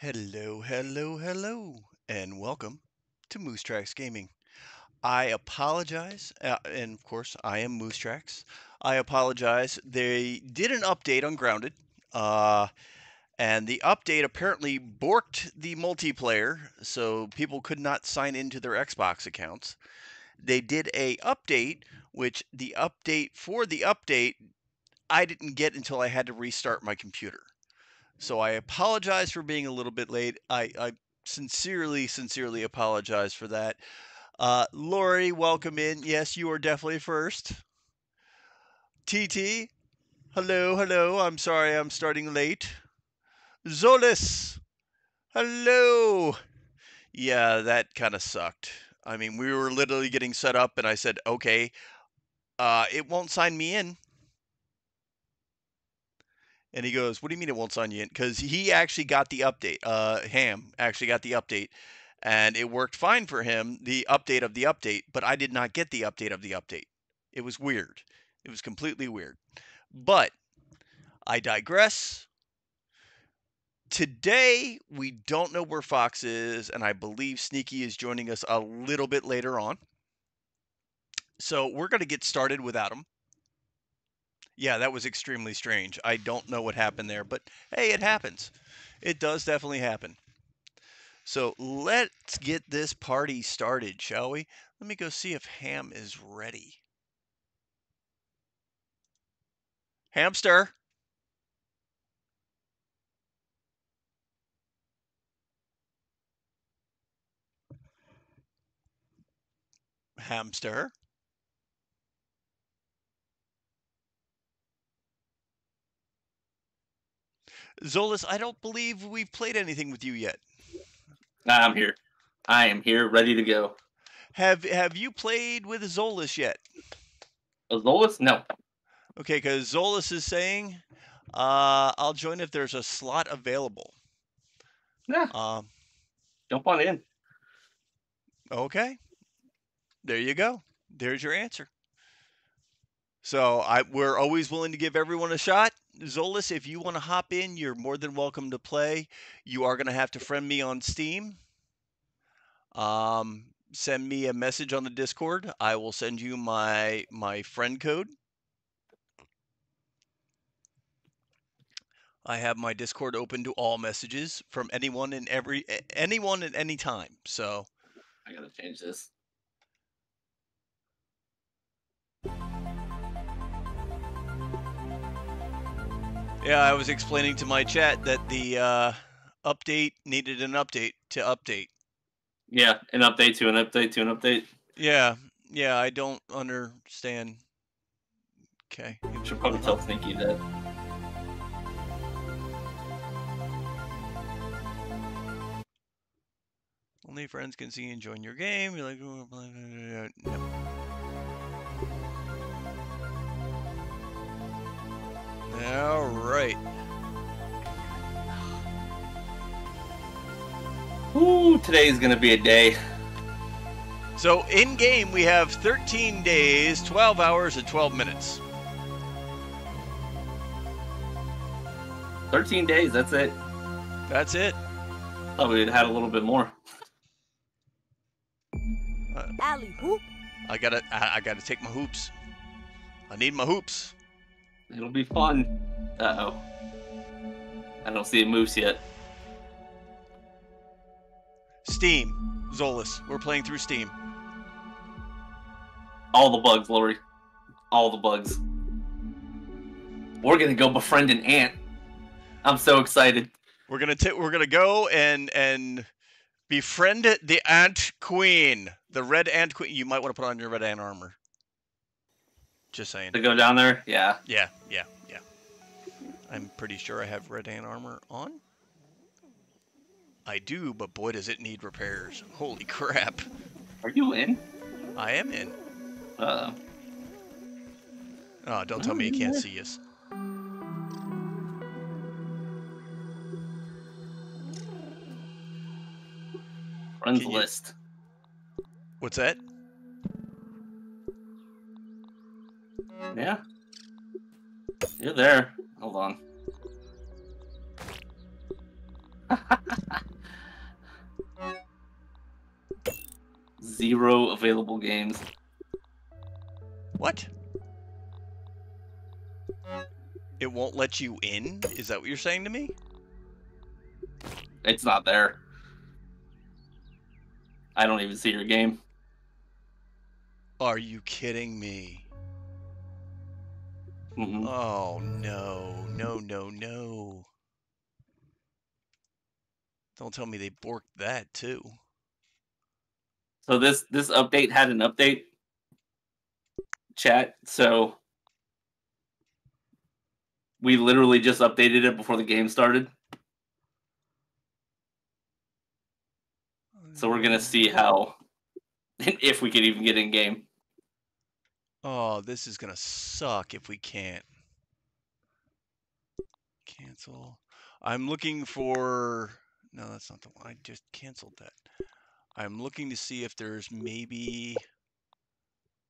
Hello, hello, hello, and welcome to Moose Tracks Gaming. I apologize, uh, and of course, I am Moose Tracks. I apologize. They did an update on Grounded, uh, and the update apparently borked the multiplayer, so people could not sign into their Xbox accounts. They did a update, which the update for the update I didn't get until I had to restart my computer. So I apologize for being a little bit late. I, I sincerely, sincerely apologize for that. Uh, Lori, welcome in. Yes, you are definitely first. TT, hello, hello. I'm sorry I'm starting late. Zolas, hello. Yeah, that kind of sucked. I mean, we were literally getting set up, and I said, okay, uh, it won't sign me in. And he goes, "What do you mean it won't sign you in?" Because he actually got the update. Uh, Ham actually got the update, and it worked fine for him. The update of the update, but I did not get the update of the update. It was weird. It was completely weird. But I digress. Today we don't know where Fox is, and I believe Sneaky is joining us a little bit later on. So we're going to get started without him. Yeah, that was extremely strange. I don't know what happened there, but hey, it happens. It does definitely happen. So let's get this party started, shall we? Let me go see if Ham is ready. Hamster. Hamster. Zolas, I don't believe we've played anything with you yet. Nah, I'm here. I am here, ready to go. Have Have you played with Zolas yet? Zolas? No. Okay, because Zolas is saying, uh, "I'll join if there's a slot available." Yeah. Um, Jump on in. okay. There you go. There's your answer. So I we're always willing to give everyone a shot. Zolas, if you want to hop in, you're more than welcome to play. You are going to have to friend me on Steam. Um, send me a message on the Discord. I will send you my my friend code. I have my Discord open to all messages from anyone and every anyone at any time. So I gotta change this. Yeah, I was explaining to my chat that the uh, update needed an update to update. Yeah, an update to an update to an update. Yeah, yeah, I don't understand. Okay. You Should probably tell Sneaky that. Only friends can see and join your game. You're like, no. All right. Ooh, today's gonna be a day. So in game we have 13 days, 12 hours, and 12 minutes. 13 days, that's it. That's it. Thought we'd had a little bit more. Uh, Alley hoop. I gotta, I, I gotta take my hoops. I need my hoops. It'll be fun. Uh oh. I don't see it moves yet. Steam, Zolas. We're playing through Steam. All the bugs, Lori. All the bugs. We're gonna go befriend an ant. I'm so excited. We're gonna t- we're gonna go and and befriend the Ant Queen, the Red Ant Queen. You might want to put on your Red Ant armor. Just saying. To go down there? Yeah. Yeah, yeah, yeah. I'm pretty sure I have Red Ant armor on. I do, but boy, does it need repairs. Holy crap! Are you in? I am in. Uh Oh, don't tell me you can't see us. Friends you- list. What's that? Yeah. You're there. Hold on. Zero available games. What? It won't let you in? Is that what you're saying to me? It's not there. I don't even see your game. Are you kidding me? Mhm. Oh no, no, no, no. Don't tell me they borked that too. So this this update had an update chat. So we literally just updated it before the game started. So we're gonna see how if we could even get in game. Oh, this is gonna suck if we can't. Cancel. I'm looking for. No, that's not the one. I just canceled that. I'm looking to see if there's maybe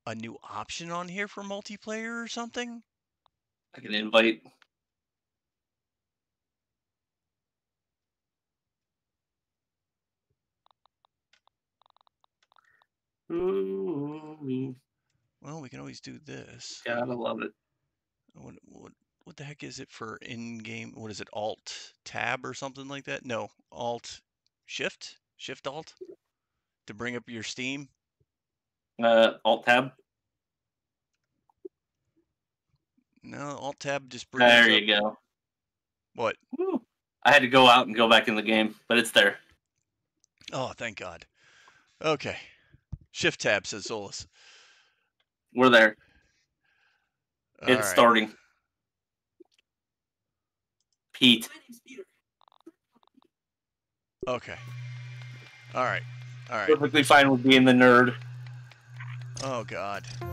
a new option on here for multiplayer or something. I can invite. Ooh, Well, we can always do this. Yeah, I love it. What, what, what the heck is it for in-game? What is it? Alt tab or something like that? No, Alt Shift, Shift Alt to bring up your Steam. Uh, Alt tab. No, Alt tab just brings There up you go. what? Woo. I had to go out and go back in the game, but it's there. Oh, thank God. Okay, Shift tab says Zolas. We're there. All it's right. starting. Pete. Okay. All right. All right. Perfectly fine with being the nerd. Oh God. I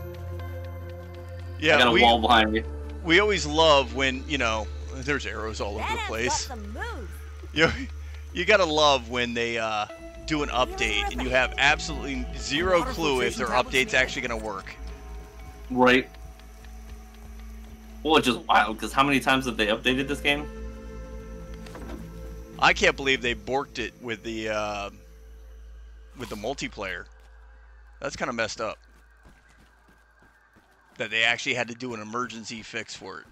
Yeah, got a we wall behind me. we always love when you know there's arrows all over That the has got place. some. You you gotta love when they uh, do an update and you have absolutely zero clue if their update's actually gonna work. Right. Well, it's just wild because how many times have they updated this game? I can't believe they borked it with the uh, with the multiplayer. That's kind of messed up. That they actually had to do an emergency fix for it.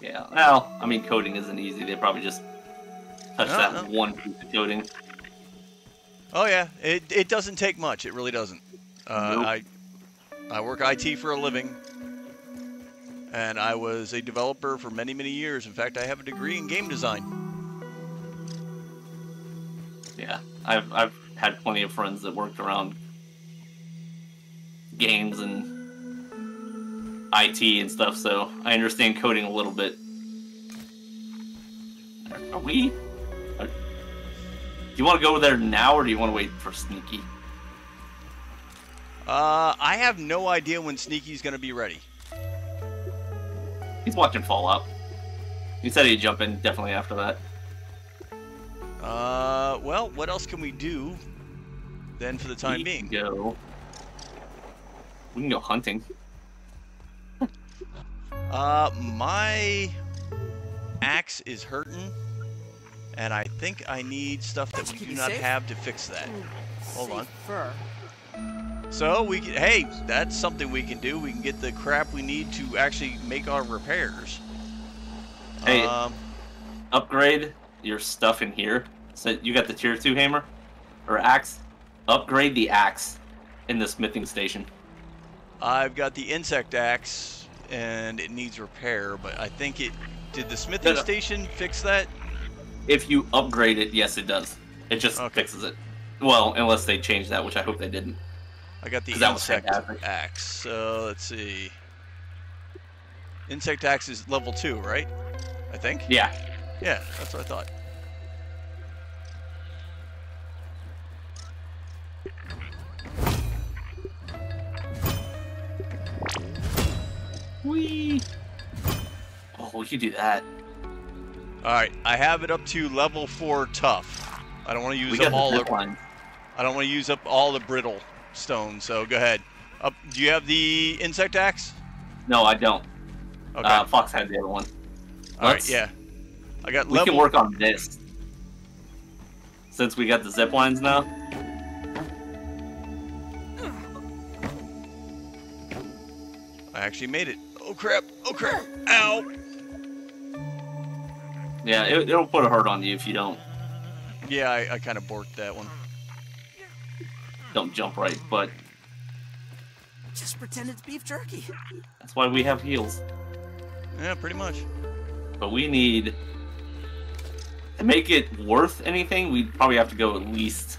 Yeah. Well, I mean, coding isn't easy. They probably just touched No, that no. one piece of coding. Oh yeah, it it doesn't take much. It really doesn't. Uh, Nope. I I work IT for a living, and I was a developer for many many years. In fact, I have a degree in game design. Yeah. I've I've had plenty of friends that worked around games and IT and stuff, so I understand coding a little bit. Are we? Are, do you want to go there now, or do you want to wait for Sneaky? Uh, I have no idea when Sneaky's gonna be ready. He's watching Fallout. He said he'd jump in definitely after that. Uh, well, what else can we do then for the time we being? Can go. We can go hunting. Uh, my axe is hurting, and I think I need stuff that we do not safe? have to fix that. Hold on. Fur. So we can, hey, that's something we can do. We can get the crap we need to actually make our repairs. Hey. Um, Upgrade your stuff in here. So you got the tier two hammer or axe. Upgrade the axe in the smithing station. I've got the insect axe, and it needs repair, but I think it did the smithing no. station fix that. If you upgrade it, yes, it does. It just Okay. fixes it. Well, unless they change that, which I hope they didn't. I got the insect axe. So let's see. Insect axe is level two, right? I think. Yeah. Yeah, that's what I thought. Whee! Oh, we could do that. All right, I have it up to level four tough. I don't want to use up all the zip. I don't want to use up all the brittle stone, so go ahead. Uh, do you have the insect axe? No, I don't. Okay. Uh, Fox had the other one. Alright, yeah. I got We level. can work on this. Since we got the zip lines now. I actually made it. Oh crap! Oh crap! Ow! Yeah, it, will put a hurt on you if you don't. Yeah, I, I kind of borked that one don't jump right. But Just pretend it's beef jerky. that's why we have heals. Yeah, pretty much. But we need to make it worth anything. We'd probably have to go at least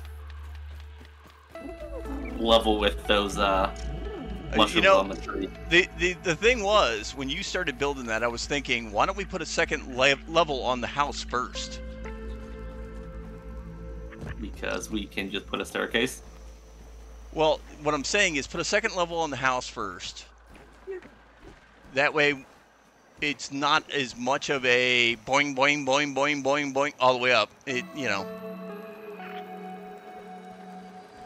level with those uh, Uh, mushrooms you know, on the tree. the, the the thing was when you started building that, I was thinking, why don't we put a second le- level on the house first? because we can just put a staircase. Well, what I'm saying is put a second level on the house first. That way, it's not as much of a boing boing boing boing boing boing all the way up. It you know.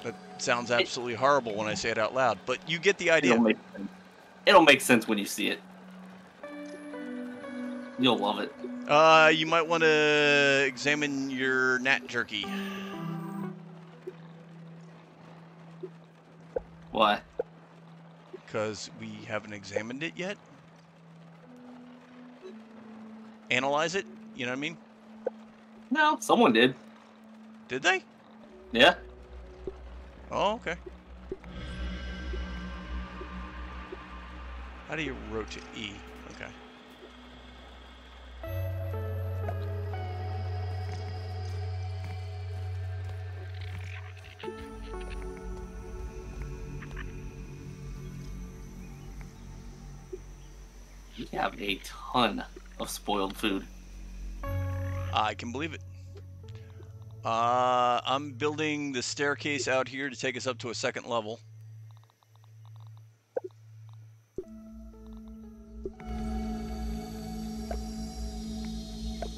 That sounds absolutely horrible when I say it out loud, but you get the idea. It'll make sense. It'll make sense when you see it. You'll love it. Uh, you might want to examine your gnat jerky. Why? because we haven't examined it yet. Analyze it, you know what I mean? No, someone did. Did they? Yeah. Oh, okay. How do you rotate E? We have a ton of spoiled food. I can believe it. Uh, I'm building the staircase out here to take us up to a second level.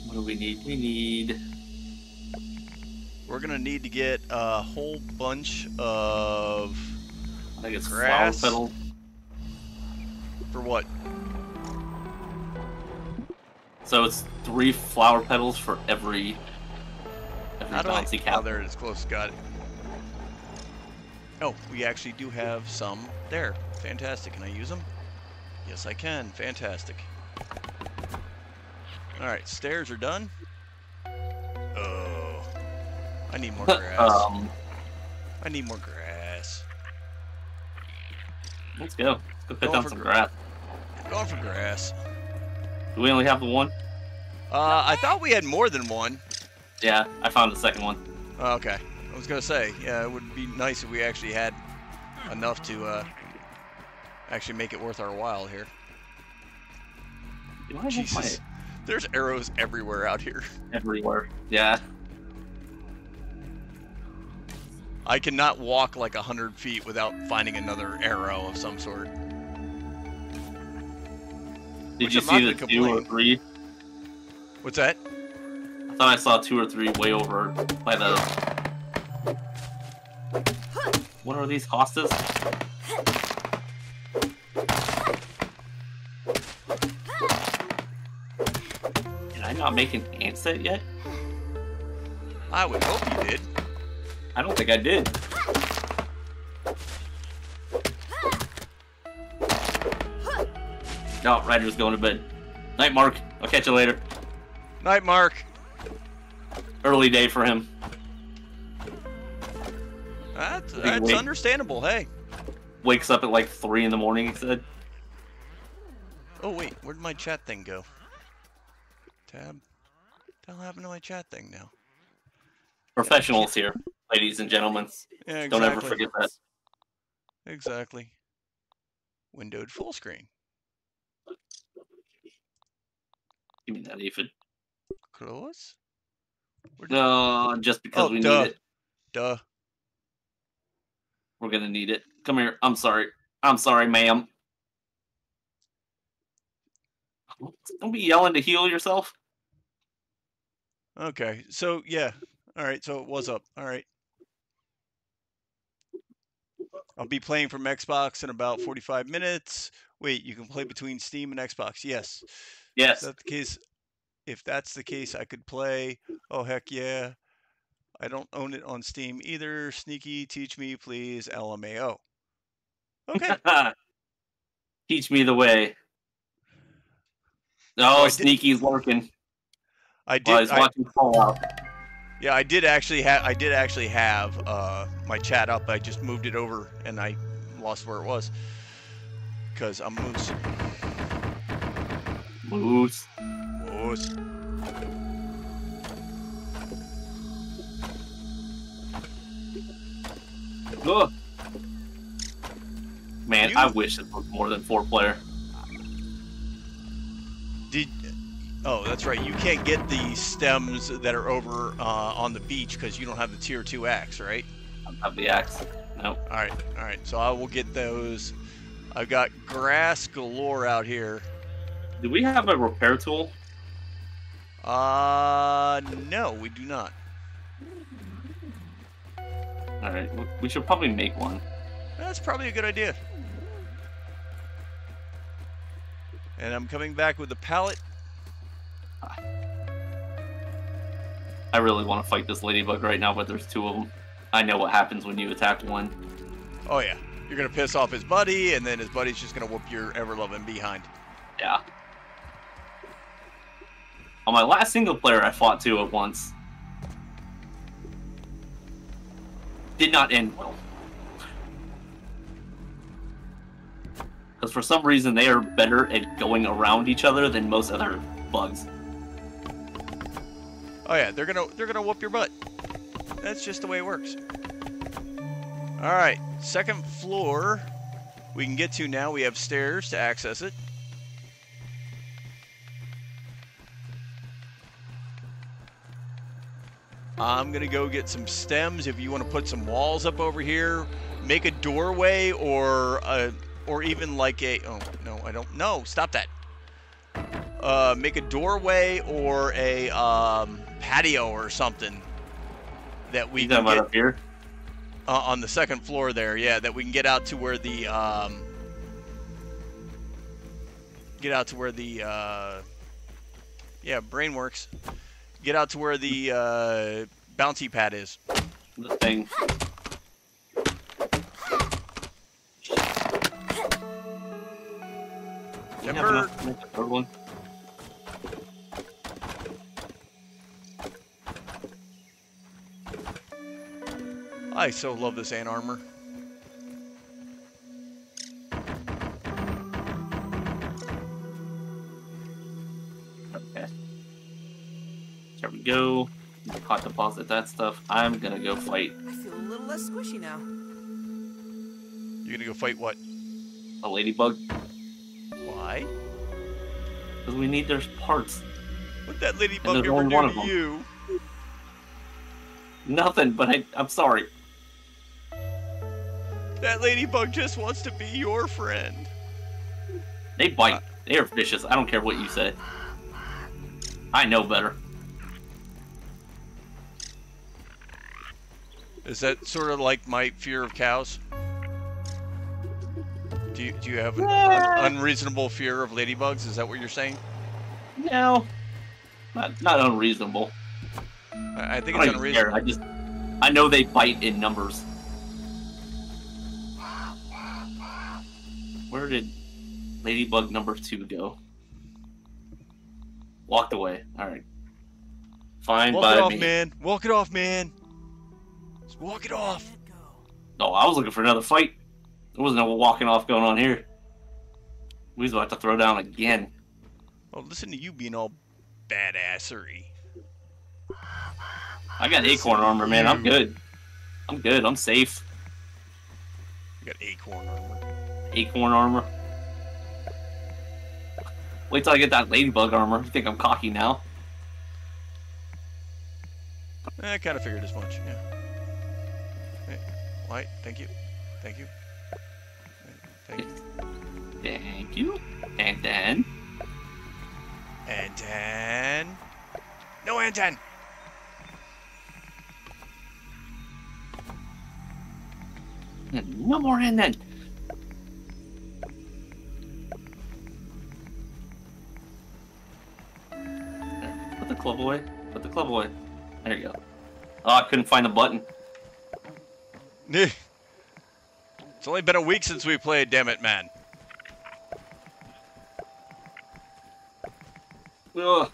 What do we need? We need. We're gonna need to get a whole bunch of I think it's Grass. flower petals. for what? So it's three flower petals for every every How do I? bouncy Oh, there it is. Close. Got it. Oh, we actually do have some there. Fantastic. Can I use them? Yes, I can. Fantastic. All right, stairs are done. Oh, I need more grass. um, I need more grass. let's go. Let's go Going down some gr- grass. Going for grass. Do we only have the one? Uh, I thought we had more than one. Yeah, I found the second one. Oh, okay. I was gonna say, yeah, it would be nice if we actually had enough to uh, actually make it worth our while here. Do I have my Jesus, there's arrows everywhere out here. everywhere? Yeah. I cannot walk like a hundred feet without finding another arrow of some sort. Did Which you see the two or three? What's that? I thought I saw two or three way over by the. What are these hostas? Did I not make an ant set yet? I would hope you did. I don't think I did. Oh, no, Ryder's going to bed. Night, Mark. I'll catch you later. Night, Mark. Early day for him. That's, that's understandable. Hey. Wakes up at like 3 in the morning, he said. Oh wait, where'd my chat thing go? Tab. What the hell happened to my chat thing now? Professionals here, ladies and gentlemen. Yeah, exactly. Don't ever forget that. Exactly. Windowed full screen. Give me that, aphid. Close. No, just because Oh, we duh. need it. Duh. We're gonna need it. Come here. I'm sorry. I'm sorry, ma'am. Don't be yelling to heal yourself. Okay. So yeah. All right. So it was up. All right. I'll be playing from Xbox in about 45 minutes. Wait, you can play between Steam and Xbox. Yes. Yes. Is that the case? If that's the case, I could play. Oh heck yeah! I don't own it on Steam either. Sneaky, teach me please. LMAO. Okay. Teach me the way. Oh, Oh, did- Sneaky's lurking I did. he's I, watching Fallout. yeah, I did actually have. I did actually have uh, my chat up. I just moved it over and I lost where it was because I'm moose. Moose. Moose. Ugh. Man, You- I wish it was more than four player. Did oh, that's right. You can't get the stems that are over uh, on the beach because you don't have the tier two axe, right? I don't have the axe. No. All right, all right. So I will get those. I've got grass galore out here. Do we have a repair tool? Uh, no, we do not. All right, we- should probably make one. That's probably a good idea. And I'm coming back with the pallet. I really want to fight this ladybug right now, but there's two of them. I know what happens when you attack one. Oh yeah, you're gonna piss off his buddy, and then his buddy's just gonna whoop your ever-loving behind. Yeah. On my last single player, I fought two at once. Did not end well. Because for some reason, they are better at going around each other than most other bugs. Oh yeah, they're gonna they're gonna whoop your butt. That's just the way it works. All right, second floor. We can get to now. We have stairs to access it. I'm gonna go get some stems. If you want to put some walls up over here, make a doorway or a, or even like a. Oh no, I don't. No, stop that. Uh, make a doorway or a um, patio or something that we You can get up here? Uh, on the second floor there. Yeah, that we can get out to where the um, get out to where the uh, yeah brain works. Get out to where the uh, bouncy pad is. The thing. Do you have Timber. I so love this ant armor. Okay. There we go. Hot deposit that stuff. I'm gonna go fight I feel a little less squishy now. You're gonna go fight what? a ladybug Why? because we need their parts. What that ladybug there's ever only do one to them. you? Nothing, but I, I'm sorry. That ladybug just wants to be your friend. They bite. Uh, they are vicious. I don't care what you say. I know better. Is that sort of like my fear of cows? Do you, do you have an Yeah. un- unreasonable fear of ladybugs? Is that what you're saying? No, not not unreasonable. I, I think I it's don't care. unreasonable. I just I know they bite in numbers. Did Ladybug number two go? Walked away. All right. Fine Walk by it off, me. man. Walk it off, man. Just walk it off. Let go. No, I was looking for another fight. There wasn't no walking off going on here. We was about to throw down again. Oh, listen to you being all badassery. I got acorn armor, man. I'm good. I'm good. I'm safe. You got acorn armor. Acorn armor. Wait till I get that ladybug armor. You think I'm cocky now? Eh, I kind of figured as much. Yeah. Hey, White, thank you. Thank you. Thank you. Thank you. And then Anten. No Anten. no more and then. the club away. Put the club away. There you go. Oh, I couldn't find the button. it's only been a week since we played, damn it, man. Ugh.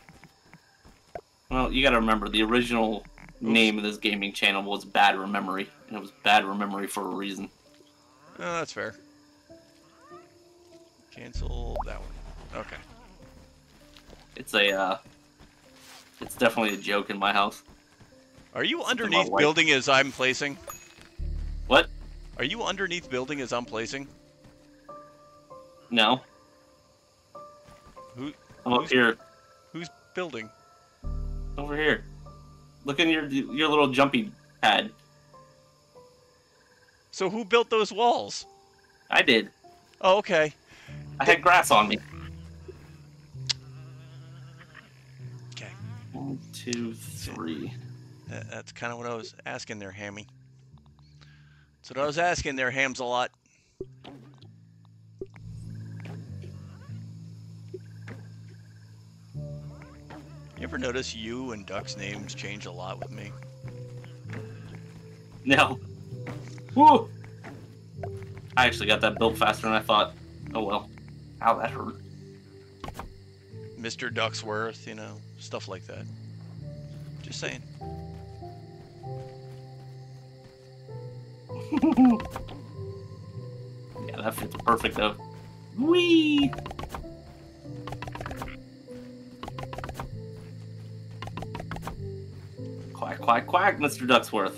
Well, you gotta remember, the original Oops. name of this gaming channel was Bad Memory, and it was Bad Memory for a reason. Oh, that's fair. Cancel that one. Okay. It's a, uh, it's definitely a joke in my house. Are you underneath building as I'm placing? What? Are you underneath building as I'm placing? No, Who I'm up Who's- here, who's building? over here. Look in your your little jumpy pad. So who built those walls? I did. Oh, okay. I had grass on me. Okay. One, two, three. That- That's kind of what I was asking there, Hammy. That's what I was asking there, Hams a lot. You ever notice you and Duck's names change a lot with me? No. Woo! I actually got that built faster than I thought. Oh well. Ow, that hurt. Mr. Ducksworth, you know, stuff like that. Just saying. Yeah, that fits perfect though. Whee! Quack, quack, quack, Mr. Ducksworth.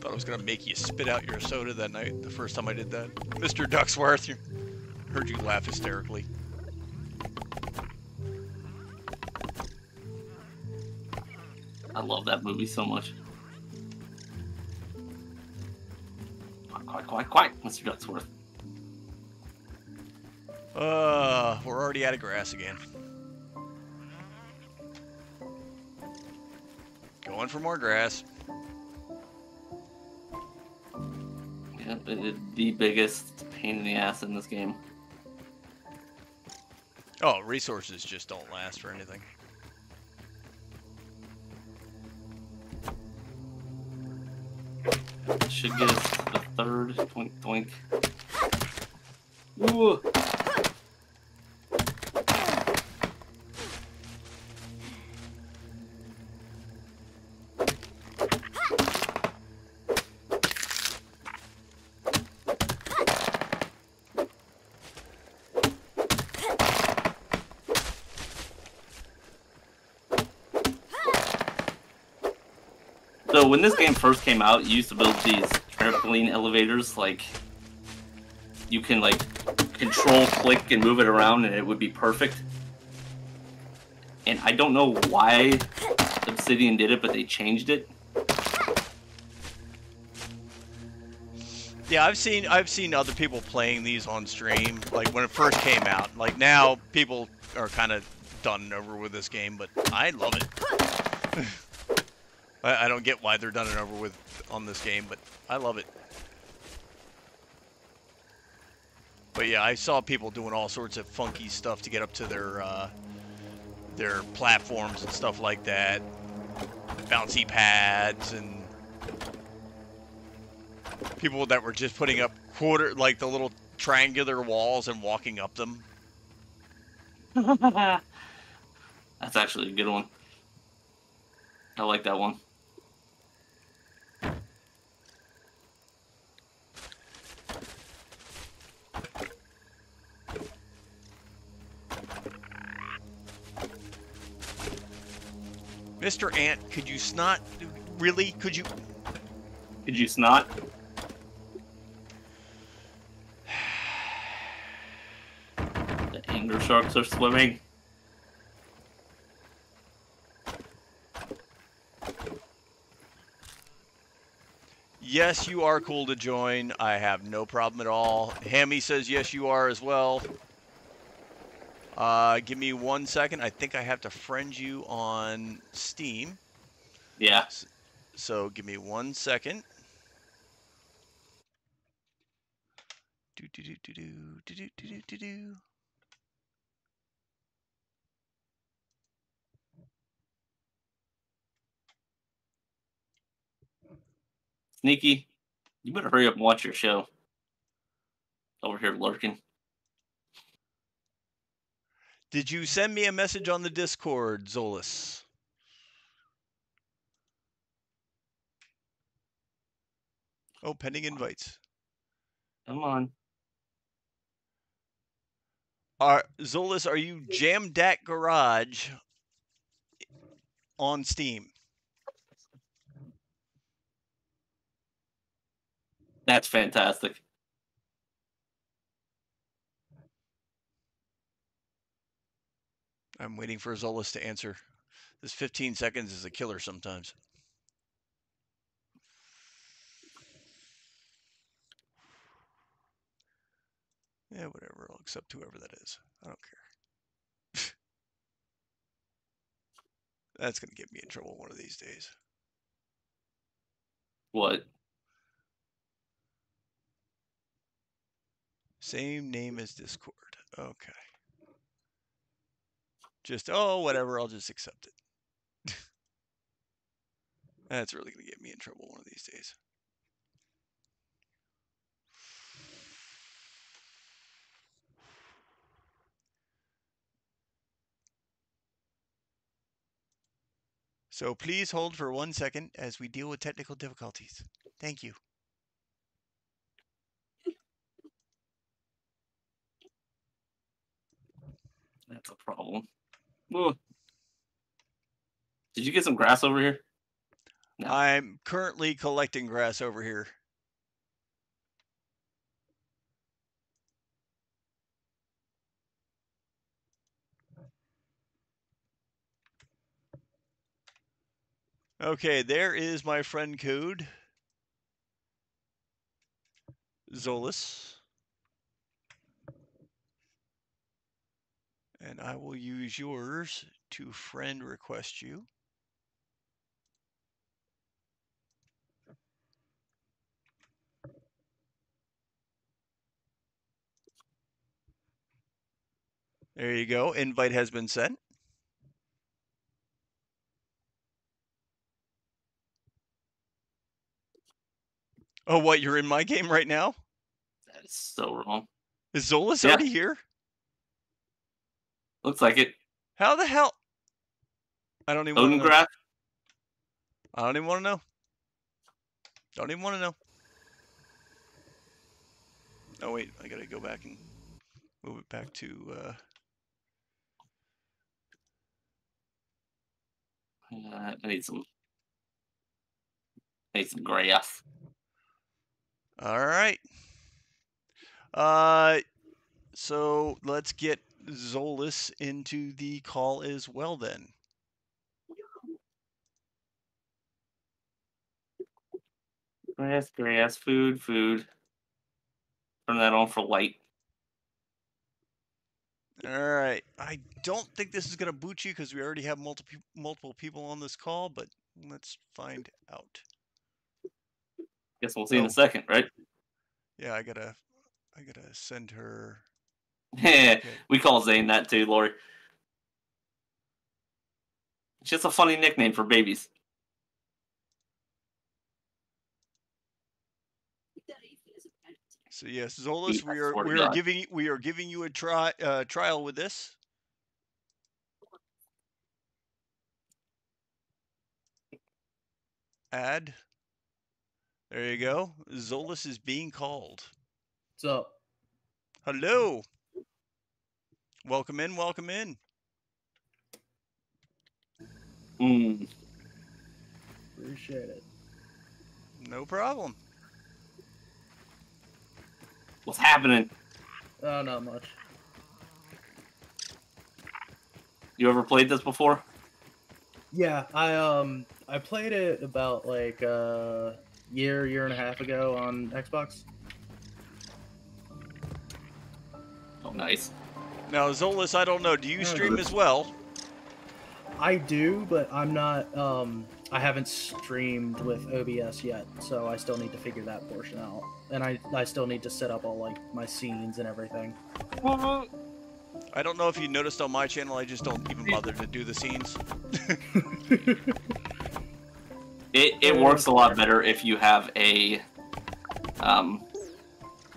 Thought I was gonna make you spit out your soda that night. The first time I did that, Mr. Ducksworth, you heard you laugh hysterically. I love that movie so much. Quack, quack, quack, Mr. Ducksworth. Uh, we're already out of grass again. Going for more grass. Yeah, it is the biggest pain in the ass in this game. Oh, resources just don't last for anything. Should get the third. Doink, doink. Ooh. So when this game first came out, you used to build these trampoline elevators. Like you can like control click and move it around, and it would be perfect. And I don't know why Obsidian did it, but they changed it. Yeah, I've seen I've seen other people playing these on stream, like when it first came out. Like now, people are kind of done over with this game, but I love it. I, I don't get why they're done and over with on this game, but I love it. But yeah, I saw people doing all sorts of funky stuff to get up to their uh, their platforms and stuff like that, bouncy pads and people that were just putting up quarter like the little triangular walls and walking up them. That's actually a good one. I like that one. Mr. Ant, could you snot? Really? Could you? Could you snot? The anger sharks are swimming. Yes, you are cool to join. I have no problem at all. Hammy says yes, you are as well. Uh, give me one second. I think I have to friend you on Steam. Yeah. So give me one second. Do do do do do do do do do do. Sneaky, you better hurry up and watch your show. Over here lurking. Did you send me a message on the Discord, Zolas? Oh, pending invites. Come on. Are Zolas, are you Jam Dat Garage on Steam? That's fantastic. I'm waiting for Zolas to answer. This 15 seconds is a killer sometimes. Yeah, whatever. I'll accept whoever that is. I don't care. That's going to get me in trouble one of these days. What? Same name as Discord. Okay. Just, oh, whatever. I'll just accept it. That's really going to get me in trouble one of these days. So please hold for one second as we deal with technical difficulties. Thank you. That's a problem. Whoa. Did you get some grass over here? No. I'm currently collecting grass over here. Okay, there is my friend code. Zolas. And I will use yours to friend request you. There you go. Invite has been sent. Oh, what? You're in my game right now? That is so wrong. Is Zolas Yeah. already here? Looks like it. How the hell? I don't even want to Odin know. I don't even want to know. Don't even want to know. Oh wait, I gotta go back and move it back to. Uh, Uh, I need some. I need some grass. all right. Uh, so let's get Zolas into the call as well then. Grass, grass, food, food. Turn that on for light. All right. I don't think this is gonna boot you because we already have multiple multiple people on this call, but let's find out. Guess we'll see in Oh. a second, right? Yeah, I gotta, I gotta send her. We call Zane that too, Lori. It's just a funny nickname for babies. So yes, Zolas, we are we are giving we are giving you a try uh, trial with this. Add. There you go. Zolas is being called. What's up? Hello. Welcome in. Welcome in. Mm. Appreciate it. No problem. What's happening? Oh, not much. You ever played this before? Yeah, I um I played it about like a year, year and a half ago on Xbox. Oh, nice. Now Zolas, I don't know. Do you stream as well? I do, but I'm not um I haven't streamed with OBS yet, so I still need to figure that portion out. And I I still need to set up all like my scenes and everything. I don't know if you noticed on my channel. I just don't even bother to do the scenes. It, it works a lot better if you have a um,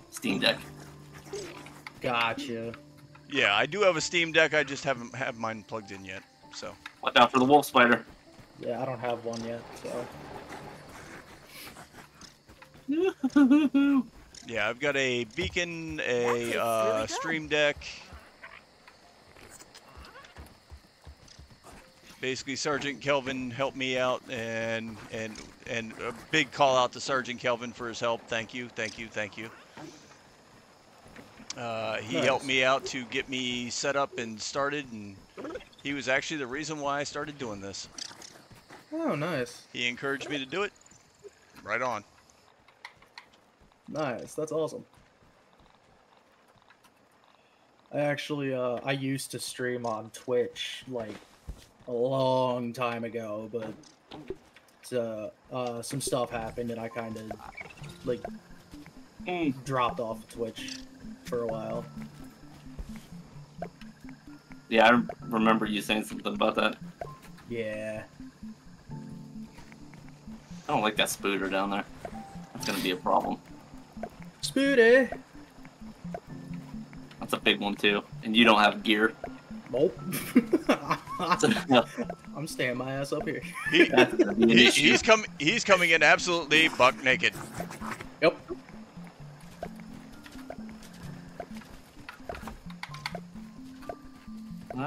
Stream Deck. Gotcha. Yeah, I do have a Stream Deck. I just haven't have mine plugged in yet. So Watch out for the wolf spider. Yeah, I don't have one yet, so. yeah, I've got a beacon, a uh, really. Stream Deck. Basically, Sergeant Kelvin helped me out, and and and a big call out to Sergeant Kelvin for his help. Thank you, thank you, thank you. Uh, he helped me out to get me set up and started, and he was actually the reason why I started doing this. Oh, nice. He encouraged me to do it. Right on. Nice. That's awesome. I actually, uh, I used to stream on Twitch like a long time ago, but uh, uh, some stuff happened and I kind of like Mm. dropped off Twitch for a while. Yeah, I remember you saying something about that. Yeah. I don't like that spooter down there. That's gonna be a problem. Spooty. That's a big one too. And you don't have gear. Nope. I'm staying my ass up here. He, gonna be an he, he's come. He's coming in absolutely buck naked.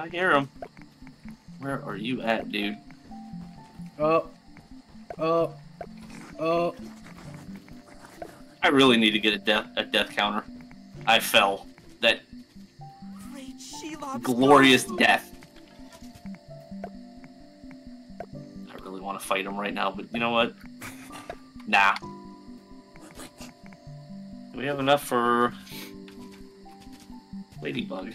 I hear him. Where are you at, dude? Oh. Oh. Oh. I really need to get a death a death counter. I fell. That glorious death. I really want to fight him right now, but you know what? Nah. Do we have enough for Ladybug?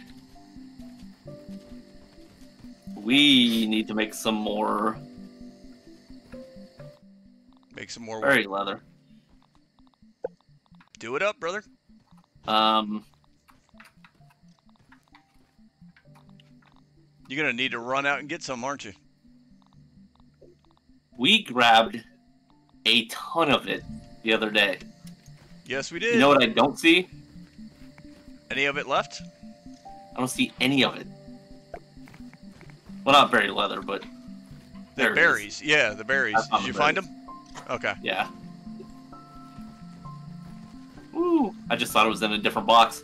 We need to make some more Make some more. berry leather. Do it up, brother. Um, You're gonna need to run out and get some, aren't you? we grabbed a ton of it the other day. Yes, we did. You know what I don't see? Any of it left? I don't see any of it. Well, not berry leather, but The there it is. berries. Yeah, the berries. Did you the find them? Okay. Yeah. Ooh! I just thought it was in a different box.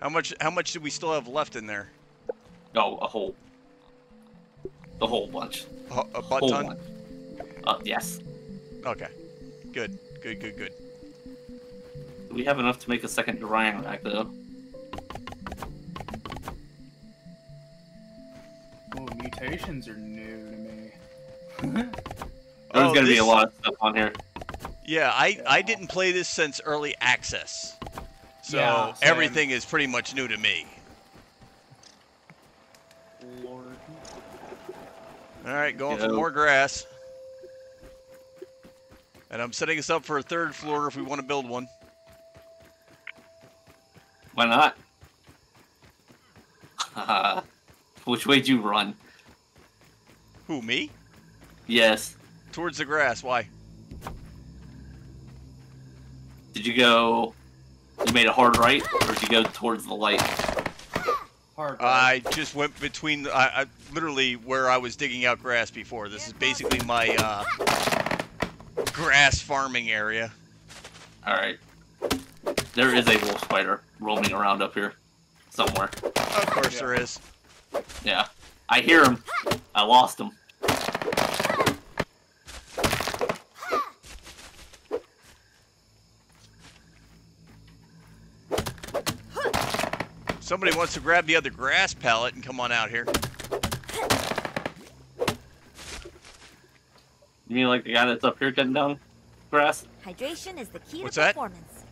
How much? How much do we still have left in there? Oh, a whole, the whole bunch. A, a butt whole ton. bunch. Uh, yes. Okay. Good. Good. Good. Good. We have enough to make a second drying rack though? Oh, mutations are new to me. There's Oh, gonna be a lot of stuff on here. Yeah, I I didn't play this since early access, so Yeah, everything is pretty much new to me. Lord. All right, going for more grass. And I'm setting us up for a third floor if we want to build one. Why not? Which way'd you run? Who, me? Yes. Towards the grass. Why? Did you go? You made a hard right, or did you go towards the light? Hard. Right. I just went between, the, I, I literally where I was digging out grass before. This is basically my uh, grass farming area. All right. There is a wolf spider roaming around up here somewhere. Of course Yeah. there is. Yeah. I hear him. I lost him. Somebody wants to grab the other grass pallet and come on out here. You mean like the guy that's up here cutting down grass? Hydration is the key What's to that? performance.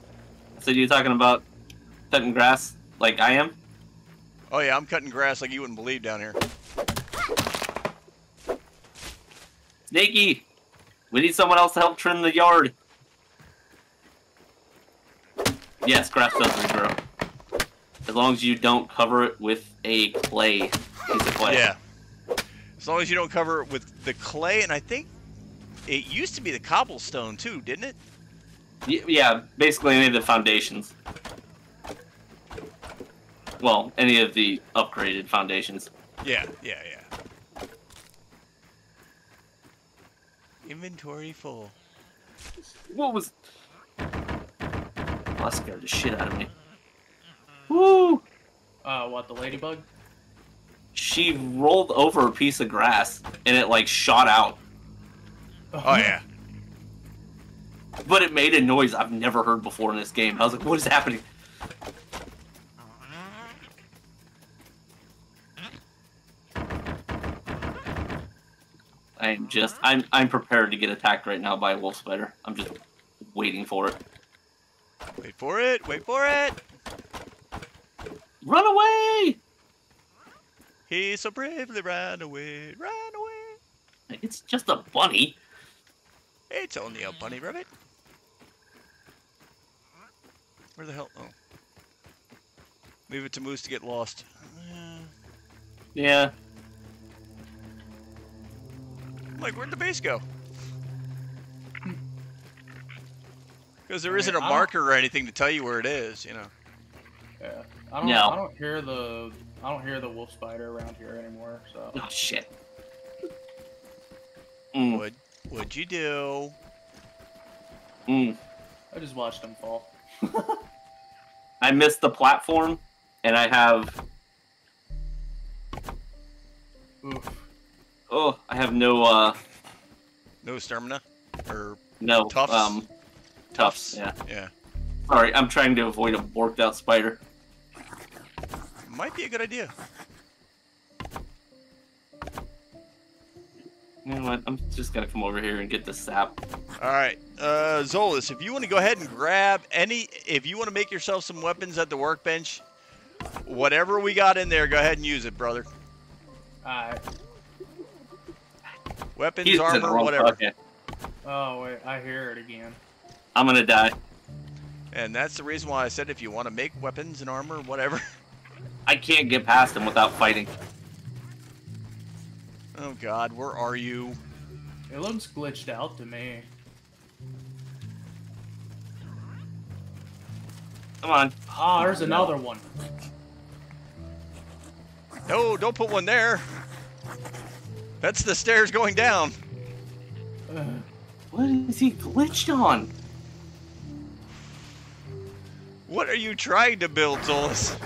So you're talking about cutting grass like I am? Oh yeah, I'm cutting grass like you wouldn't believe down here. Nikki, we need someone else to help trim the yard. Yes, grass does regrow. As long as you don't cover it with a clay piece of clay. Yeah. As long as you don't cover it with the clay, and I think it used to be the cobblestone too, didn't it? Yeah, basically any of the foundations. Well, any of the upgraded foundations. Yeah, yeah, yeah. Inventory full. What was? Oh, that scared the shit out of me. Woo! Uh, what the ladybug? She rolled over a piece of grass and it like shot out, Oh yeah. but it made a noise I've never heard before in this game. I was like, "What is happening?" I am just I'm I'm prepared to get attacked right now by a wolf spider. I'm just waiting for it. Wait for it. Wait for it. Run away! He so bravely ran away. Ran away. It's just a bunny. It's only a bunny rabbit. Where the hell? Oh. Leave it to Moose to get lost. Uh, Yeah. Like, where'd the base go? Because there I isn't a mean, don't- marker or anything to tell you where it is, you know. Yeah. I don't. No. I don't hear the. I don't hear the wolf spider around here anymore. So. Oh shit. Mm, What would you do? mm. I just watched him fall. I missed the platform, and I have Oof. Oh, I have no uh No stamina? Or no Tufts? um tufts. Yeah. yeah. Sorry, I'm trying to avoid a worked out spider. Might be a good idea. You know what? I'm just gonna come over here and get the sap. All right, uh, Zolas, if you want to go ahead and grab any, if you want to make yourself some weapons at the workbench, whatever we got in there, go ahead and use it, brother. Alright. Weapons, He's armor, whatever. bucket. Oh wait, I hear it again. I'm gonna die. And that's the reason why I said if you want to make weapons and armor, whatever. I can't get past him without fighting. Oh God, where are you? It looks glitched out to me. Come on. Ah, there's another one. No, don't put one there. That's the stairs going down. Ugh. What is he glitched on? What are you trying to build, Zolas?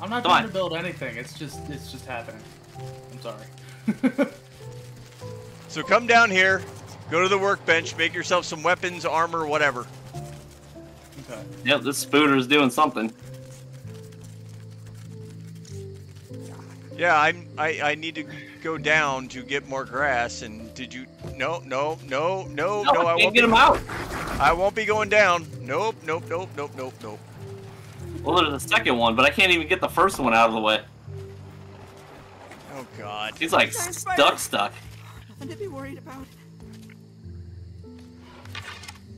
I'm not Come trying on. to build anything. It's just it's just happening. I'm sorry. So come down here, go to the workbench, make yourself some weapons, armor, whatever. okay. Yep, this spooter is doing something. Yeah, I'm. I, I need to go down to get more grass. And did you? No, no, no, no, no. No, I I can't won't get be, him out. I won't be going down. Nope, nope, nope, nope, nope, nope. Well, there's a second one, but I can't even get the first one out of the way. Oh God. He's like stuck, spider. stuck. Nothing to be worried about.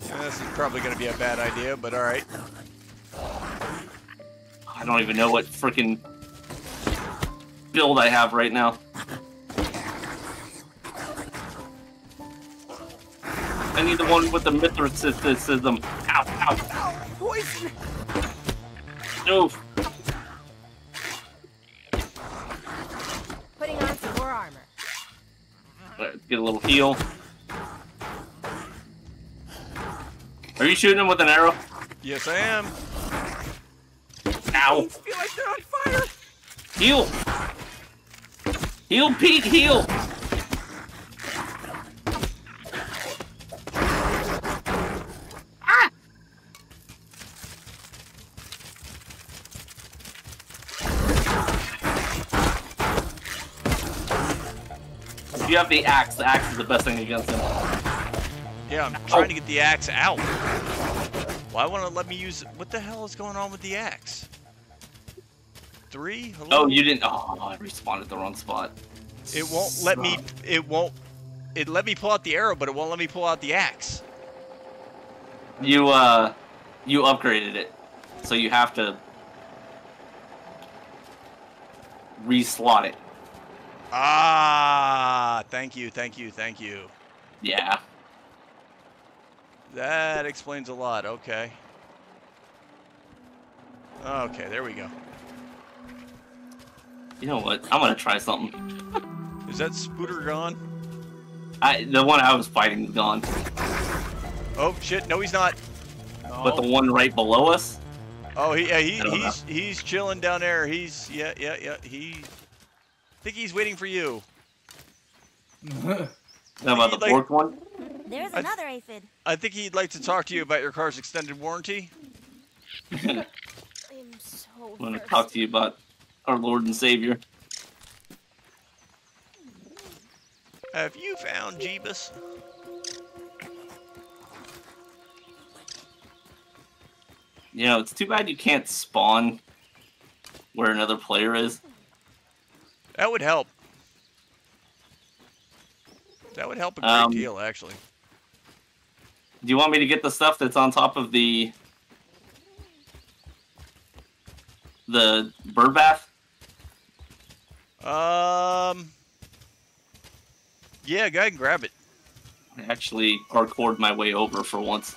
Yeah, this is probably going to be a bad idea, but all right. I don't even know what freaking build I have right now. I need the one with the Mithridatism. Ow, ow, Poison! ow. Oof. Putting on some more armor. Alright, Get a little heal. Are you shooting him with an arrow? Yes, I am. Ow. Things feel like they're on fire! Heal! Heal, Pete, heal! Ah! You have the axe, the axe is the best thing against him. Yeah, I'm trying to get the axe out. Why won't it let me use? What the hell is going on with the axe? Three? Hello? Oh, you didn't. Oh, I respawned at the wrong spot. It won't let me. It won't. It let me pull out the arrow, but it won't let me pull out the axe. You, uh, you upgraded it. So you have to reslot it. Ah, thank you, thank you, thank you. Yeah. That explains a lot. Okay. Okay, there we go. You know what? I'm gonna try something. Is that Spooter gone? I the one I was fighting is gone, Oh shit! No, he's not. but the one right below us. Oh, he, yeah, he I don't he's he's chilling down there. He's yeah, yeah, yeah. He, I think he's waiting for you. How about the Like- fourth one? There's I- another aphid. I think he'd like to talk to you about your car's extended warranty. I'm so I'm gonna thirsty. talk to you about our Lord and Savior. Have you found Jeebus? You know, it's too bad you can't spawn where another player is. That would help. That would help a great Um, deal, actually. Do you want me to get the stuff that's on top of the the bird bath? Um. Yeah, go ahead and grab it. I actually parkoured my way over for once.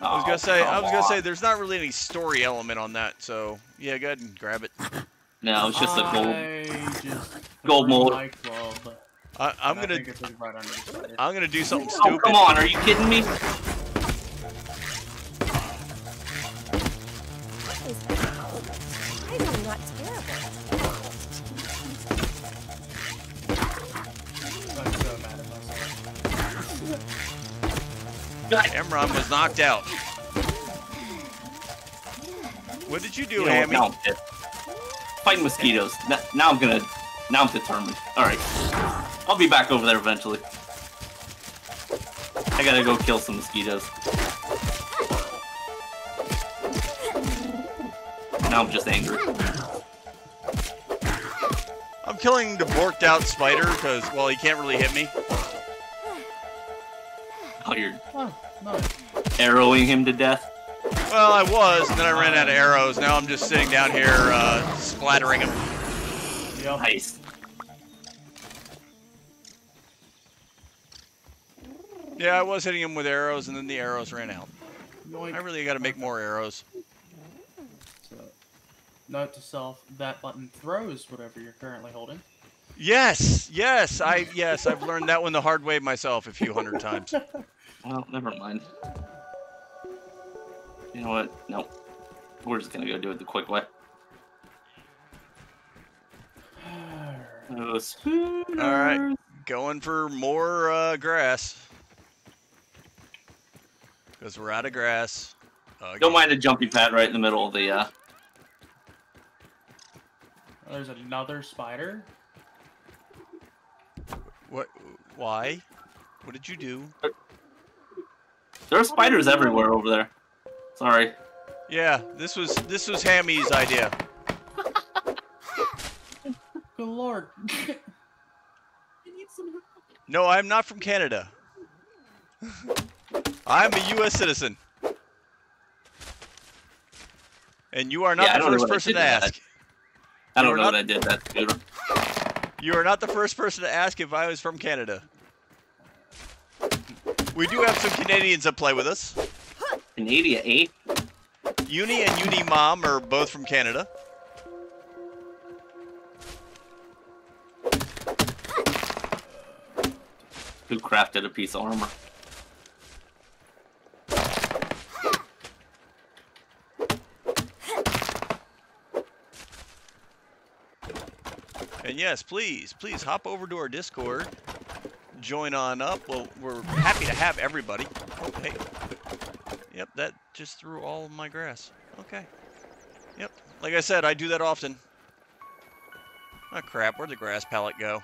I was Oh, gonna say, I come was gonna say, there's not really any story element on that, so yeah, go ahead and grab it. No, it's just a gold. Just gold mold. I, I'm and gonna, think right under the spider. I'm gonna do something Oh, stupid. come on! Are you kidding me? Hamron was knocked out. What did you do, You know Hammy? now Fighting mosquitoes. Now, now I'm gonna. Now I'm determined. All right, I'll be back over there eventually. I gotta go kill some mosquitoes. Now I'm just angry. I'm killing the borked out spider because, well, he can't really hit me. Oh, you're Oh, nice. arrowing him to death. Well, I was, and then I ran out of arrows. Now I'm just sitting down here uh, splattering him. Yep. Nice. Yeah, I was hitting him with arrows, and then the arrows ran out. Yoink. I really got to make more arrows. So, note to self: that button throws whatever you're currently holding. Yes, yes, I yes, I've learned that one the hard way myself a few hundred times. Well, never mind. You know what? No. We're just gonna go do it the quick way. Oh, All right, going for more uh, grass because we're out of grass. Uh, Don't mind a jumpy pad right in the middle of the uh There's another spider. What? Why? What did you do? There are spiders everywhere over there. Sorry. Yeah, this was this was Hammy's idea. Good lord. No, I'm not from Canada. I'm a U.S. citizen. And you are not Yeah, the first person to to that. ask. I don't know not- what I did that computer. You are not the first person to ask if I was from Canada. We do have some Canadians that play with us. Canada, eh? Uni and Uni Mom are both from Canada. Who crafted a piece of armor? And yes, please, please hop over to our Discord. Join on up. Well, we're happy to have everybody. Oh, hey. Yep, that just threw all of my grass. Okay. Yep. Like I said, I do that often. Oh crap, where'd the grass pallet go?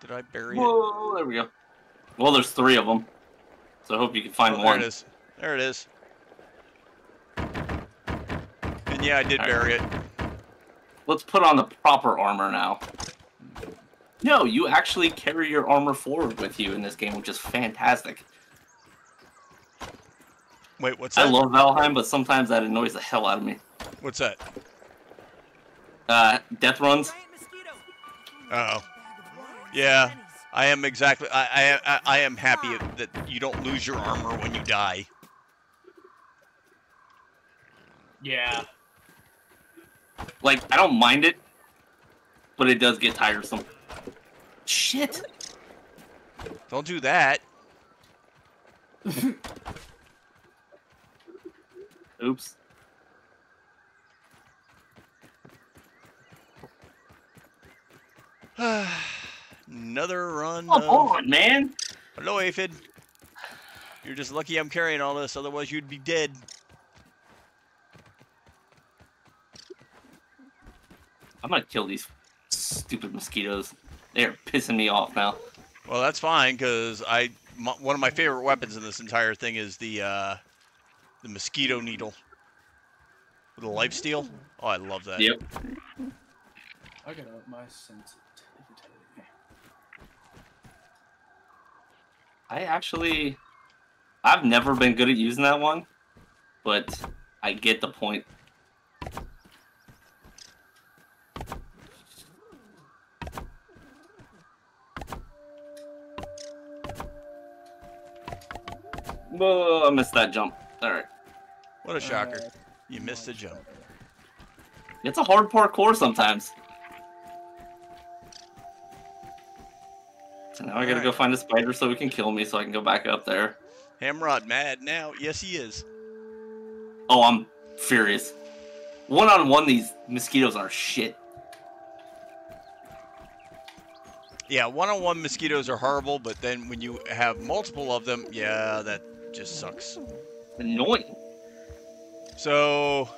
Did I bury it? Whoa, there we go. Well, there's three of them. So I hope you can find Oh, there one. it is. There it is. And yeah, I did Alright. bury it. Let's put on the proper armor now. No, you actually carry your armor forward with you in this game, which is fantastic. Wait, what's that? I love Valheim, but sometimes that annoys the hell out of me. What's that? Uh, death runs. Uh oh. Yeah, I am exactly. I, I I I am happy that you don't lose your armor when you die. Yeah. Like I don't mind it, but it does get tiresome. Shit. Don't do that. Oops. Another run. Come of- on, man. Hello, Aphid. You're just lucky I'm carrying all this, otherwise you'd be dead. I'm gonna kill these stupid mosquitoes. They are pissing me off now. Well, that's fine because I m one of my favorite weapons in this entire thing is the uh, the mosquito needle with the life steal. Oh, I love that. Yep. I got up my sensitivity. I actually, I've never been good at using that one, but I get the point. Whoa, I missed that jump. Alright. What a shocker! You missed a jump. It's a hard parkour sometimes. So now I gotta go find a spider so he can kill me so I can go back up there. Hamrod mad now. Yes, he is. Oh, I'm furious. One on one, these mosquitoes are shit. Yeah, one-on-one mosquitoes are horrible, but then when you have multiple of them, yeah, that just sucks. Annoying. So,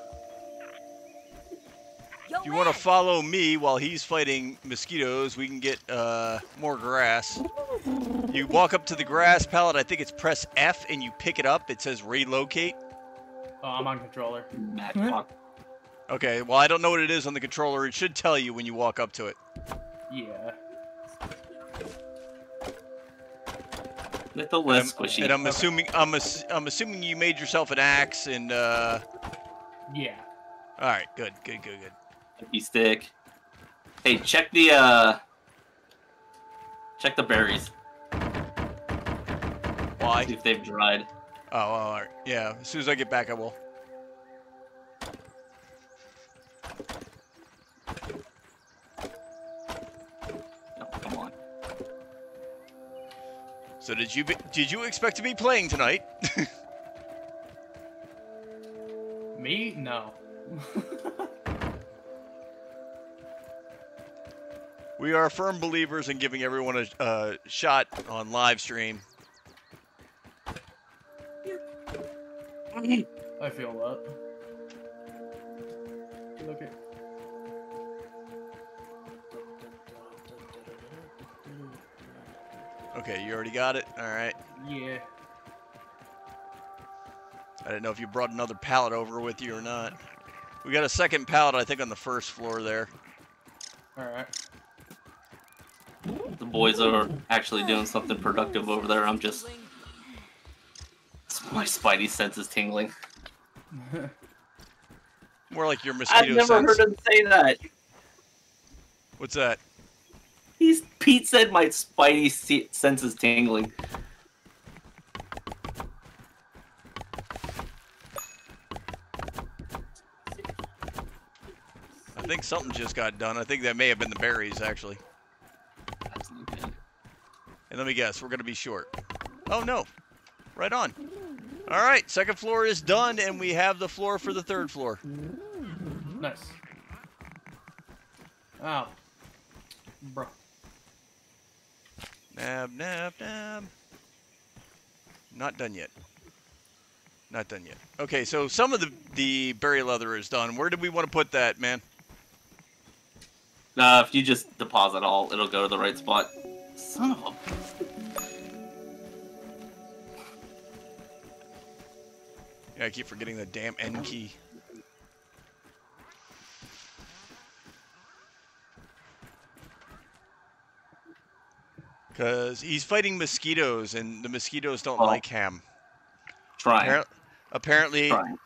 Yo, if you want to follow me while he's fighting mosquitoes, we can get uh, more grass. You walk up to the grass pallet. I think it's press F and you pick it up. It says relocate. Oh, I'm on controller. Mad Hmm? Okay, well, I don't know what it is on the controller. It should tell you when you walk up to it. Yeah. Little And less I'm- squishy. And I'm assuming I'm, ass- I'm assuming you made yourself an axe and uh Yeah. all right, good, good, good, good. Hippie stick. Hey, check the uh, check the berries. Why? See if they've dried. Oh, all right. Yeah, as soon as I get back I will. So did you be, did you expect to be playing tonight? Me? No. we are firm believers in giving everyone a uh, shot on live stream. I feel that. Look Okay, you already got it. All right. Yeah. I didn't know if you brought another pallet over with you or not. We got a second pallet, I think, on the first floor there. Alright. The boys are actually doing something productive over there. I'm just my spidey sense is tingling. More like your mosquito I've never sense. heard him say that. What's that? He's Pete said my spidey se- sense tingling. I think something just got done. I think that may have been the berries, actually. That's. And let me guess, we're going to be short. Oh, no. Right on. All right, second floor is done, and we have the floor for the third floor. Nice. Ow. Bro. Nab, nab, nab. Not done yet. Not done yet. Okay, so some of the, the berry leather is done. Where do we want to put that, man? Uh, if you just deposit all, it'll go to the right spot. Son of a. Yeah, I keep forgetting the damn N key. Because he's fighting mosquitoes, and the mosquitoes don't Oh. like him. Trying. Appar- apparently, Trying.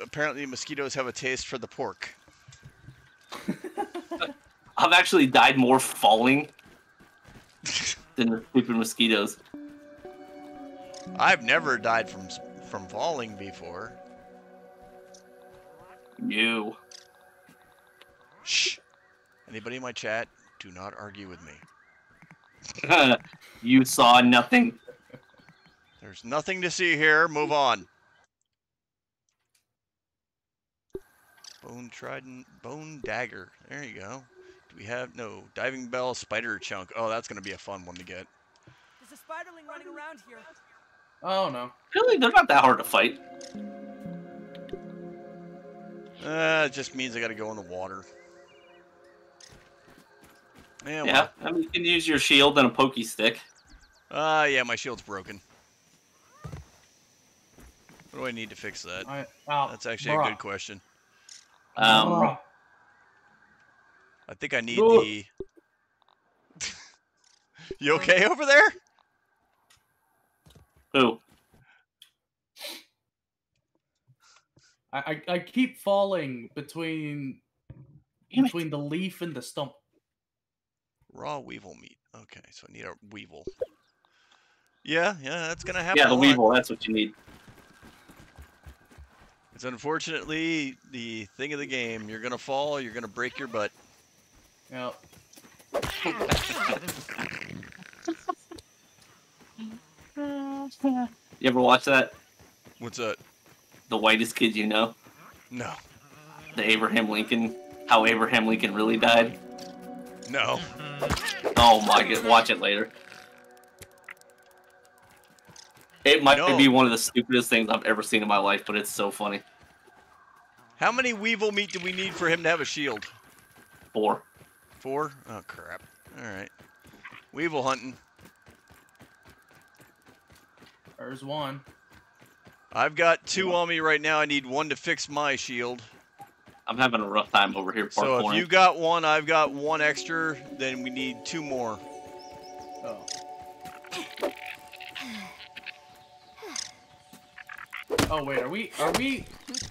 apparently, mosquitoes have a taste for the pork. I've actually died more falling than the stupid mosquitoes. I've never died from from falling before. You. Shh. Anybody in my chat, do not argue with me. You saw nothing. There's nothing to see here. Move on. Bone trident, bone dagger. There you go. Do we have no diving bell, spider chunk? Oh, that's gonna be a fun one to get. There's a spiderling running around here. Oh no. Really, they're not that hard to fight. Uh, it just means I gotta go in the water. Yeah. Yeah, I mean, you can use your shield and a pokey stick. Well. Uh, yeah, my shield's broken. What do I need to fix that? I, That's actually a good question. Um, Bruh. I think I need Ugh. the. you okay over there? who? I, I I keep falling between Damn it. between the leaf and the stump. Raw weevil meat. Okay, so I need a weevil. Yeah, yeah, that's gonna happen. Yeah, a the lot. weevil. That's what you need. It's unfortunately the thing of the game. You're gonna fall. You're gonna break your butt. Yep. You ever watch that? What's that? The whitest kid you know, No, the Abraham Lincoln. How Abraham Lincoln really died. No. Oh my god, watch it later. It might No. be one of the stupidest things I've ever seen in my life, but it's so funny. How many weevil meat do we need for him to have a shield? Four. Four? Oh crap. All right. Weevil hunting. There's one. I've got two on me right now. I need one to fix my shield. I'm having a rough time over here So if parkouring. you got one, I've got one extra. Then we need two more. Oh. Oh wait, are we are we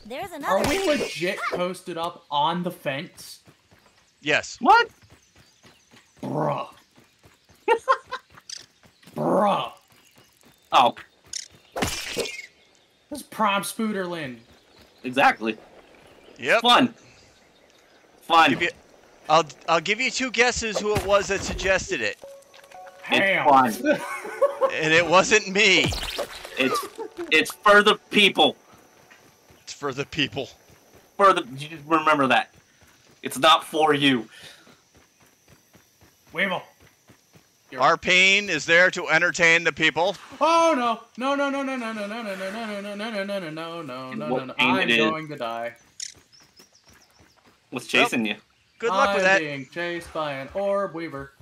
There's are we legit posted up on the fence? Yes. What? Bruh. Bruh. Oh, This is prime Spooderland. exactly. Yep. Fun. Fun. Give you, I'll I'll give you two guesses who it was that suggested it, Ham. fun. and it wasn't me. It's it's for the people. It's for the people. For the you just remember that. It's not for you. Weevil. Our pain is there to entertain the people. Oh no! No no no no no no no no no no no no no no no no no no no What no! pain I'm going to die. What's chasing you? Good luck I'm with that. being chased by an orb weaver.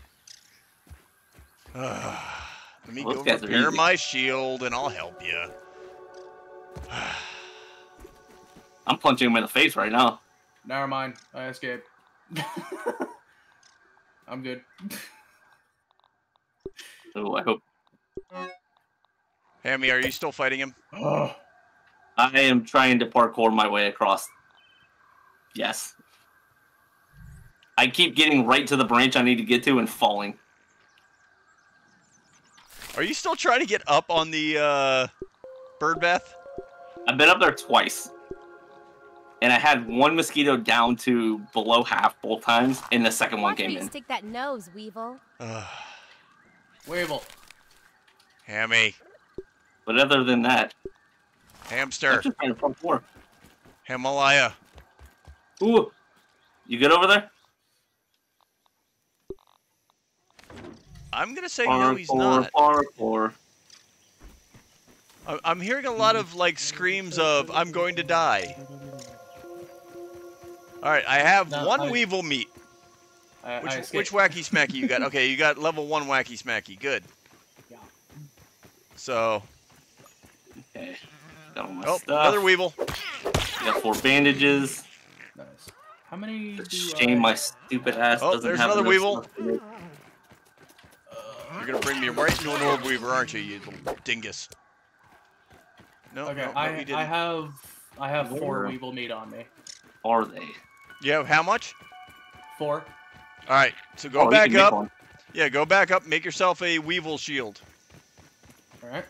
Let me Those go guys repair my shield, and I'll help you. I'm punching him in the face right now. Never mind. I escaped. I'm good. So I hope Hammy, are you still fighting him? Oh, I am trying to parkour my way across. Yes. I keep getting right to the branch I need to get to and falling. Are you still trying to get up on the uh, bird bath? I've been up there twice. And I had one mosquito down to below half both times, and the second one Watch where came you in. stick that nose, Weevil. Ugh, Weevil. Hammy, But other than that, I'm hamster, just trying to parkour. Himalaya. Ooh, you good over there? I'm gonna say no, he's not. Parkour. I- I'm hearing a lot of like screams of "I'm going to die." All right, I have No, one I- weevil meat. I, Which I which wacky smacky you got? Okay, you got level one wacky smacky. Good. Yeah. So, Okay. Got all my oh, stuff. another weevil. Got four bandages. Nice. How many do Shame I... my stupid ass Oh, doesn't there's have another enough weevil. stuff in it. You're gonna bring me right into an orb weaver, aren't you, you little dingus? No, Okay, no, no, I didn't. I have I have four Where? weevil meat on me. Are they? You have how much? Four. All right, so go Oh, back up. Yeah, go back up. Make yourself a weevil shield, All right.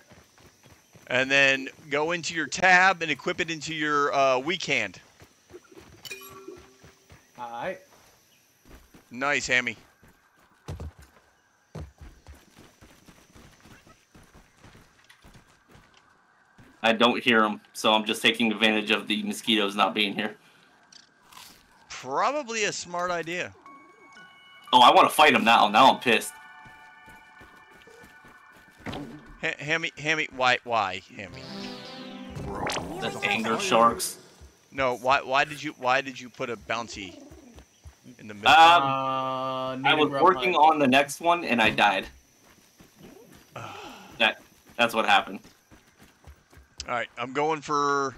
and then go into your tab and equip it into your uh, weak hand. Alright. Nice, Hammy. I don't hear them, so I'm just taking advantage of the mosquitoes not being here. Probably a smart idea. Oh, I want to fight them now. Now I'm pissed. Ha- Hammy, Hammy, why, why, Hammy? That's anger sharks. No, why, why did you, why did you put a bounty in the middle? Um, Uh, need I a was working on the next one and I died. That that's what happened. All right, I'm going for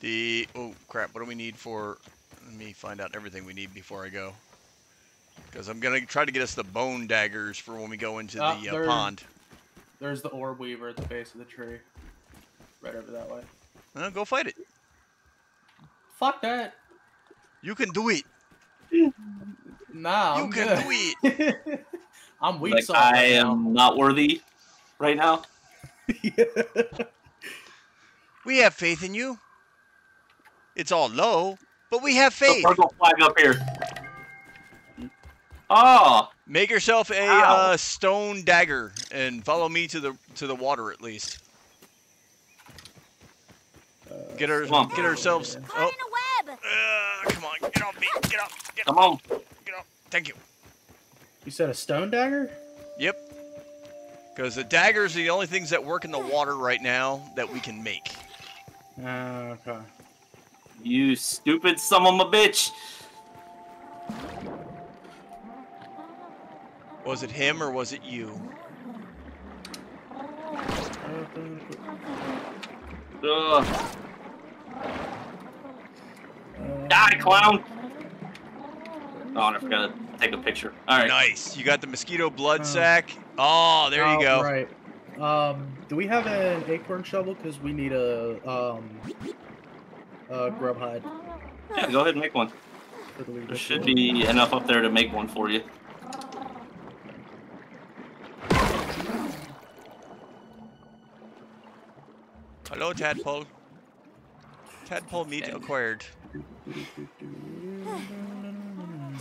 the. Oh crap! What do we need for? Let me find out everything we need before I go. Because I'm gonna try to get us the bone daggers for when we go into Ah, the uh, there- pond. There's the orb weaver at the base of the tree. Right over that way. Uh, go fight it. Fuck that. You can do it. Nah, I'm You can good. do it. I'm weak Like sauce I right am not worthy right now. Now. We have faith in you. It's all low, but we have The faith. purple flag up here. Oh, Make yourself a uh, stone dagger and follow me to the to the water at least. Get her, Come on. get ourselves. Caught Oh, in a web. uh, come on, get off me, get off, get come off, on. get off. Thank you. You said a stone dagger? Yep. Because the daggers are the only things that work in the water right now that we can make. Uh, okay. You stupid son of a bitch. Was it him or was it you? Ugh. Die, clown. Oh, and I forgot to take a picture. All right. Nice. You got the mosquito blood Uh, sack. Oh, there you go. Right. Um, do we have an acorn shovel? Because we need a um, a grub hide Yeah, go ahead and make one. for the week. There should be enough up there to make one for you. Hello, tadpole. Tadpole meat acquired. There's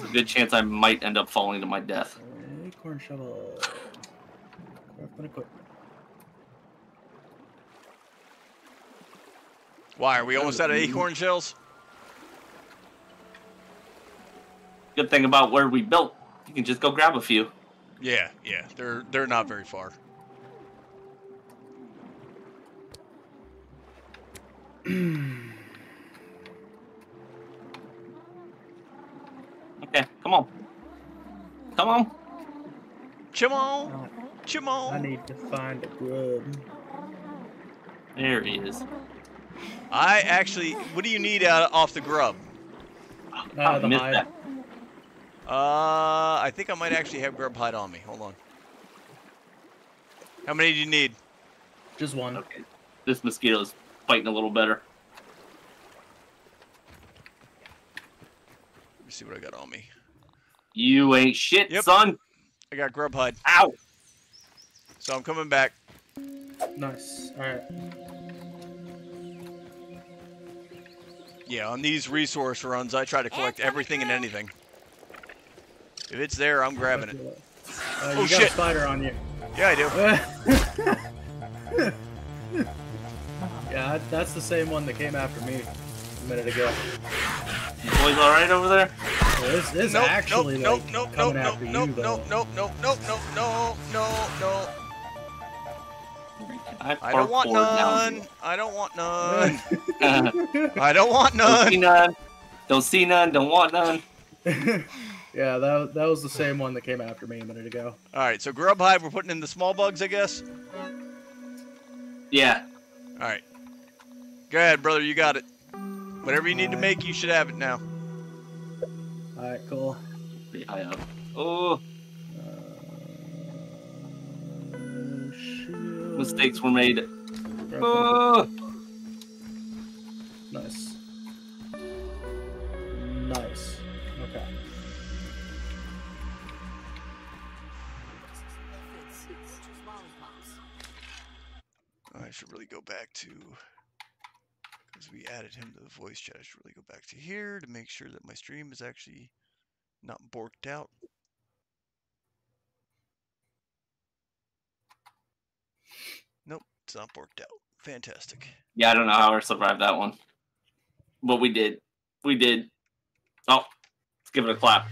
a good chance I might end up falling to my death. Acorn shovel. Craft equipment. Why are we almost out of acorn shells? Good thing about where we built, you can just go grab a few. Yeah, yeah. They're they're not very far. Okay, come on. Come on. Chimon, I need to find a grub. There he is. I actually. What do you need out off the grub? Uh, I the missed hide. that. Uh, I think I might actually have grub hide on me. Hold on. How many do you need? Just one. Okay. This mosquito's fighting a little better. Let me see what I got on me. You ain't shit, Yep. son. I got grub hide, Ow. So I'm coming back. Nice. All right. Yeah, on these resource runs, I try to collect everything and anything. If it's there, I'm grabbing it. Uh, you Oh, got shit. a spider on you. Yeah, I do. yeah, that's the same one that came after me a minute ago. You boys all right over there? Well, this this Nope, actually nope, like nope, nope, coming nope, after nope, you though. nope, nope, nope, nope, nope, nope, no, no, I, I don't want parkour none. I don't want none. I don't want none. don't see none. none. Don't see none. Don't want none. yeah, that that was the same one that came after me a minute ago. All right, so grub hide, we're putting in the small bugs, I guess. Yeah. All right. Go ahead, brother. You got it. Whatever you need to make, you should have it now. All right, cool. Pretty high up. Oh, mistakes were made. Oh. Nice. Nice. Okay. I should really go back to As we added him to the voice chat, I should really go back to here to make sure that my stream is actually not borked out. Nope, it's not worked out. Fantastic. Yeah, I don't know how I survived that one, but we did. We did. Oh, let's give it a clap.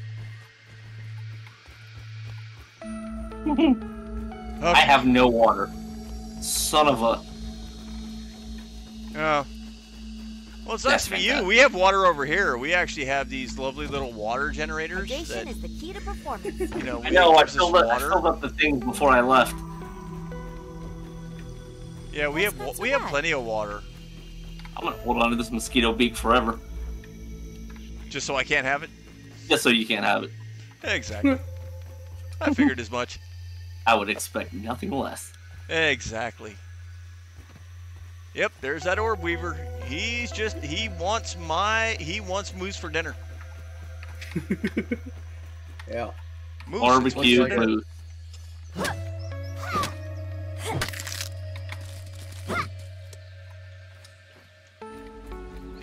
I have no water. Son of a. Oh. Well, it's nice That's for you. fantastic. We have water over here. We actually have these lovely little water generators Hydration that, is the key to performance. you know, we I know. I filled, up, I filled up the things before I left. Yeah, we That's have wa- not so we have plenty of water. I'm gonna hold on to this mosquito beak forever, Just so I can't have it. just so you can't have it. Exactly. I figured as much. I would expect nothing less. Exactly. Yep, there's that orb weaver. He's just he wants my he wants moose for dinner. Yeah. Moose Barbecue what's moose.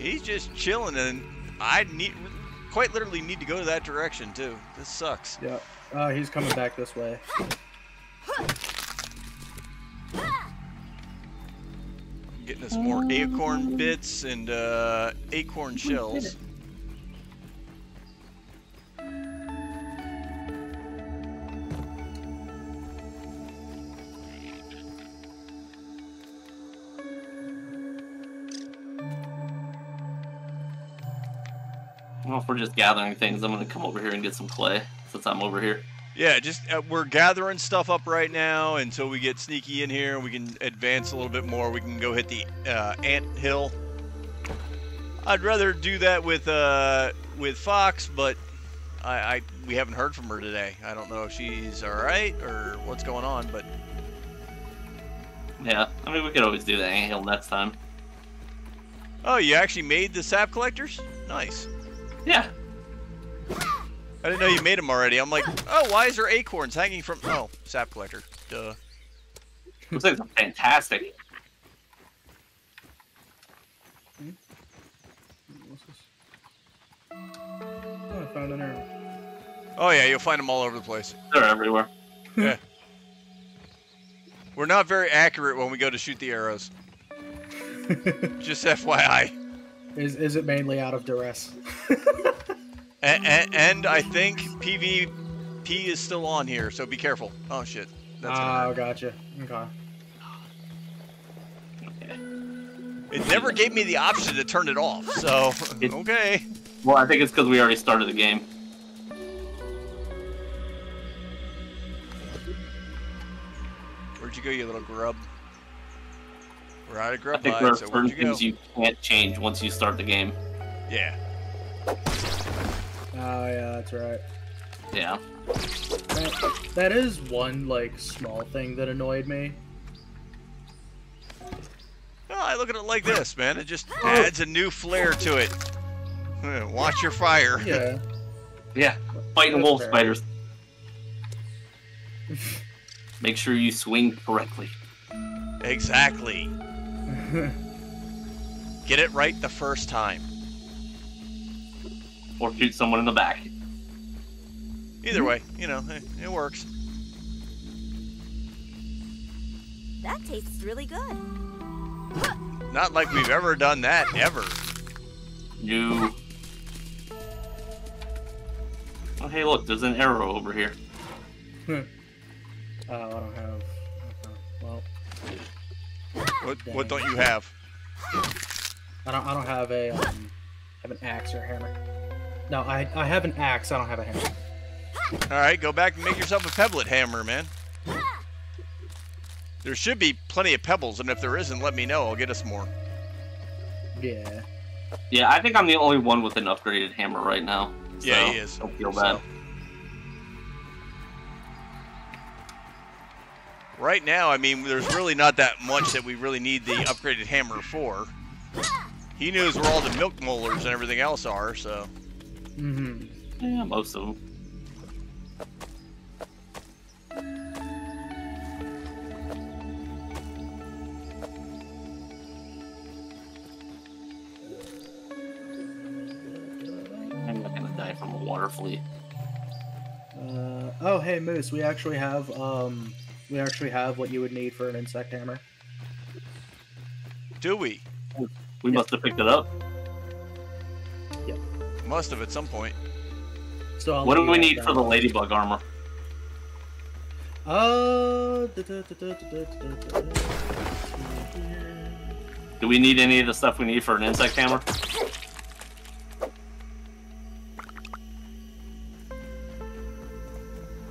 He's just chilling, and I need quite literally need to go to that direction too. This sucks. Yeah. Uh, he's coming back this way. Getting us more acorn bits and uh, acorn shells. Well, if we're just gathering things, I'm gonna come over here and get some clay since I'm over here. Yeah, just uh, we're gathering stuff up right now until we get sneaky in here. And we can advance a little bit more. We can go hit the uh, ant hill. I'd rather do that with uh, with Fox, but I, I we haven't heard from her today. I don't know if she's all right or what's going on, but Yeah, I mean we could always do the ant hill next time. oh, you actually made the sap collectors? Nice. Yeah, I didn't know you made them already. I'm like, oh, why is there acorns hanging from? Oh, sap collector. Duh. those things are fantastic. What's this? Oh, I found an arrow. Oh yeah, you'll find them all over the place. They're everywhere. Yeah. We're not very accurate when we go to shoot the arrows. Just FYI. Is is it mainly out of duress? And, and, and I think PvP is still on here, so be careful. Oh shit. That's oh, gotcha. Okay. Okay. it never gave me the option to turn it off, so It- okay. Well, I think it's because we already started the game. Where'd you go, you little grub? We're out of I think there are so certain you go? things you can't change once you start the game. Yeah. Oh yeah, that's right. Yeah. That, that is one like small thing that annoyed me. Well, I look at it like this, man. It just adds a new flair to it. Watch your fire. Yeah. Yeah. Fighting wolf fair. spiders. Make sure you swing correctly. Exactly. Get it right the first time. Or shoot someone in the back. Either way, you know, it, it works. That tastes really good. Not like we've ever done that, ever. You. Oh, hey, look, there's an arrow over here. oh, I don't have. Okay. Well, What, what don't you have? I don't. I don't have a um, have an axe or a hammer. No, I I have an axe. I don't have a hammer. All right, go back and make yourself a pebblet hammer, man. There should be plenty of pebbles, and if there isn't, let me know. I'll get us more. Yeah. Yeah, I think I'm the only one with an upgraded hammer right now. Yeah, he is. Don't feel So- right now, I mean, there's really not that much that we really need the upgraded hammer for. He knows where all the milk molars and everything else are, so. Mm-hmm. Yeah, most of them. I'm gonna from a water fleet. Uh, oh, hey Moose, we actually have um, we actually have what you would need for an insect hammer. Do we? We must have picked it up. Yep. Must have at some point. So I'll What do we need down. for the ladybug armor? Uh, da- da- da-. Do we need any of the stuff we need for an insect hammer?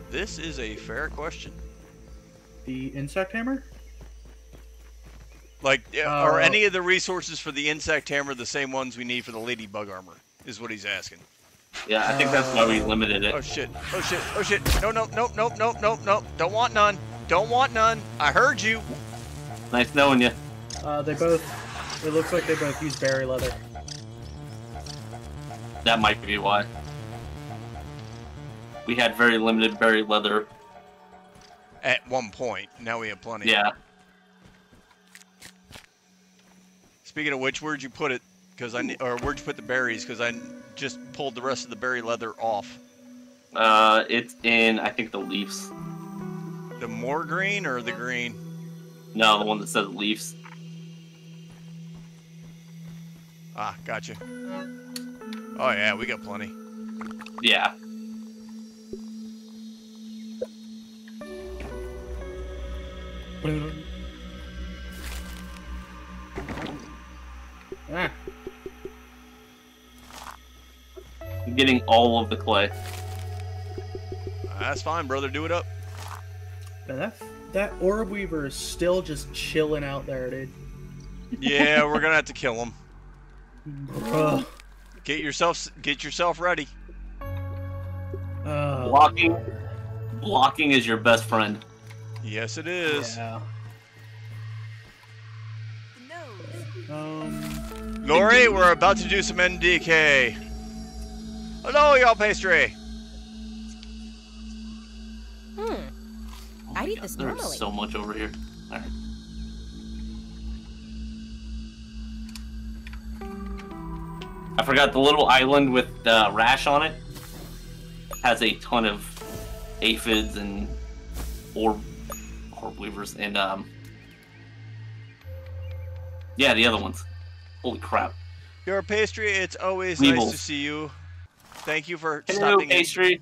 This is a fair question. The insect hammer. Like, yeah, are Uh, any of the resources for the insect hammer the same ones we need for the ladybug armor? Is what he's asking. Yeah, I think that's why we limited it. Oh shit! Oh shit! Oh shit! No! No! No! No! No! No! No! Don't want none! Don't want none! I heard you. Nice knowing you. Uh, they both. It looks like they both use berry leather. That might be why. We had very limited berry leather. At one point, now we have plenty. Yeah. Speaking of which, where'd you put it? Because I or where'd you put the berries? Because I just pulled the rest of the berry leather off. Uh, it's in, I think, the leaves. The more green or the green? No, the one that says leaves. Ah, gotcha. Oh yeah, we got plenty. Yeah. Ah, I'm getting all of the clay. That's fine, brother. Do it up. man, that that orb weaver is still just chilling out there, dude. Yeah, we're gonna have to kill him. Ugh. Get yourself get yourself ready. Uh, Blocking, blocking is your best friend. Yes, it is. Yeah. Um. Lori, we're about to do some NDK. Hello, y'all pastry. Hmm. Oh I'd eat God, this There's normally. so much over here. Alright. I forgot the little island with the rash on it has a ton of aphids and orb orb weavers and um yeah the other ones. Holy crap! Your pastry, it's always nice to see you. Thank you for Hello, stopping in. pastry.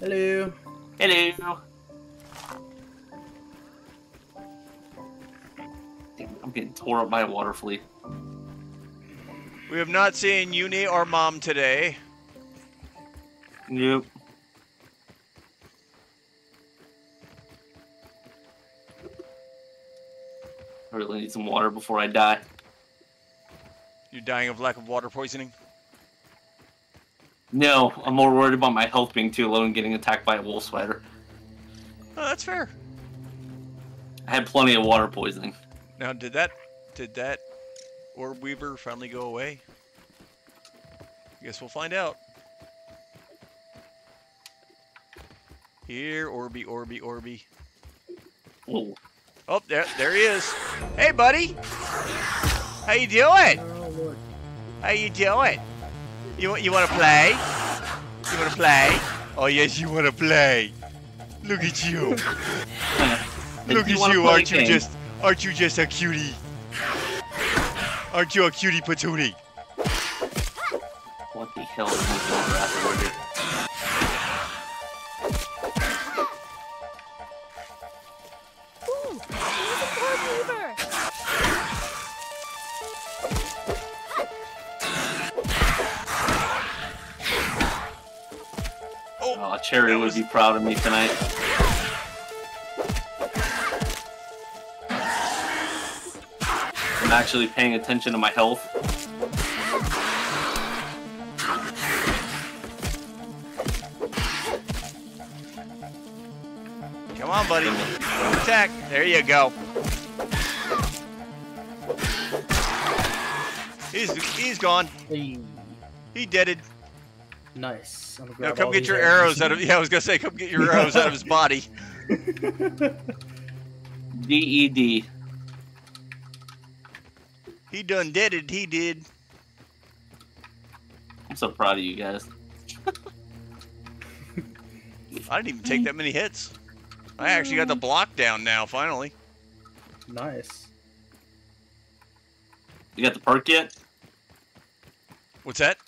Hello. Hello. Damn, I'm getting tore up by a water flea. We have not seen Uni or Mom today. Yep. I really need some water before I die. You're dying of lack of water poisoning. No, I'm more worried about my health being too low and getting attacked by a wolf spider. Oh, that's fair. I had plenty of water poisoning. Now, did that did that orb weaver finally go away? I guess we'll find out. Here, Orby, Orby, Orby. Oh, Oh, there, there he is. Hey, buddy. How you doing? How you doing? You want you want to play? You want to play? Oh yes, you want to play. Look at you. Look Do at you. Aren't you game? just aren't you just a cutie? Aren't you a cutie patootie? What the hell is this over Cherry that would be proud of me tonight. I'm actually paying attention to my health. come on, buddy. Attack. There you go. He's he's gone. Hey, He deaded. nice. I'm gonna Now come get your arrows out of. Yeah, I was gonna say, come get your arrows out of his body. DED. He done deaded. He did. I'm so proud of you guys. I didn't even take that many hits. I actually got the block down now, finally. Nice. You got the perk yet? What's that?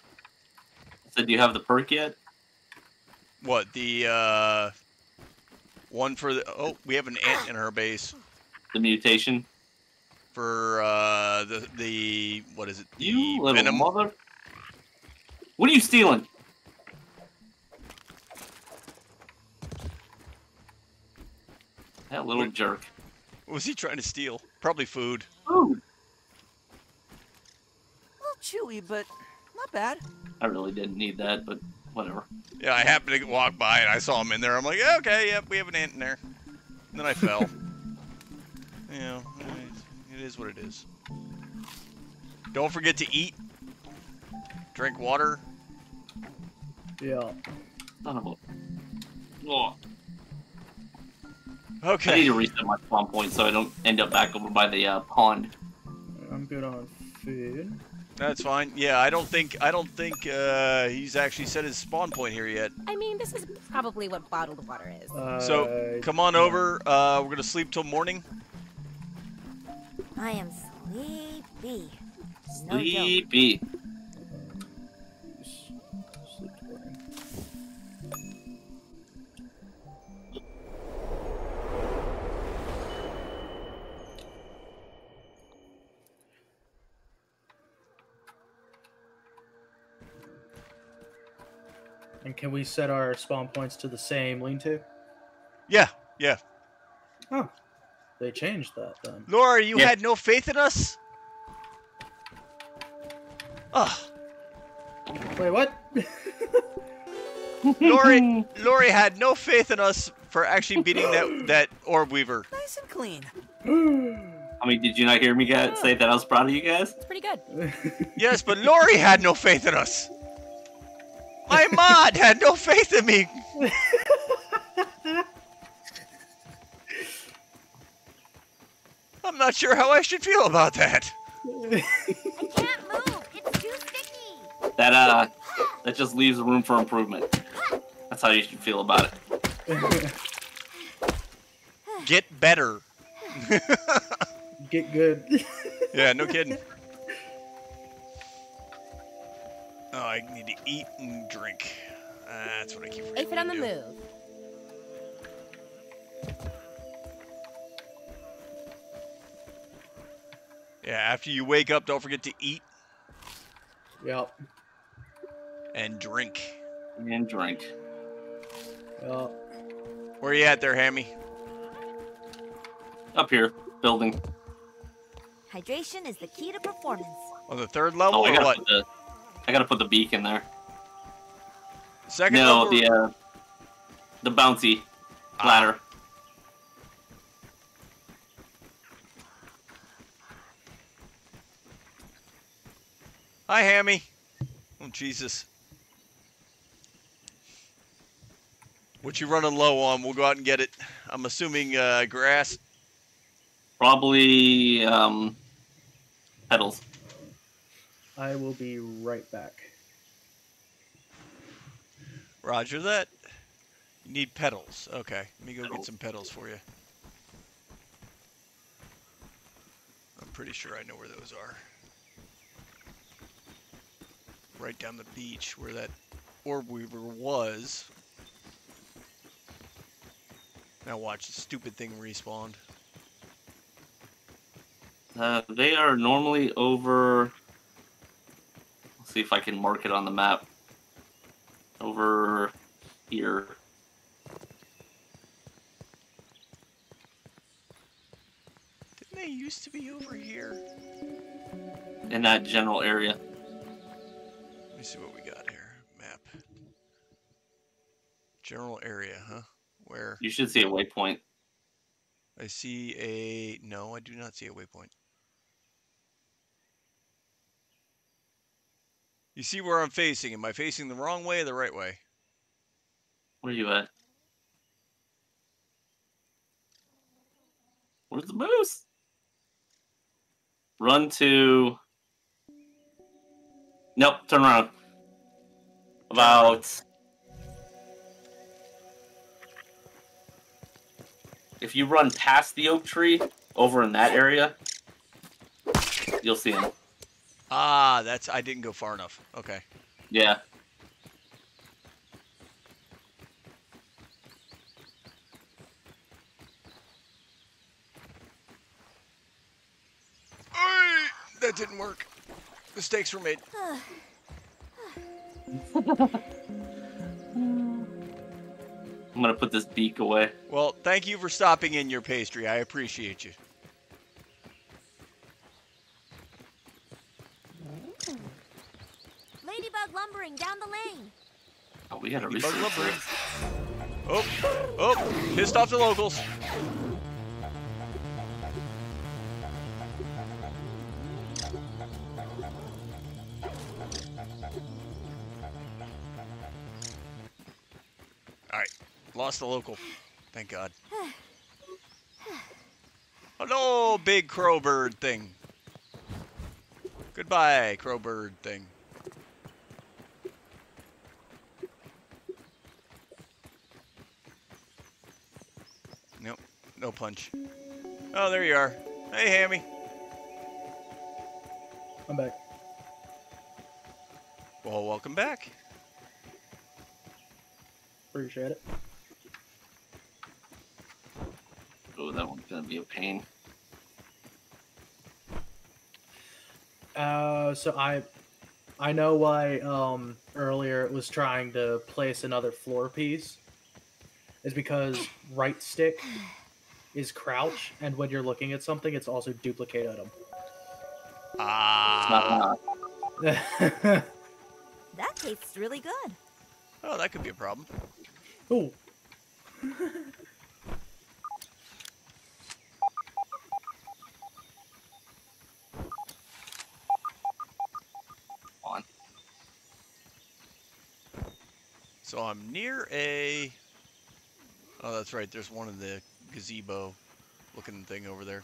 I Said do you have the perk yet? What, the, uh... One for the... Oh, we have an ant in our base. The mutation? For, uh, the, the... What is it? The You little venom? mother. What are you stealing? That little jerk. What was he trying to steal? Probably food. Food. A little chewy, but not bad. I really didn't need that, but whatever. Yeah, I happened to walk by and I saw him in there. I'm like, "Yeah, okay, yep, we have an ant in there. And then I fell. you know, it is what it is. Don't forget to eat. Drink water. Yeah. Son of a. Oh, I need to reset my spawn point so I don't end up back over by the uh, pond. I'm good on food. That's fine. Yeah, I don't think I don't think uh, he's actually set his spawn point here yet. I mean, this is probably what bottled water is. Uh, So come on yeah. over. Uh, we're gonna sleep till morning. I am sleepy. No. Sleepy. Sleep can we set our spawn points to the same lean-to? Yeah, yeah. Oh, they changed that then. Laura, you Yeah. had no faith in us. Ugh. Wait, what? Lori, Lori had no faith in us for actually beating that that orb weaver. Nice and clean. I mean, did you not hear me guys say that I was proud of you guys? It's pretty good. Yes, but Lori had no faith in us. My mod had no faith in me. I'm not sure how I should feel about that. I can't move. It's too sticky. That uh, that just leaves room for improvement. That's how you should feel about it. Get better. Get good. Yeah, no kidding. Oh, I need to eat and drink. That's what I keep forgetting. Aphid on the do. move. Yeah, after you wake up, don't forget to eat yep. and drink. And drink. Yep. Where you at there, Hammy? Up here, building. Hydration is the key to performance. On the third level Oh, or what? the, I gotta put the beak in there. Second no, level. the uh, the bouncy Ah. ladder. Hi, Hammy. Oh, Jesus. What you running low on? We'll go out and get it. I'm assuming uh, grass. Probably um, petals. I will be right back. Roger that. You need petals. Okay, let me go get some petals for you. I'm pretty sure I know where those are. Right down the beach where that orb weaver was. Now watch the stupid thing respawned. Uh, they are normally over. See if I can mark it on the map. Over here. Didn't they used to be over here? in that general area. Let me see what we got here. Map. General area, huh? Where? You should see a waypoint. I see a no, I do not see a waypoint. You see where I'm facing? Am I facing the wrong way or the right way? Where are you at? Where's the moose? Run to. Nope, turn around. About. If you run past the oak tree over in that area, you'll see him. Ah, that's I didn't go far enough. Okay. Yeah. That didn't work. Mistakes were made. I'm gonna put this beak away. Well, thank you for stopping in your pastry. I appreciate you. Ladybug lumbering down the lane. Oh, we gotta Ladybug research lumbering. this. Oh, oh, pissed off the locals. All right, lost the local. Thank God. Hello, big crowbird thing. Goodbye, crowbird thing. Nope, no punch. Oh, there you are. Hey, Hammy. I'm back. Well, welcome back. Appreciate it. Oh, that one's gonna be a pain. Uh, so I, I know why um earlier it was trying to place another floor piece. Is because right stick is crouch, and when you're looking at something, it's also duplicate item. Ah. uh, That tastes really good. Oh, that could be a problem. oh, on. So I'm near a. Oh, that's right. There's one in the gazebo looking thing over there.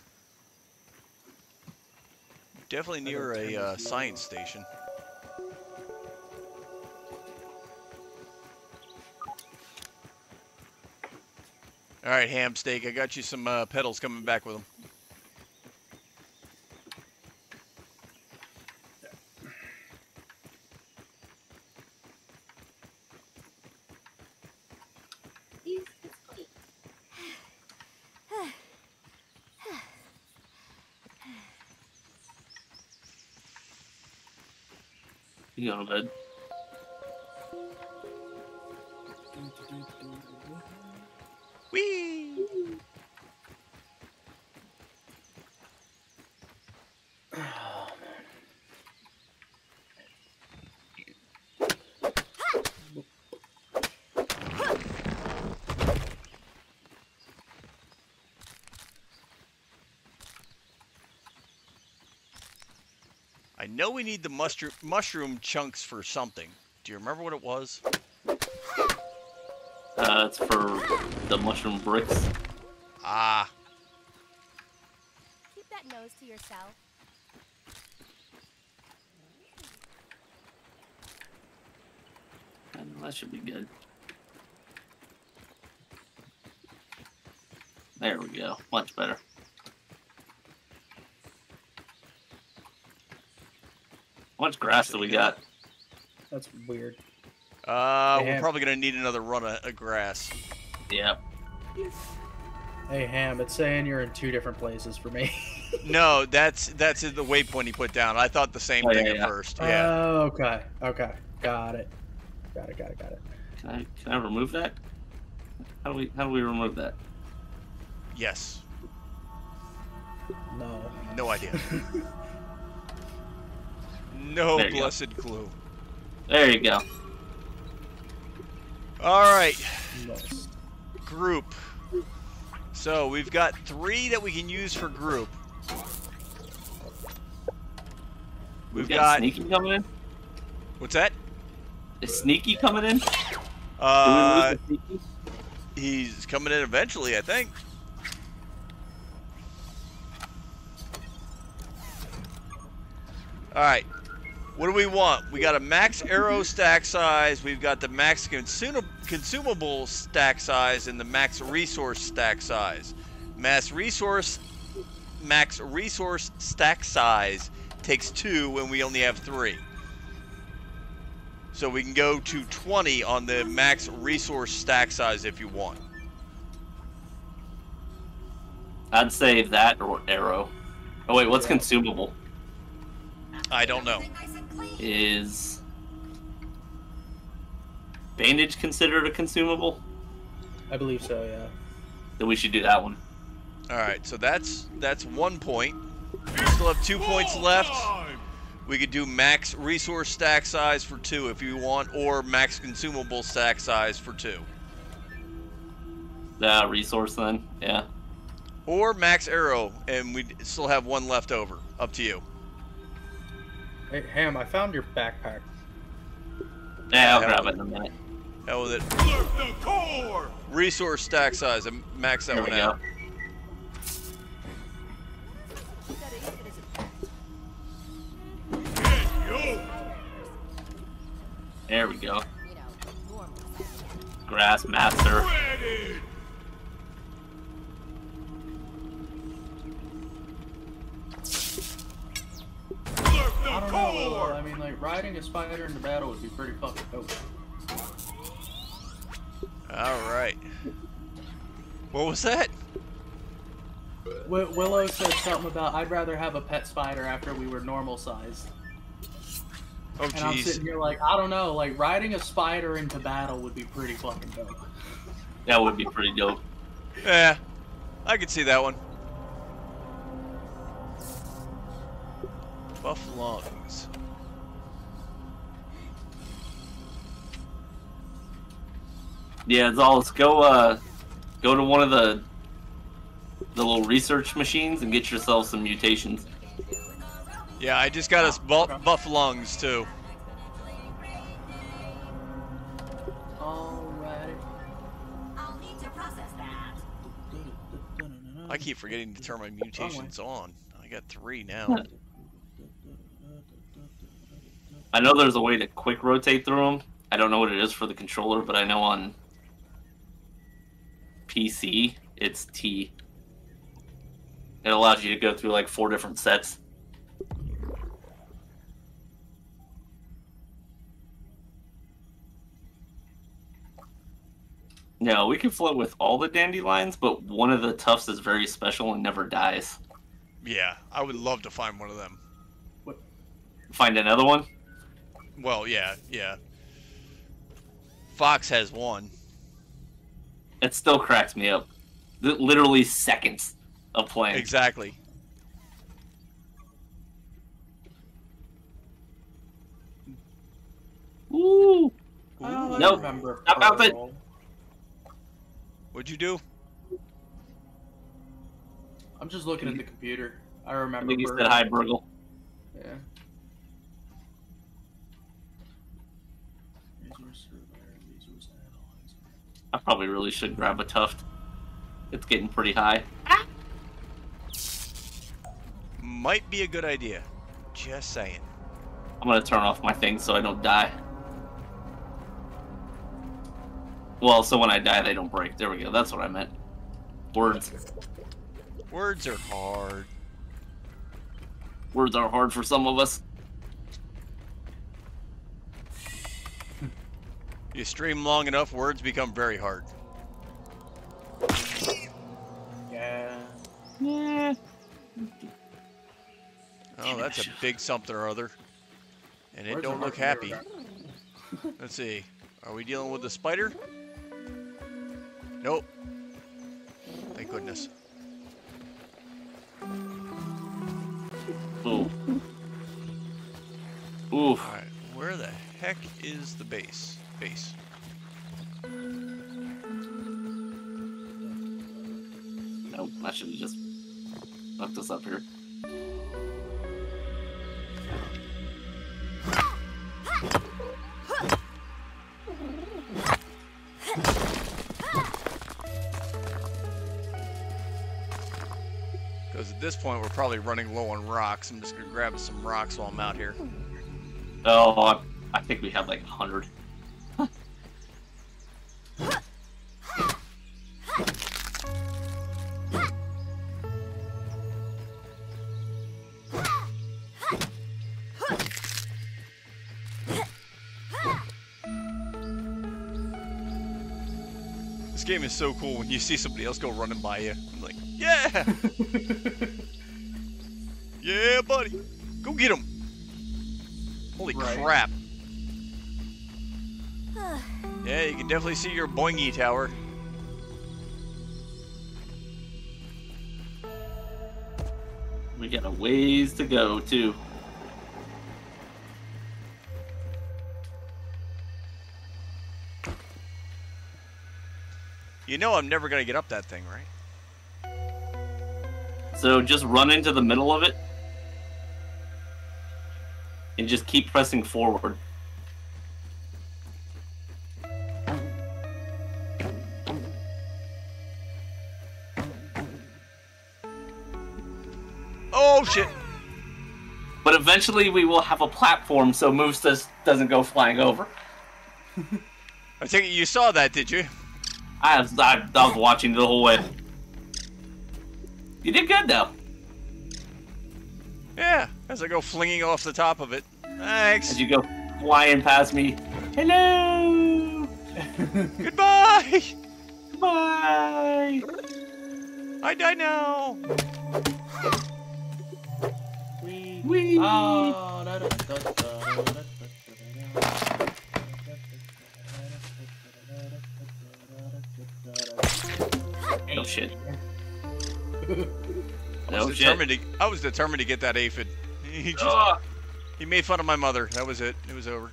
Definitely near a uh, science station. All right, ham steak. I got you some uh, petals coming back with them. You go to know we need the mushroom mushroom chunks for something. Do you remember what it was? Uh, it's for the mushroom bricks. Ah, Keep that nose to yourself. And that should be good. There we go. Much better. How much grass do we got? that's weird. uh, They we're have- probably gonna need another run of, of grass. Yep. Hey Ham, it's saying you're in two different places for me. No, that's that's the waypoint he put down. I thought the same Oh, thing yeah, at yeah. first. Yeah. Oh, okay. Okay. Got it. Got it. Got it. Got it. Can I can I remove that? How do we how do we remove that? yes. No. No idea. no There go. blessed clue. There you go. All right, Nice. group. So we've got three that we can use for group. We've We got sneaky coming in. what's that? Is sneaky coming in? Uh, we lose the sneaky? he's coming in eventually, I think. All right. What do we want? We got a max arrow stack size. We've got the max consum- consumable stack size and the max resource stack size. Mass resource, max resource stack size takes two when we only have three. So we can go to 20 on the max resource stack size if you want. I'd say that or arrow. Oh wait, what's consumable? I don't know. Is bandage considered a consumable? I believe so. Yeah. Then we should do that one. All right, so that's that's one point. We still have two points left. We could do max resource stack size for two if you want, or max consumable stack size for two, The resource then, yeah. or max arrow, and we still have one left over. Up to you. Hey, Ham, I found your backpack. Yeah, I'll Yeah. grab it in a minute. Hell with it. Resource stack size, and max that There one out. There we go. Grass master. I don't know. I mean, like riding a spider into battle would be pretty fucking dope. All right. What was that? Wi- Willow said something about I'd rather have a pet spider after we were normal sized. Oh And I'm sitting here like, I don't know, like riding a spider into battle would be pretty fucking dope. That would be pretty dope. Yeah, I could see that one. Buff lungs. Yeah, Zolas, go uh go to one of the the little research machines and get yourself some mutations. Yeah, I just got us bu- buff lungs too. Alrighty. I'll need to process that. I keep forgetting to turn my mutations on. I got three now. I know there's a way to quick rotate through them. I don't know what it is for the controller, but I know on PC it's T. It allows you to go through like four different sets. No, we can float with all the dandelions, but one of the tufts is very special and never dies. Yeah, I would love to find one of them. What? Find another one? Well, yeah, yeah. Fox has one. It still cracks me up. Literally seconds of playing. Exactly. Ooh. I Nope. remember How about that? What'd you do? I'm just looking at the computer. I I remember. think you said hi, Burgle. Yeah. Resource surveyor, resource analyzer. I probably really should grab a tuft. It's getting pretty high. Might be a good idea. Just saying. I'm gonna turn off my thing so I don't die. Well, so when I die, they don't break. There we go. That's what I meant. Words. Words are hard. Words are hard for some of us. You stream long enough, words become very hard. Yeah. Yeah. Oh, that's a big something or other. And it Words don't look hard for me happy. Let's see. Are we dealing with the spider? Nope. Thank goodness. Ooh. Oof. Alright, where the heck is the base? Peace. Nope, I should have just left us up here. Because at this point, we're probably running low on rocks. I'm just going to grab some rocks while I'm out here. Oh, I, I think we have like 100. So cool when you see somebody else go running by you. I'm like, yeah, yeah, buddy, go get him. Holy Right. crap! Yeah, you can definitely see your boingy tower. We got a ways to go too. You know I'm never gonna get up that thing, right? So just run into the middle of it and just keep pressing forward. Oh shit! But eventually we will have a platform so Moose does, doesn't go flying over. I it you saw that, did you? I was, I, I was watching the whole way. You did good though. Yeah, as I go flinging off the top of it. Thanks. As you go flying past me. Hello! Goodbye. Bye! I die now. Whee! Ah, da, da, da, da, No shit. I No was shit. determined to. I was determined to get that aphid. He just. Ugh. He made fun of my mother. That was it. It was over.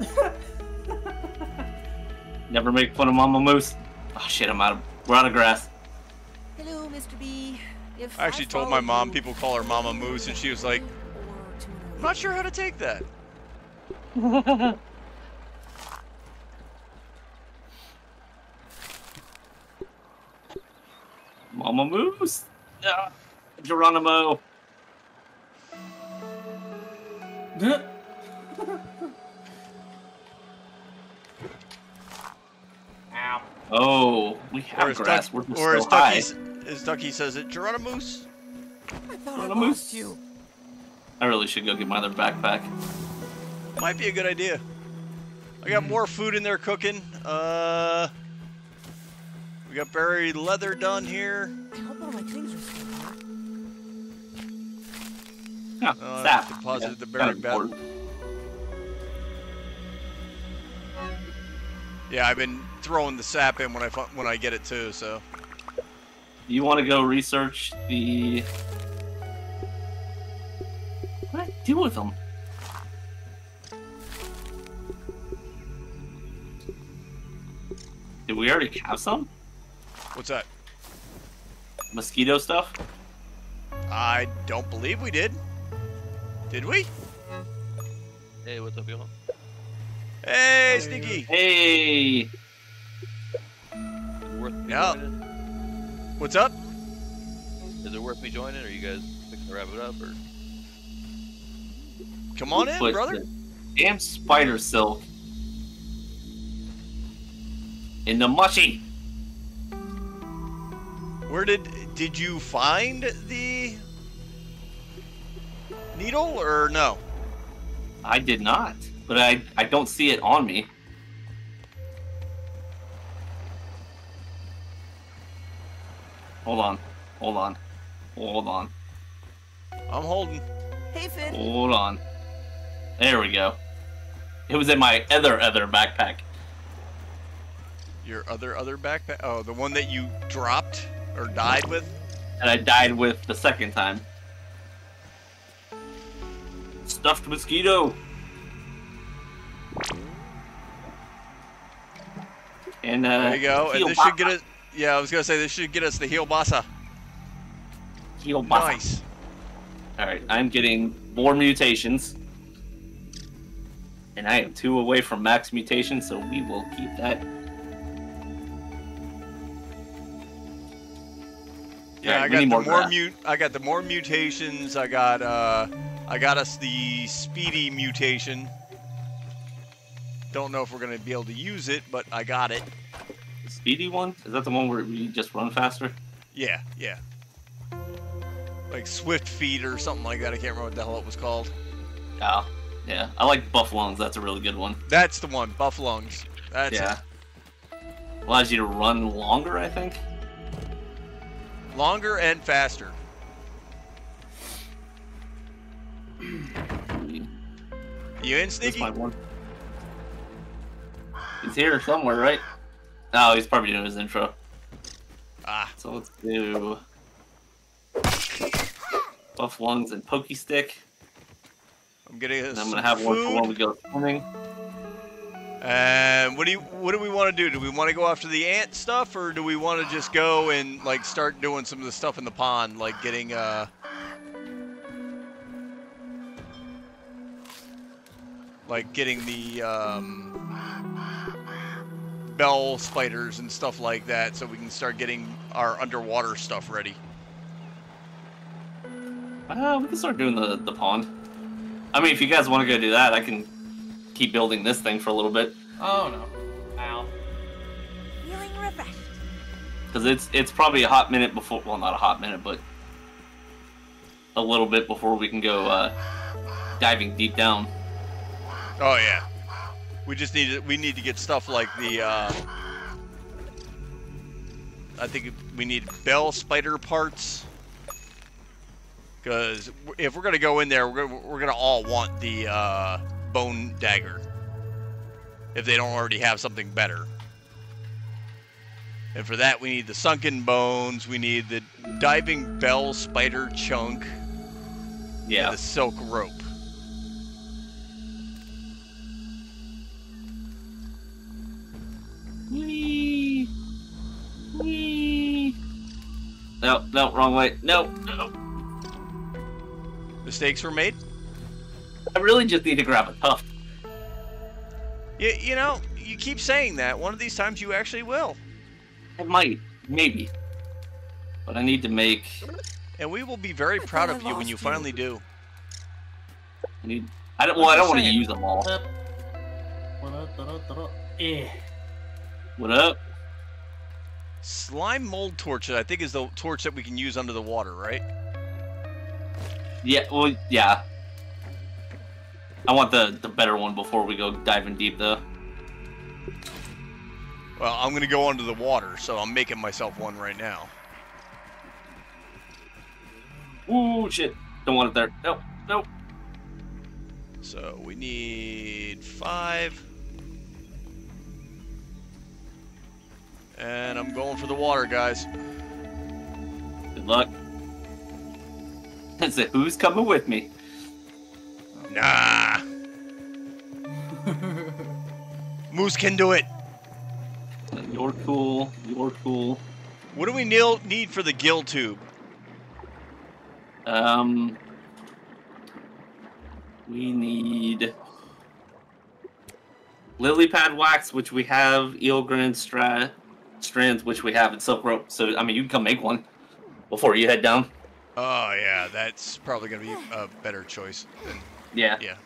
Never make fun of Mama Moose. Oh shit, I'm out of. We're out of grass. Hello, Mr. B. If I actually told my mom you people call her Mama Moose, and she was like, or to an "I'm not sure how to take that." Mama Moose. Ah, Geronimo. da. Ow. Oh, we have as, grass. Duck, We're or as Ducky, high. as Ducky says it, Geronimoose. I thought I moose. lost you. I really should go get my other backpack. Might be a good idea. I got more food in there cooking. Uh, we got berry leather done here. I hope all my things are still there. Huh, Uh, sap. deposited the kinda buried bat- Yeah, I've been throwing the sap in when I when I get it too. So You want to go research the. What do I do with them? Did we already have some what's that? mosquito stuff? I don't believe we did. Did we? Hey, what's up, y'all? Hey, Sneaky. Hey, Is it worth me Yeah. What's up? Is it worth me joining, or you guys fixing to wrap it up, or? Come on in, brother. the Damn spider silk in the mushy. Where did did you find the needle or no? I did not, but I I don't see it on me. Hold on, hold on, hold on, I'm holding. Hey, Finn. hold on. There we go. It was in my other other backpack. Your other other backpack? Oh, the one that you dropped or died with? and I died with the second time. Stuffed mosquito. And uh, There you go. And this should get us. Yeah, I was gonna say this should get us the Heelbasa. Heal Nice. All right, I'm getting more mutations, and I am two away from max mutation, so we will keep that. Yeah, Alright, I got the more, more mute. I got the more mutations. I got uh, I got us the speedy mutation. Don't know if we're gonna be able to use it, but I got it. The speedy one is that the one where we just run faster? Yeah, yeah. Like Swift Feet or something like that. I can't remember what the hell it was called. Oh, yeah. I like buff lungs. That's a really good one. That's the one. Buff lungs. That's yeah. it. allows you to run longer. I think. Longer and faster. You in, Sneaky? work. He's here somewhere, right? Oh, he's probably doing his intro. Ah, So let's do buff lungs and pokey stick. I'm getting I'm gonna have one for when we go swimming. And what do you what do we want to do? Do we want to go after the ant stuff, or do we want to just go and like start doing some of the stuff in the pond, like getting uh, like getting the um, bell spiders and stuff like that, so we can start getting our underwater stuff ready. Uh, we can start doing the, the pond. I mean, if you guys want to go do that, I can keep building this thing for a little bit. Oh no. Ow. Feeling refreshed. Because it's, it's probably a hot minute before, well, not a hot minute, but a little bit before we can go uh, diving deep down. Oh yeah, we just need to, we need to get stuff like the. Uh, I think we need bell spider parts. Because if we're gonna go in there, we're gonna, we're gonna all want the uh, bone dagger. If they don't already have something better. And for that, we need the sunken bones. We need the diving bell spider chunk. Yeah. And the silk rope. Whee! Whee! No, no, wrong way. No, no. Mistakes were made. I really just need to grab a tuft. You, you know, you keep saying that. One of these times you actually will. I might, maybe. But I need to make. And we will be very I proud of you when you lost you. finally do. I need. I don't. Well, I don't want to use them all. What Eh. What up? Slime mold torch, I think, is the torch that we can use under the water, right? Yeah. Well, yeah. I want the the better one before we go diving deep, though. Well, I'm going to go under the water, so I'm making myself one right now. Ooh, shit! Don't want it there. Nope. Nope. So we need five. And I'm going for the water, guys. Good luck. I said, who's coming with me? Nah. Moose can do it. You're cool. You're cool. What do we need for the gill tube? Um, we need lily pad wax, which we have, eel grin stra- strands, which we have, and silk rope. So, I mean, you can come make one before you head down. Oh, yeah, that's probably going to be a better choice than Yeah. Yeah.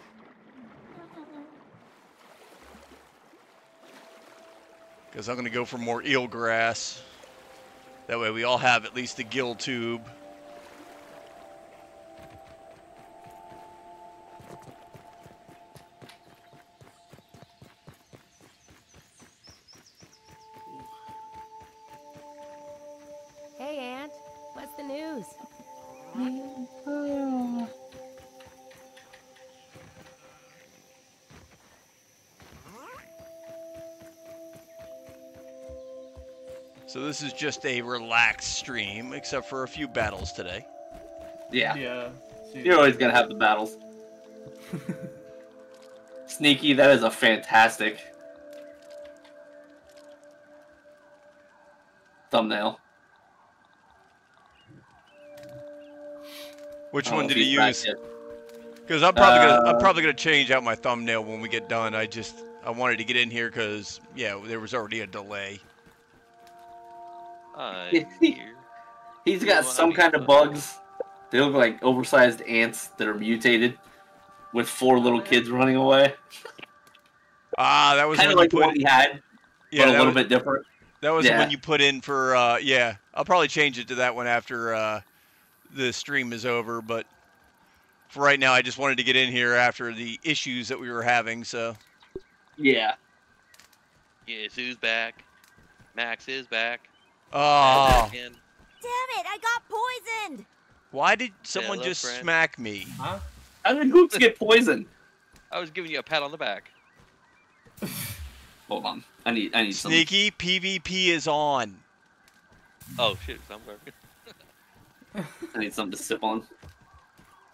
Because I'm going to go for more eel grass. That way we all have at least a gill tube. This is just a relaxed stream, except for a few battles today. Yeah. Yeah. You're always going to have the battles. Sneaky, that is a fantastic thumbnail. Which one did he use? Because I'm probably gonna I'm Uh, probably gonna change out my thumbnail when we get done. I just I wanted to get in here because yeah, there was already a delay. I'm here. He's got Well, some kind of bugs. They look like oversized ants that are mutated with four little kids running away. Ah, that was Kind when of like you put one he had, yeah, but a little was, bit different. that was the yeah. one you put in for uh yeah. I'll probably change it to that one after uh the stream is over, but for right now I just wanted to get in here after the issues that we were having, so Yeah. Yes, who's back? Max is back. Oh, Damn it, I got poisoned! why did someone hello, just friend. smack me? Huh? How did Hoops get poisoned? I was giving you a pat on the back. Hold on. I need I need some. Sneaky, PvP is on. Oh shit, somewhere. I need something to sip on.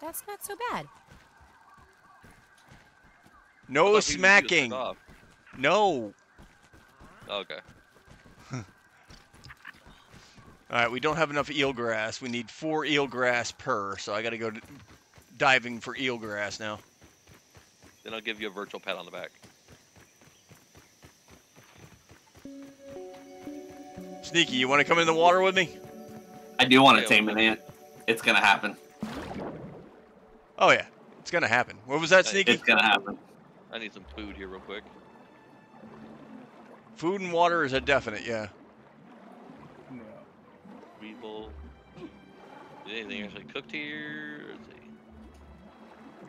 That's not so bad. No smacking. No. Oh, okay. All right, we don't have enough eelgrass. We need four eelgrass per, so I got to go diving for eelgrass now. Then I'll give you a virtual pat on the back. Sneaky, you want to come in the water with me? I do want to Yeah, tame well- an ant. It's gonna happen. Oh yeah, it's gonna happen. What was that, Sneaky? It's gonna happen. I need some food here real quick. Food and water is a definite, yeah. Is anything actually cooked here? Let's see.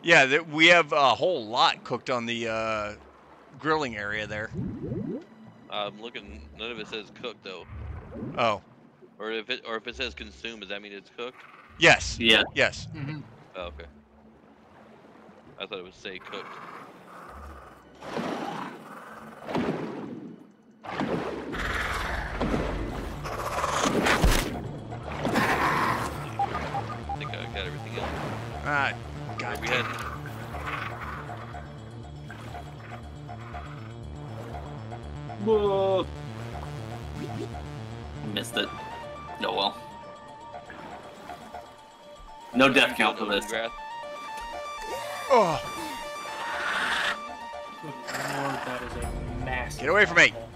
Yeah, th- we have a whole lot cooked on the uh, grilling area there. I'm looking. None of it says cooked though. Oh, Or if it or if it says consumed, does that mean it's cooked? yes, Yeah. yes. Mm-hmm. Oh, okay. I thought it would say cooked. Ah, Where God we damn. heading? Whoa. Missed it. Oh well. No death count for this. Oh, Good lord, that is a massive. Get away from me. bubble.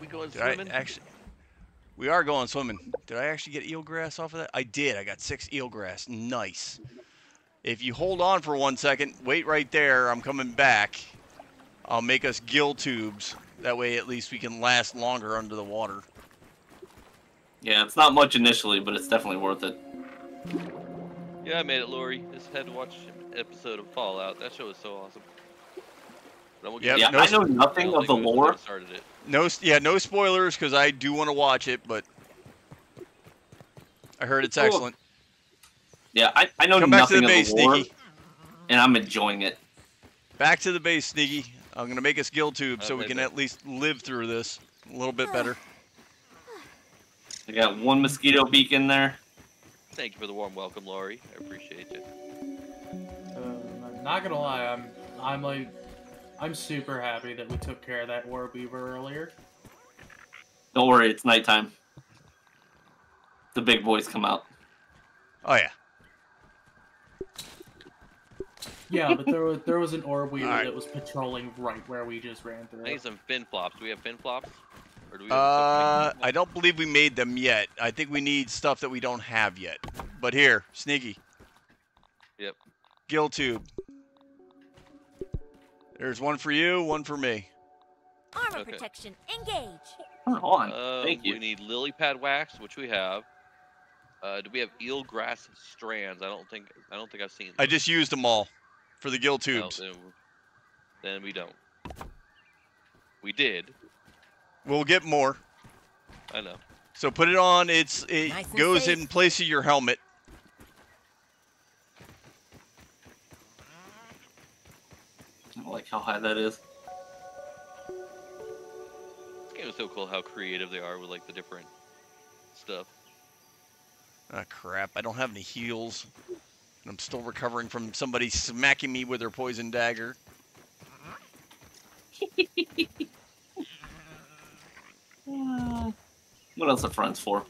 We going did I actually? We are going swimming. Did I actually get eelgrass off of that? I did. I got six eelgrass. Nice. If you hold on for one second, wait right there. I'm coming back. I'll make us gill tubes. That way, at least we can last longer under the water. Yeah, it's not much initially, but it's definitely worth it. Yeah, I made it, Lori. Just had to watch an episode of Fallout. That show was so awesome. But I Yep, yeah, no I s- know nothing don't of the think it was when lore. Started it. No, yeah, no spoilers because I do want to watch it, but I heard it's Cool. excellent. Yeah, I, I know Come back to nothing the base, of the lore, Sneaky. and I'm enjoying it. Back to the base, Sneaky. I'm gonna make us gill tubes so we can bet. at least live through this a little bit better. I got one mosquito beak in there. Thank you for the warm welcome, Lori. I appreciate you. Uh, I'm not gonna lie, I'm I'm like I'm super happy that we took care of that orb weaver earlier. Don't worry, it's nighttime. The big boys come out. Oh yeah. Yeah, but there was there was an orb weaver Alright. that was patrolling right where we just ran through. I need some fin flops. Do we have fin flops? Or do we Uh, I don't believe we made them yet. I think we need stuff that we don't have yet. But here, Sneaky. Yep. Gill tube. There's one for you, one for me. Armor Okay. protection, engage! Turn on. Uh, Thank you. We need lily pad wax, which we have. Uh, do we have eel grass strands? I don't think I don't think I've seen. I just used them all for the gill tubes. then, then we don't. We did. We'll get more. I know. So put it on. It's it Nice goes safe. in place of your helmet. Like how high that is. This game is so cool how creative they are with like the different stuff. Ah crap! I don't have any heals. And I'm still recovering from somebody smacking me with their poison dagger. What else are friends for?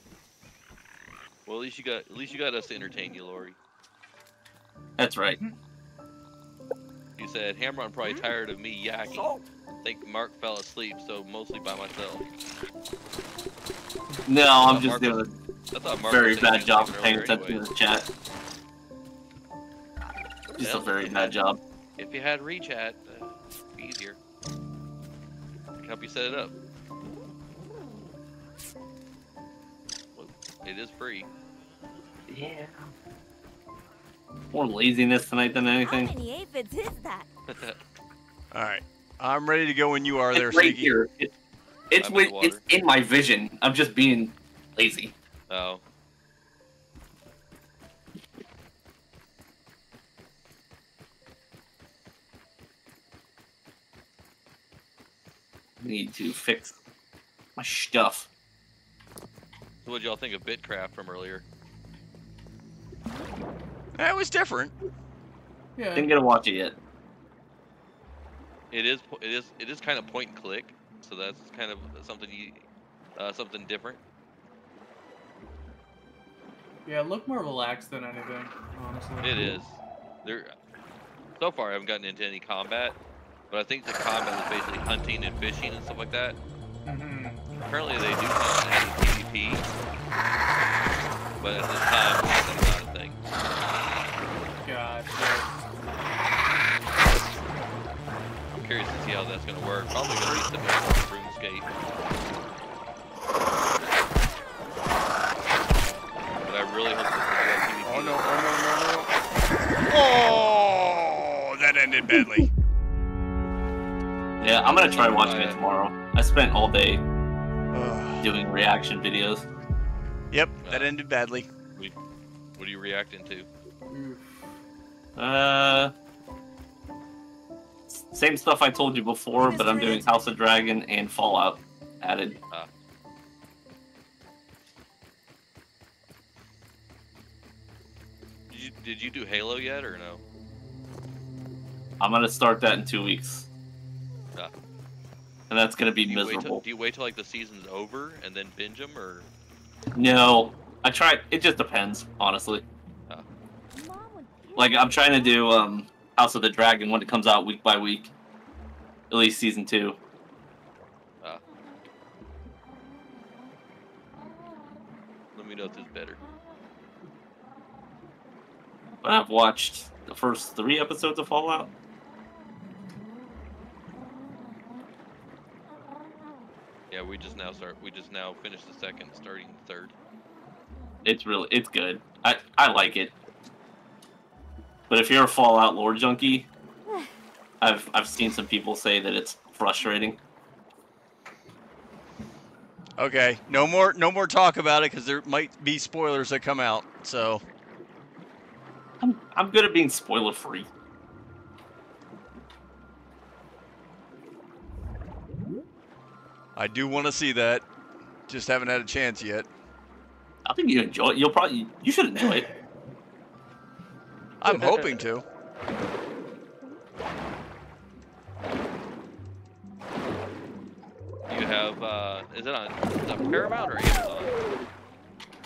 Well, at least you got at least you got us to entertain you, Lori. That's right. You said Hamron probably tired of me yakking. I think Mark fell asleep, so mostly by myself. No, I'm Uh, just Mark doing was- a I very bad job of paying sleeping attention earlier to the chat. Just a very bad job. If you had rechat, uh, it'd be easier. I can help you set it up. Well, it is free. Yeah. More laziness tonight than anything. How anything. many aphids is that? All right. I'm ready to go when you are there, it's right Sneaky. here. It, it's I'm in with, it's in my vision. I'm just being lazy. Oh. I need to fix my stuff. So what y'all think of Bitcraft from earlier? That was different. Yeah. Didn't get to watch it yet. It is it is it is kind of point and click, so that's kind of something you uh, something different. Yeah, look more relaxed than anything, honestly. It is. There. So far, I haven't gotten into any combat, but I think the combat is basically hunting and fishing and stuff like that. hmm Apparently, they do have PvP, but at this time, to see how that's going to work. Probably going to be similar to RuneScape. But I really hope this is like PvP. Oh no! Oh no! No! No! Oh, that ended badly. Yeah, I'm gonna try watching it tomorrow. I spent all day Ugh. doing reaction videos. Yep, that ended badly. What are you reacting to? Uh, s- same stuff I told you before, but I'm doing House of Dragon and Fallout added. Did you, did you do Halo yet or no? I'm gonna start that in two weeks, Ah. and that's gonna be Do you, wait till, miserable. do you wait till like the season's over and then binge them, or No, I try. It just depends, honestly. Mom would Like I'm trying to do um House of the Dragon when it comes out week by week, at least season two. Uh, let me know if this is better? But I've watched the first three episodes of Fallout. Yeah, we just now start. We just now finished the second, starting the third. It's really it's good. I I like it. But if you're a Fallout lore junkie, I've I've seen some people say that it's frustrating. Okay, no more, no more talk about it because there might be spoilers that come out. So I'm I'm good at being spoiler free. I do want to see that. Just haven't had a chance yet. I think you enjoy it. You'll probably you should enjoy it. I'm hoping to. You have. uh Is it on is it on Paramount or Amazon?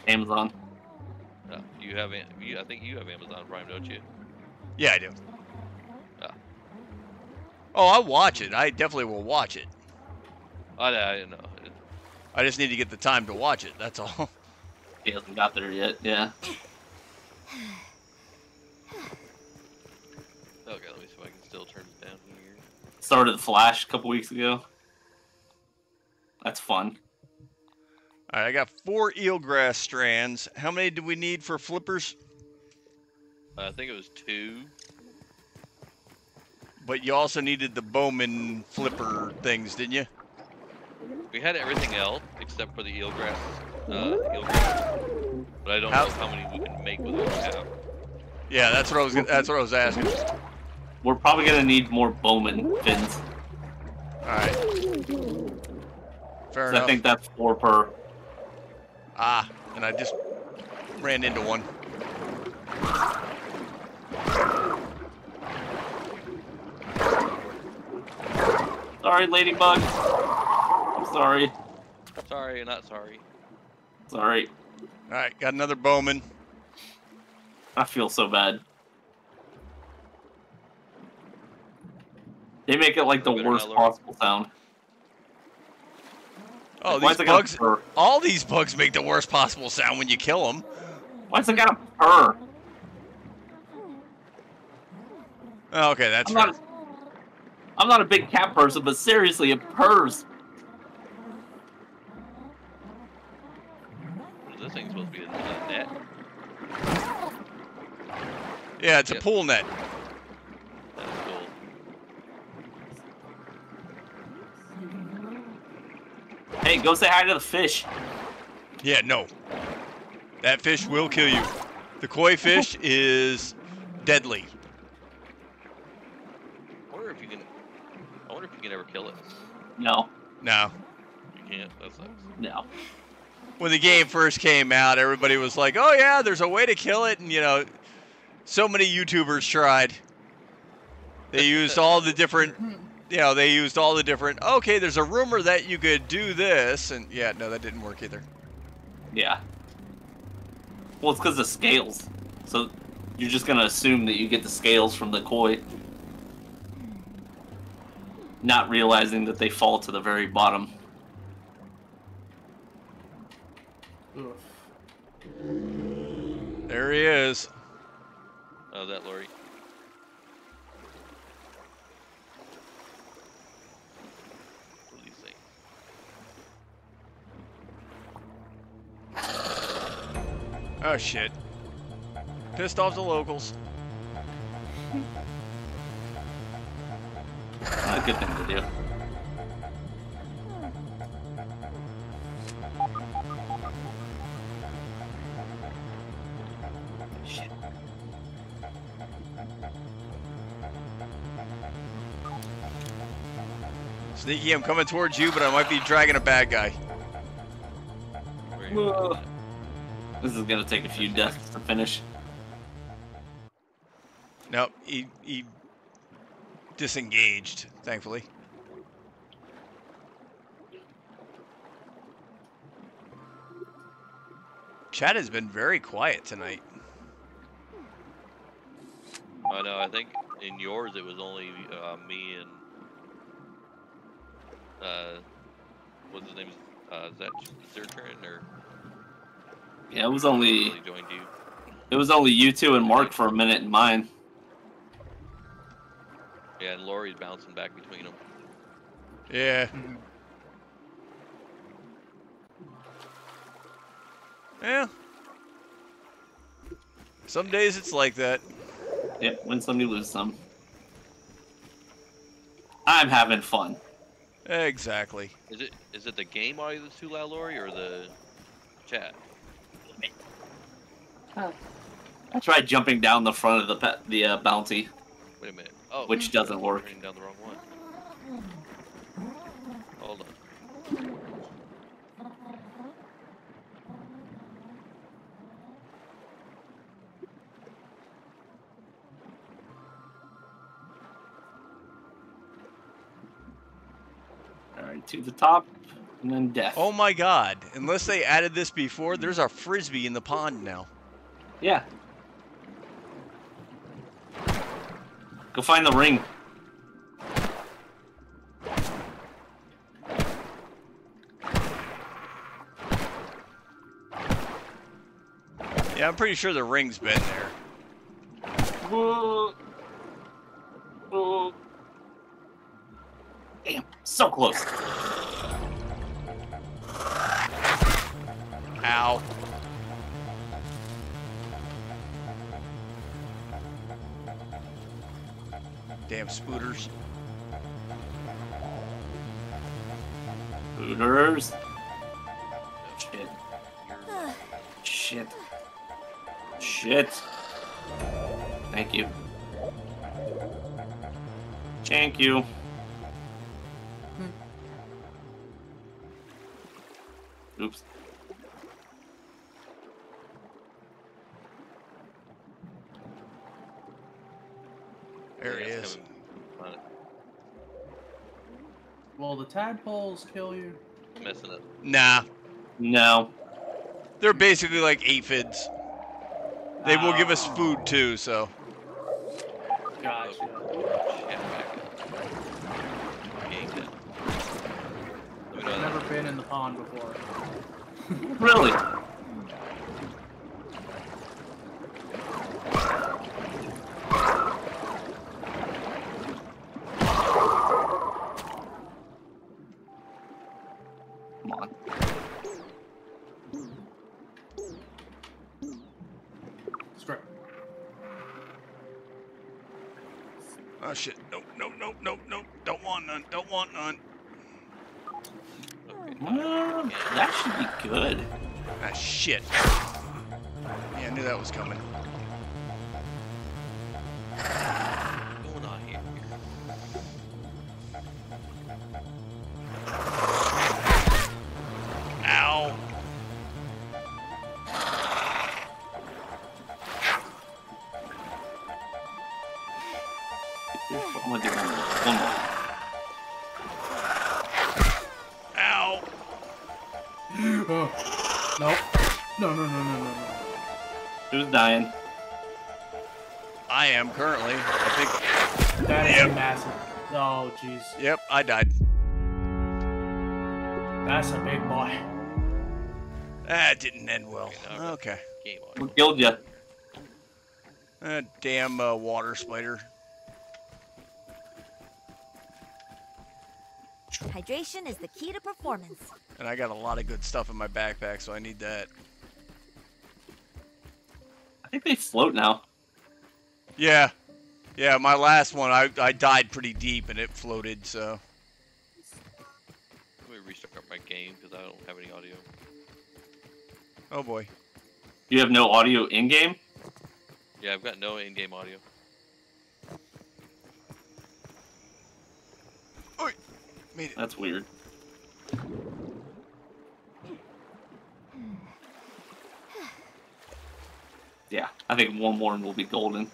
Amazon. No, you have. You, I think you have Amazon Prime, don't you? Yeah, I do. Ah. Oh, I'll watch it. I definitely will watch it. I, I don't know. It- I just need to get the time to watch it. That's all. He hasn't got there yet. Yeah. Okay, let me see if I can still turn it down here. Started the Flash a couple weeks ago. That's fun. All right, I got four eelgrass strands. How many do we need for flippers? I think it was two. But you also needed the Boatman flipper things, didn't you? We had everything else except for the eelgrass. Uh, eelgrass. But I don't How- know how many we can make with what we have. Yeah, that's what I was. That's what I was asking. We're probably gonna need more Boatman fins. All right. Fair 'cause I think that's four per. Ah, and I just ran into one. Sorry, Ladybug. I'm sorry. Sorry, not sorry. Sorry. All right, got another Boatman. I feel so bad. They make it like the worst possible sound. Oh, these is it got a bugs. All these bugs make the worst possible sound when you kill them. Why's it got a purr? Oh, okay, that's I'm not. I'm not a big cat person, but seriously, it purrs. What is this thing supposed to be? A, a net? Yeah, it's yep. a pool net. That's cool. Hey, go say hi to the fish. Yeah, no. That fish will kill you. The koi fish is deadly. I wonder if you can. I wonder if you can ever kill it. No. No. You can't. That sucks. No. When the game first came out, everybody was like, "Oh yeah, there's a way to kill it," and you know, so many YouTubers tried. They used all the different, you know, they used all the different. Okay, there's a rumor that you could do this, and yeah, no, that didn't work either. Yeah. Well, it's because of scales. So you're just gonna assume that you get the scales from the koi, not realizing that they fall to the very bottom. Oof. There he is. Oh, that Lori. What do you think? Oh shit. Pissed off the locals. Not a good thing to do. Sneaky, I'm coming towards you, but I might be dragging a bad guy. Whoa. This is gonna take a few deaths to finish. Nope, he he disengaged, thankfully. Chat has been very quiet tonight. I know. I think in yours it was only uh, me and uh, what's his name? Uh, is that is their turn or Yeah, it was only really joined you? it was only you two and Mark for a minute in mine. Yeah, and Lori's bouncing back between them. Yeah. Yeah. Some days it's like that. Yeah, win some, you lose some. I'm having fun. Exactly. Is it is it the game audio that's too loud, Lori, or the chat? Oh. I tried jumping down the front of the pe- the uh, bounty. Wait a minute. Oh, Which doesn't work. down the wrong one. Hold on. To the top, and then death. Oh my god. Unless they added this before, there's a frisbee in the pond now. yeah. Go find the ring. Yeah, I'm pretty sure the ring's been there. Whoa. Whoa. Damn, so close. Ow. Damn spooters. Hooters. Shit. Shit. Shit. Thank you. Thank you. Oops. There he is. coming- Will the tadpoles kill you? Messing up. Nah. No. They're basically like aphids. They will give us Ah. food too, so. Gotcha. Chat back up. Game down. Let me know I've never been in the pond before. Really? Shit. Dying? I am currently. I think. That is Yep. massive. Oh, jeez. Yep, I died. That's a big boy. That didn't end well. Okay, now Okay. Game Who killed you? That damn uh, water spider. Hydration is the key to performance. And I got a lot of good stuff in my backpack, so I need that. I they float now. Yeah. Yeah, my last one, I, I died pretty deep and it floated, so. Let me restart my game because I don't have any audio. Oh boy. You have no audio in game? Yeah, I've got no in-game audio. Made it. That's weird. Yeah, I think one more and we'll be golden.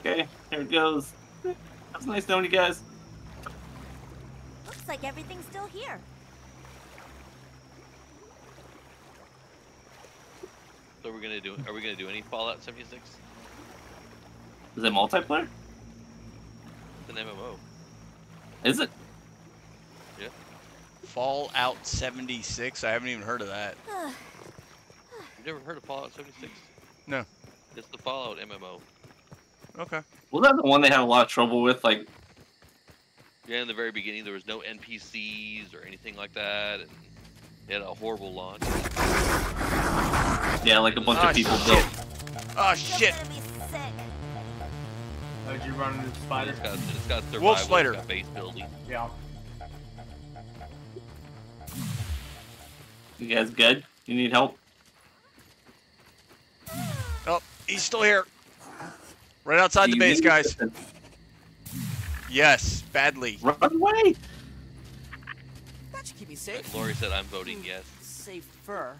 Okay, here it goes. That's nice knowing you guys. Looks like everything's still here. So we're gonna do. Are we gonna do any Fallout 76? Is it multiplayer? It's an MMO. Is it? Fallout 76. I haven't even heard of that. You've never heard of Fallout 76? No. It's the Fallout MMO. Okay. Was that the one they had a lot of trouble with? Like, Yeah, in the very beginning there was no NPCs or anything like that, and it had a horrible launch. yeah, like a bunch Ah, of people shit. built. Oh shit. gonna be sick. Oh, did you run into the spider? It's got, it's got survival, Wolf spider. it's got base building. Yeah. You guys good? You need help? Oh, he's still here. Right outside the base, guys. assistance. Yes, badly. Run away! That should keep me safe. And Lori said, I'm voting hmm, yes. Safer.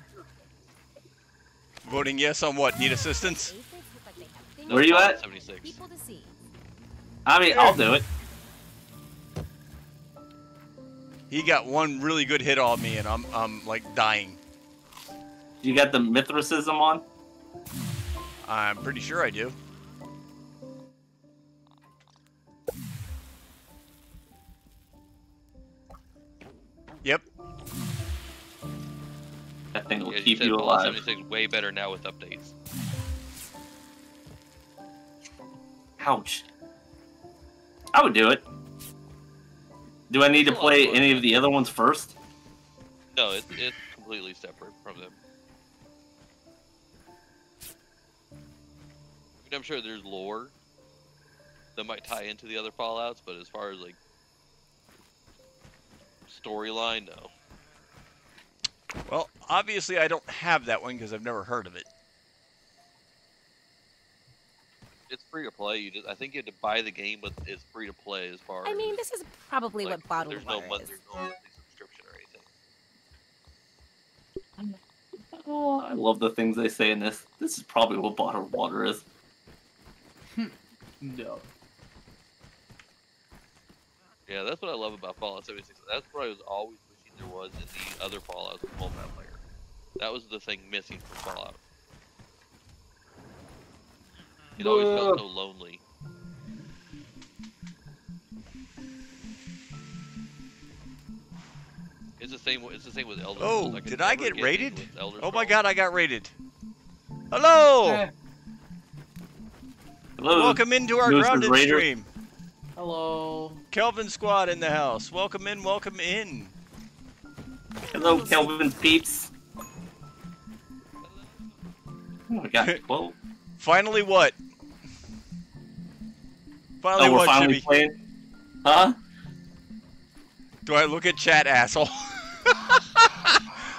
Voting yes on what? Need assistance? Where look like they have things No Where you at? 76. people to see. I mean, I'll do it. He got one really good hit on me, and I'm I'm like dying. You got the Mithridatism on? I'm pretty sure I do. Yep. That thing will Yeah, keep said you Fallout alive. 76 way better now with updates. Ouch. I would do it. Do I need to It's a lot of play any of the other ones first? No, it's, it's completely separate from them. I mean, I'm sure there's lore that might tie into the other Fallouts, but as far as like storyline, no. Well, obviously I don't have that one because I've never heard of it. It's free to play. You just, I think you have to buy the game, but it's free to play as far I as. mean, this is probably like, what bottled there's no water month, is. there's no monthly subscription or anything. Oh, I love the things they say in this. This is probably what bottled water is. Hmm. No. Yeah, that's what I love about Fallout 76. That's what I was always wishing there was in the other Fallouts with multiplayer. That was the thing missing from Fallout. It always felt uh, so lonely. It's the same. It's the same with Elder. Oh, Scrolls. could did I never get into raided? with Elder Oh my god, I got raided. Hello! Hello. Welcome into our Who's the grounded stream. hello. Kelvin Squad in the house. Welcome in, welcome in. Hello, Kelvin peeps. Oh, I got 12. Finally what? Finally oh, won, finally Shibby. playing. Huh? Do I look at chat, asshole? I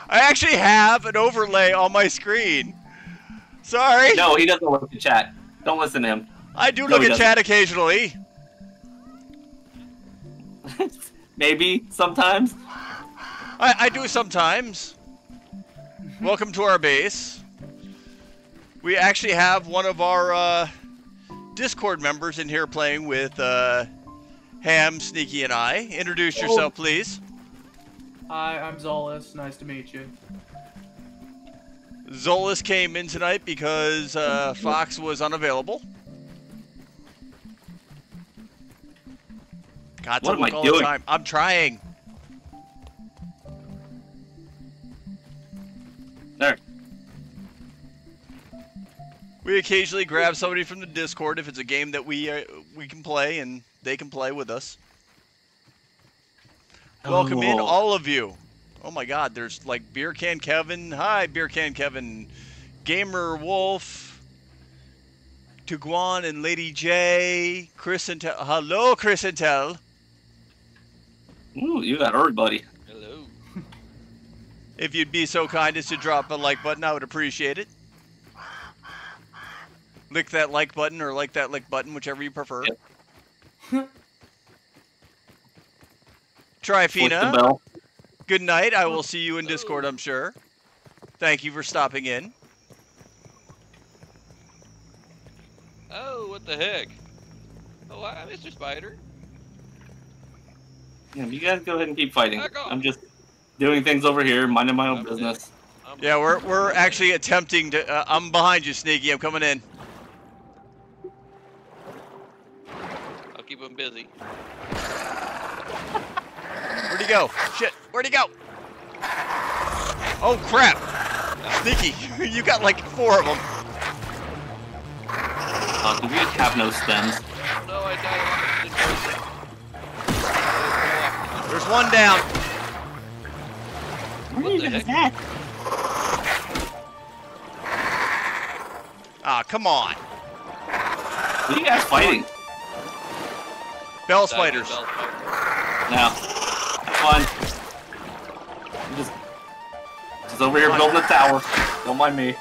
actually have an overlay on my screen. Sorry. No, he doesn't look at chat. Don't listen to him. I do No, look at doesn't. chat occasionally. Maybe sometimes. I, I do sometimes. Welcome to our base. We actually have one of our uh, Discord members in here playing with uh, Ham, Sneaky, and I. Introduce yourself, please. Hi, I'm Zolas. Nice to meet you. Zolas came in tonight because uh, Fox was unavailable. God, What to am I all doing? the time. I'm trying. We occasionally grab somebody from the Discord if it's a game that we uh, we can play and they can play with us. Welcome in, all of you. Oh my God, there's like Beer Can Kevin. Hi, Beer Can Kevin. Gamer Wolf. Tuguan and Lady J. Chris and Tel. Hello, Chris and Tel. Ooh, you got everybody. Hello. If you'd be so kind as to drop a like button, I would appreciate it. Lick that like button or like that like button, whichever you prefer. Yep. Click the Trifina, good night. I will see you in Discord, I'm sure. Thank you for stopping in. Oh, what the heck? Oh, hi, Mr. Spider. Yeah, you guys go ahead and keep fighting. I'm just doing things over here, minding my own I'm business. Yeah, we're we're actually attempting to. Uh, I'm behind you, Sneaky. I'm coming in. Keep him busy. Where'd he go? Shit, where'd he go? Oh crap! Sneaky, you got like four of them. Uh, do we just have no stems? No, I died on the There's one down. What the heck? Ah, come on. What are you guys fighting? Bell spiders. Now, have fun. I'm just, just over here building a tower. Don't mind me.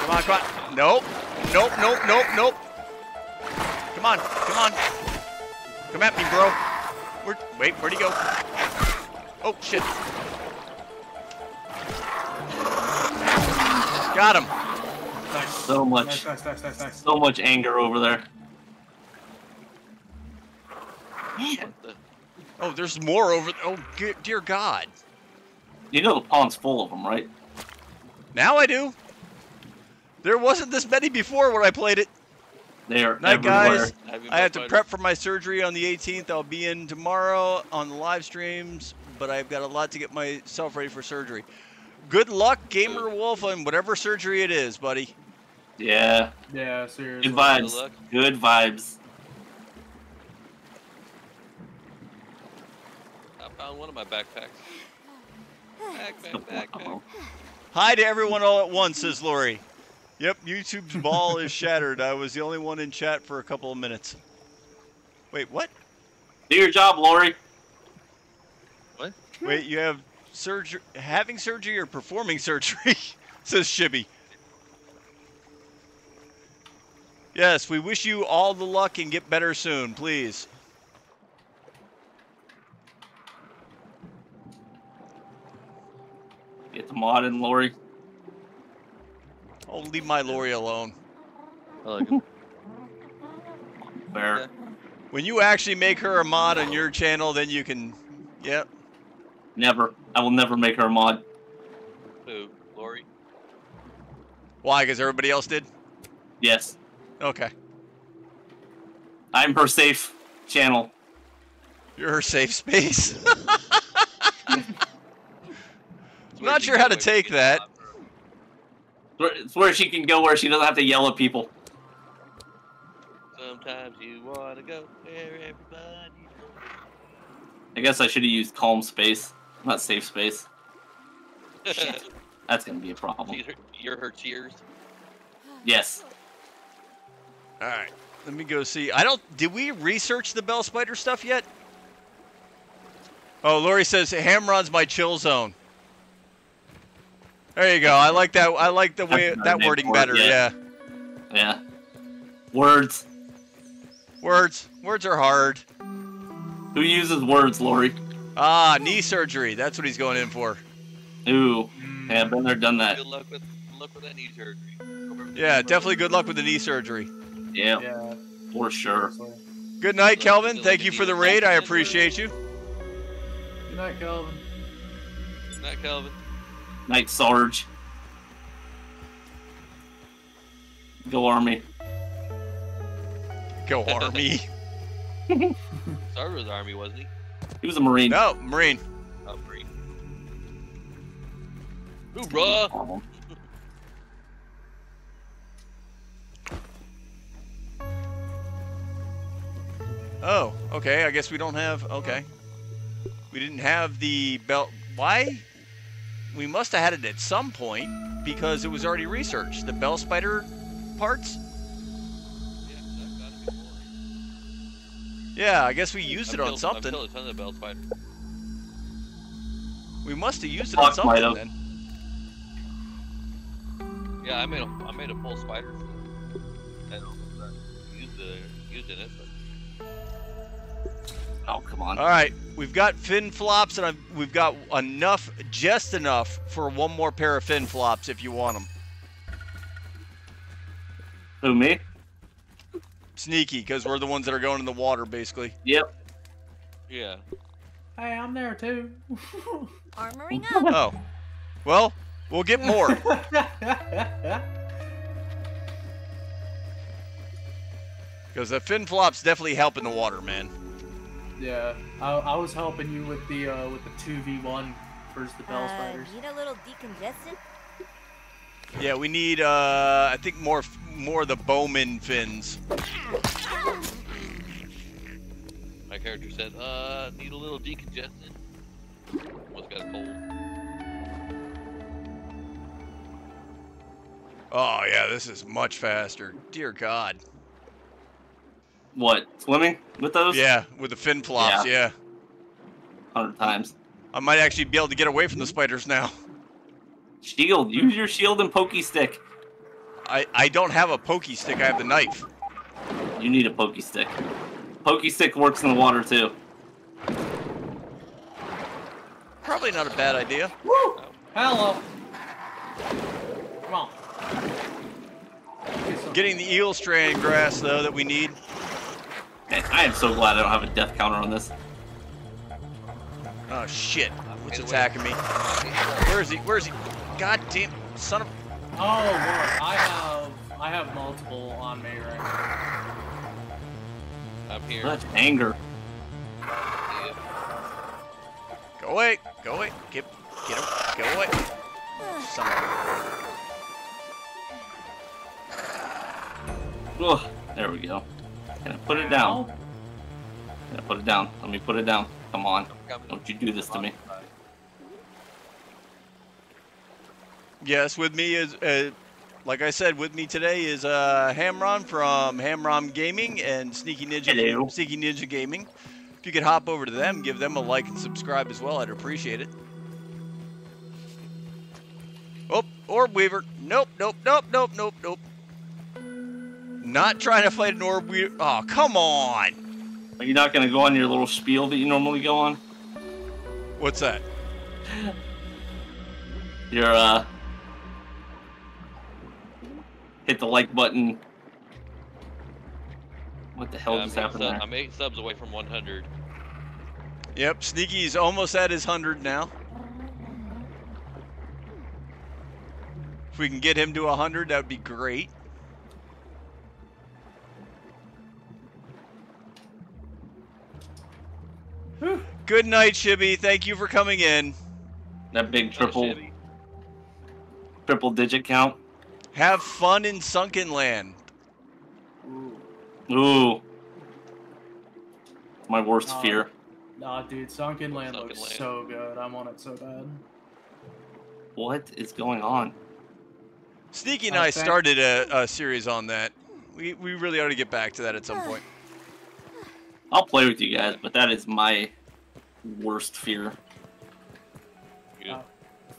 Come on, come on. Nope. Nope, nope, nope, nope. Come on, come on. Come at me, bro. Where, wait, where'd he go? Oh, shit. Got him. Nice. So much, Nice, nice, nice, nice, nice. so much anger over there. What the? Oh, there's more over. Oh, ge- dear God. You know the pond's full of them, right? Now I do. There wasn't this many before when I played it. They are Night, everywhere. guys. I have to prep for my surgery on the 18th. I'll be in tomorrow on the live streams, but I've got a lot to get myself ready for surgery. Good luck, Gamer Wolf, on whatever surgery it is, buddy. Yeah, Yeah, seriously. good vibes. luck. Good vibes. Found one of my backpacks. Backpack, backpack. Hi to everyone all at once, says Lori. Yep, YouTube's ball is shattered. I was the only one in chat for a couple of minutes. Wait, what? Do your job, Lori. What? Wait, you have surgery, having surgery or performing surgery? says Shibby. Yes, we wish you all the luck and get better soon, please. Get the mod in, Lori. Oh, leave my Lori alone. I like it. Fair. Yeah. When you actually make her a mod on your channel, then you can. Yep. Never. I will never make her a mod. Who? Lori? Why? Because everybody else did. Yes. Okay. I'm her safe channel. You're her safe space. It's where Not sure how to take that. It's where- she can go where she doesn't have to yell at people. Sometimes you wanna go where everybody. I guess I should have used calm space, not safe space. Shit. That's gonna be a problem. She's her, you're her cheers. Yes. All right. Let me go see. I don't. Did we research the bell spider stuff yet? Oh, Lori says Hamron's my chill zone. There you go. I like that. I like the way that wording for better. yet. Yeah. Yeah. Words. Words. Words are hard. Who uses words, Lori? Ah, knee surgery. That's what he's going in for. Ooh. Yeah, been there, done that. Good luck with good luck with that knee surgery. Yeah, definitely good luck with the knee surgery. Yeah, Yeah. for sure. Good night, Good Kelvin. Thank luck you for the the raid. I appreciate you. Good night, Kelvin. Good night, Calvin. Night Sarge. Go Army. Go Army. Sarge was Army, wasn't he? He was a Marine. no, Marine. Not Marine. Hoorah! Oh, Oh, okay. I guess we don't have. Okay. We didn't have the belt. Why? We must have had it at some point because it was already researched. The bell spider parts? Yeah, that gotta be more. Yeah, I guess we used it I've on killed- I've something. killed a ton of bell spider. We must have used it on something then. Yeah, I made a I made a full spider. I don't know if that used it used it, but oh, come on. All right, we've got fin flops, and I've, we've got enough, just enough, for one more pair of fin flops if you want them. Who, me? Sneaky, because we're the ones that are going in the water, basically. Yep. yeah. Hey, I'm there too. Armoring up. Oh, well, we'll get more. Because the fin flops definitely help in the water, man. Yeah, I, I was helping you with the uh, with the two v one versus the bell Uh, spiders. need a little decongestant? Yeah, we need, uh, I think more, more of the Boatman fins. My character said, uh, need a little decongestant. Almost got a cold. Oh yeah, this is much faster. Dear God. What? Swimming with those? Yeah, with the fin flops. Yeah. Hundred times. I might actually be able to get away from the spiders now. Shield. Use your shield and pokey stick. I, I don't have a pokey stick. I have the knife. You need a pokey stick. Pokey stick works in the water too. Probably not a bad idea. Hello. Come on. Get Getting the eel strand grass though that we need. Man, I am so glad I don't have a death counter on this. Oh shit! What's attacking me? Where is he? Where is he? God damn son of! Oh lord, I have I have multiple on me right now. I'm here. Such anger. Yeah. Go away! Go away! Get get him! Go away! Son of! Ugh, there we go. Put it down? Put it down? Let me put it down. Come on. Don't you do this to me. Yes, with me is uh, like I said, with me today is uh, Hamron from Hamron Gaming and Sneaky Ninja Hello. Sneaky Ninja Gaming. If you could hop over to them, give them a like and subscribe as well, I'd appreciate it. Oh, Orb Weaver. Nope, nope, nope, nope, nope, nope. Not trying to fight an Orb Weaver. Oh, come on. Are you not gonna go on your little spiel that you normally go on? What's that? Your uh hit the like button. What the hell Yeah, just I'm, eight happened sub- there? I'm eight subs away from 100. Yep, Sneaky's almost at his 100 now. If we can get him to 100, that would be great. Good night, Shibby. Thank you for coming in. That big triple shitty. triple digit count. Have fun in Sunken Land. Ooh. Ooh. My worst Oh. fear. Nah, dude, Sunken Land Sunken looks Land. so good. I want it so bad. What is going on? Sneaky and I thank- started a, a series on that. We we really ought to get back to that at some point. I'll play with you guys, but that is my worst fear. You- Uh,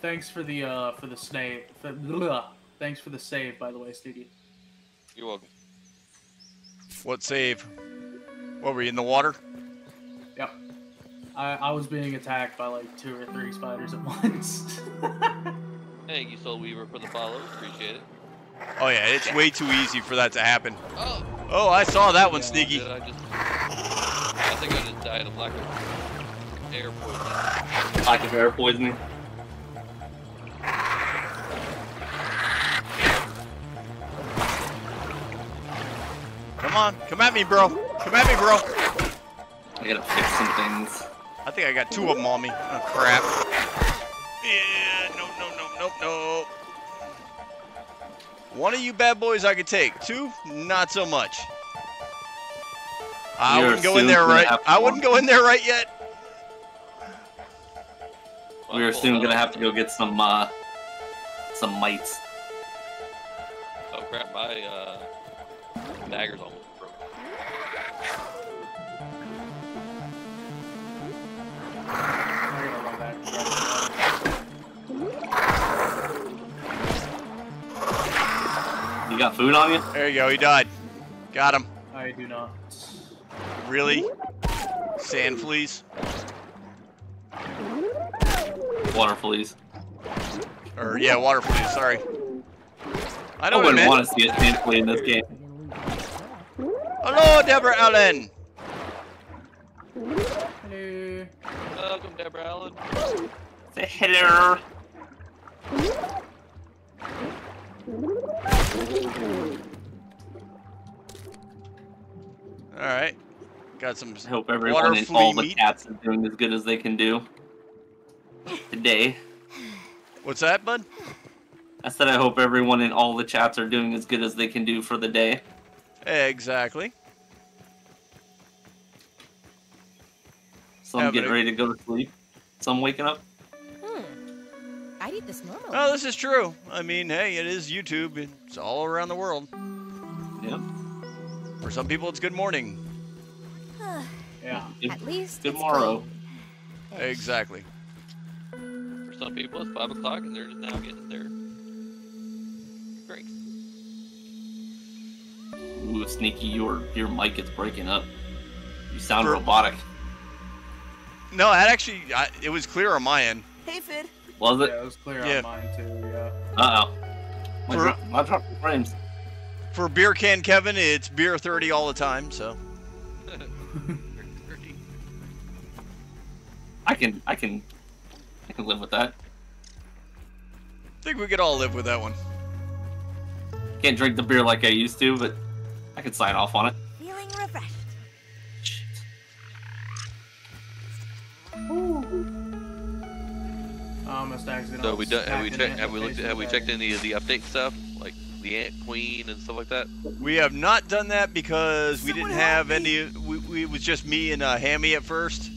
Thanks for the uh for the save. For, blah. Thanks for the save, by the way, Stevie. You're welcome. What save? What were you in the water? Yep. I, I was being attacked by like two or three spiders at once. Thank you, Soul Weaver, for the follow. Appreciate it. Oh yeah, it's way too easy for that to happen. Oh, Oh, I saw that one, Yeah, Sneaky. did I just? I think I just died of lack of air poisoning. Lack of air poisoning. Come on, come at me, bro. Come at me, bro. I gotta fix some things. I think I got two of them on me. Oh crap. Yeah, no, no, no, nope, nope. One of you bad boys I could take. Two, not so much. I You're wouldn't go in there right. I wouldn't go in there right yet. We are soon gonna have to go get some uh some mites. Oh crap, my uh, dagger's almost broke. I gotta run back. and grab You got food on you? There you go. He died. Got him. I do not. Really? Sand fleas? Water fleas. Or yeah, water fleas. Sorry. I I know what I wouldn't meant. want to see a sand flea in this game. Hello, Deborah Allen. Hello. Welcome, Deborah Allen. Say hello. All right. Got some. I hope everyone and flea all the meat. cats are doing as good as they can do today. What's that, bud? I said I hope everyone in all the chats are doing as good as they can do for the day. Exactly. Some Yeah, getting ready to go to sleep. Some waking up. Hmm. I'd eat this normally. Oh, this is true. I mean, hey, it is YouTube. It's all around the world. Yep. For some people, it's good morning. Yeah. At least Good it's morrow. Exactly. For some people, it's five o'clock and they're just now getting their drinks. Ooh, sneaky! Your your mic is breaking up. You sound For- robotic. No, that actually, I, it was clear on my end. Hey, Fid. Was it? Yeah, it? it was clear Yeah. on mine too. Yeah. Uh oh. My, For- dro- my drop frames. For beer can Kevin, it's beer 30 all the time. So Dirty. I can I can I can live with that. I think we could all live with that one. Can't drink the beer like I used to, but I can sign off on it. Feeling refreshed. Shit. I. So we done, have we checked? Have we looked? face Have we checked any of the update stuff, like the Ant Queen and stuff like that? We have not done that because we didn't have me. any. We, we, it was just me and uh, Hammy at first,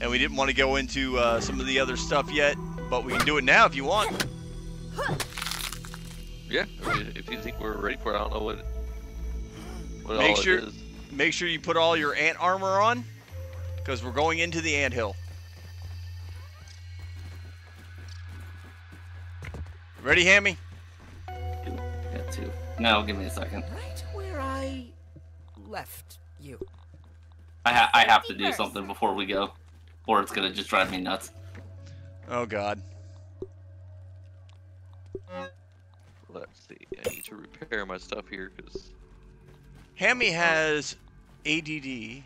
and we didn't want to go into uh, some of the other stuff yet. But we can do it now if you want. Yeah, I mean, if you think we're ready for it, I don't know what. What Make all sure- it is. Make sure you put all your ant armor on, because we're going into the ant hill. Ready, Hammy? Got two. Now give me a second. Right where I left you. I ha- I have to do something before we go, or it's gonna just drive me nuts. Oh God. Let's see. I need to repair my stuff here because Hammy has ADD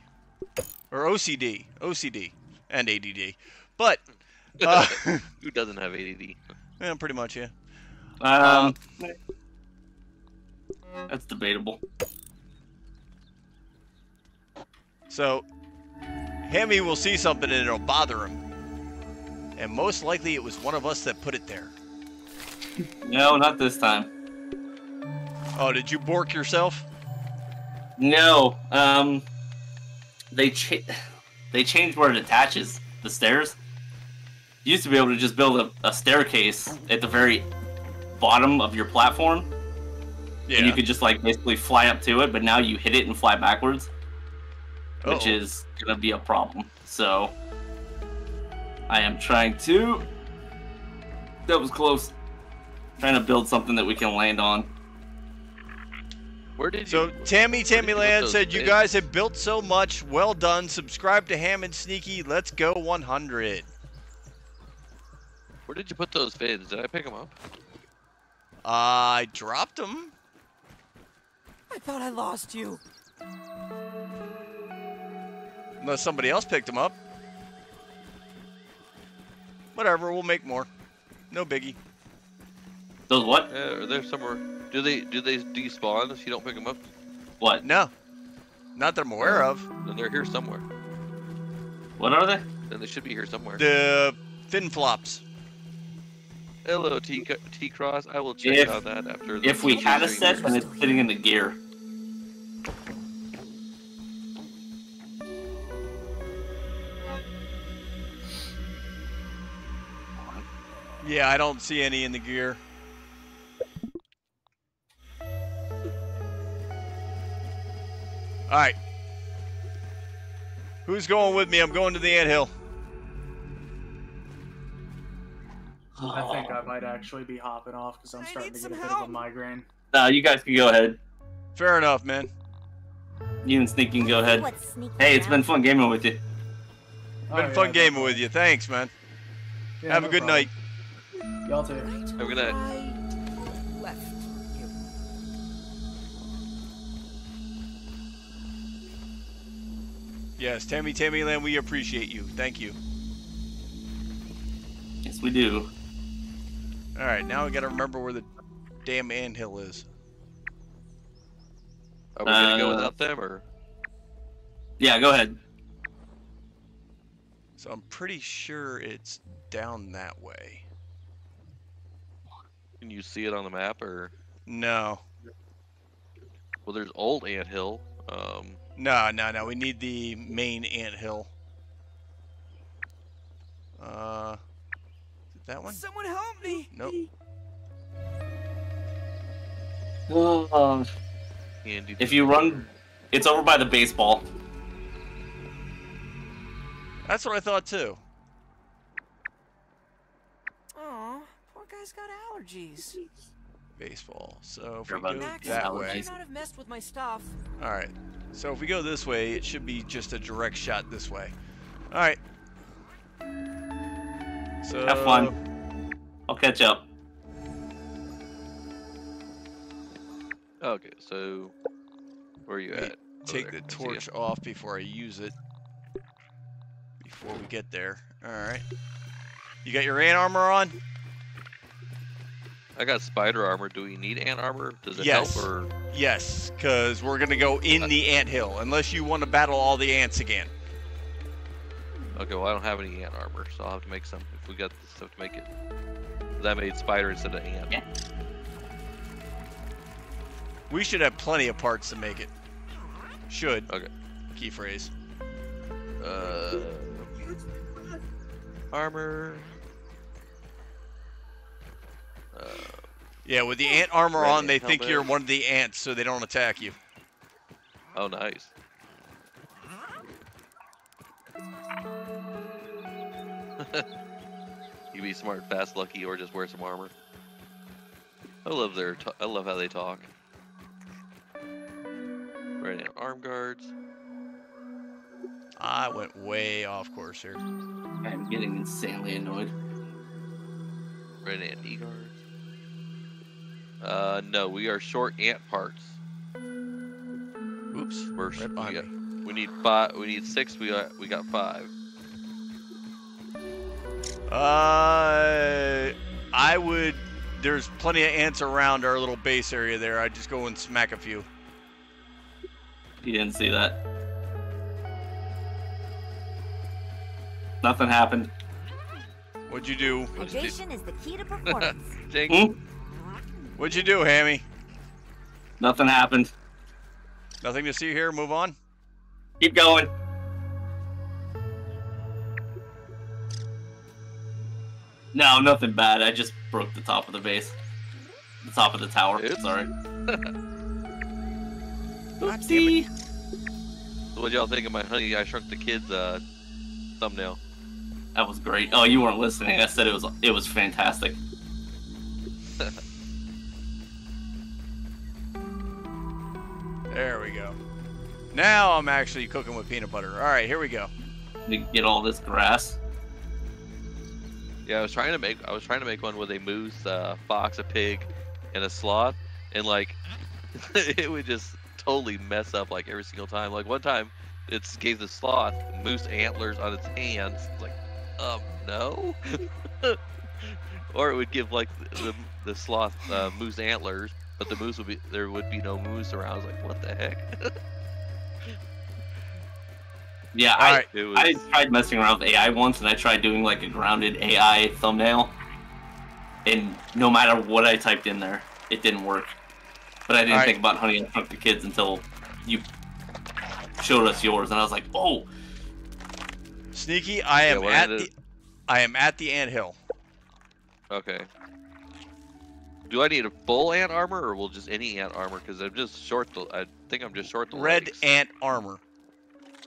or OCD, OCD, and ADD, but uh, who doesn't have ADD? yeah, pretty much yeah. Um, that's debatable. So Hammy will see something and it'll bother him, and most likely it was one of us that put it there. No, not this time. Oh, did you bork yourself? No. Um, they cha- they changed where it attaches the stairs. You used to be able to just build a, a staircase at the very bottom of your platform, Yeah. and you could just like basically fly up to it, but now you hit it and fly backwards, which Uh-oh. is gonna be a problem. So I am trying to. That was close. Trying to build something that we can land on. Where did you So you? Tammy where Tammy Land those said you guys have built so much. Well done. Subscribe to Ham and Sneaky. Let's go 100. Where did you put those fins? Did I pick them up? Uh, I dropped them. I thought I lost you. Unless somebody else picked them up. Whatever, we'll make more. No biggie. Those what? Yeah, are they somewhere? Do they do they despawn if you don't pick them up? What? No. Not that I'm aware of. Then they're here somewhere. What are they? Then they should be here somewhere. The fin flops. Hello, T T Cross. I will check If- on that after. The If we had a set, then it's sitting in the gear. Yeah, I don't see any in the gear. All right. Who's going with me? I'm going to the anthill. I think I might actually be hopping off because I'm starting to get a some bit of a migraine. No, you guys can go ahead. Fair enough, man. You and Sneaky can go ahead. Hey, it's been fun gaming with you. Oh, Been yeah, fun no gaming with you. Thanks, man. Yeah, Have no a good problem. night. Y'all too. Right, Have a good night. left. Yes, Tammy Tammy Land, we appreciate you. Thank you. Yes, we do. All right, now we got to remember where the damn anthill is. Are we gonna go Uh, without them, or Yeah, go ahead. So I'm pretty sure it's down that way. Can you see it on the map? Or No. well, there's Old Ant Hill. Um, No, no, no. We need the main Ant Hill. Uh, is it that one? Someone help me. Nope. Uh, if you run, it's over by the baseball. That's what I thought too. Aw, poor guy's got allergies. Baseball. So if Sure we go that. that way. may not have messed with my stuff. All right. So if we go this way, it should be just a direct shot this way. All right. So Have fun. I'll catch up. Okay, so where are you Wait, at? Over Take there. the I see ya. torch off before I use it. Before we get there. All right. You got your ant armor on? I got spider armor. Do we need ant armor? Does it Yes. help or? Yes, because we're gonna go in the ant hill, unless you want to battle all the ants again. Okay, well I don't have any ant armor, so I'll have to make some if we got the stuff to make it. That made spider instead of ant. Yeah. We should have plenty of parts to make it. Should. Okay. Key phrase. Uh, armor. Uh, Yeah, with the ant armor on, they think you're one of the ants, so they don't attack you. oh, nice. you be smart, fast, lucky, or just wear some armor. I love their. T- I love how they talk. Right now, arm guards. I went way off course here. I'm getting insanely annoyed. Red ant knee guards. Uh, no, we are short ant parts. Oops. We're Right we, behind got, we need five. We need six. We got we got five. Uh, I would. There's plenty of ants around our little base area there. I'd just go and smack a few. You didn't see that. Nothing happened. What'd you do? What'd you do? Hydration is the key to performance. Jake? What'd you do, Hammy? Nothing happened. Nothing to see here. Move on. Keep going. No, nothing bad. I just broke the top of the base. The top of the tower. Oops. Sorry. God damn it. So what y'all think of my Honey I Shrunk the Kids uh, thumbnail? That was great. Oh, you weren't listening. I said it was it was fantastic. There we go. Now I'm actually cooking with peanut butter. All right, here we go. To get all this grass. Yeah, I was trying to make I was trying to make one with a moose, a fox, a pig, and a sloth, and like it would just totally mess up like every single time. Like one time, it gave the sloth moose antlers on its hands. It's like, um, no. or it would give like the the sloth uh, moose antlers, but the moose would be there would be no moose around. I was like, what the heck? Yeah, I right. was. I tried messing around with AI once, and I tried doing like a grounded AI thumbnail, and no matter what I typed in there, it didn't work. But I didn't Alright. think about Honey and Shrunk the Kids until you showed us yours, and I was like, oh, Sneaky, I Yeah, am what at the did- I am at the anthill. Okay. Do I need a full ant armor, or will just any ant armor? Because I'm just short. The, I think I'm just short the Red legs. ant armor.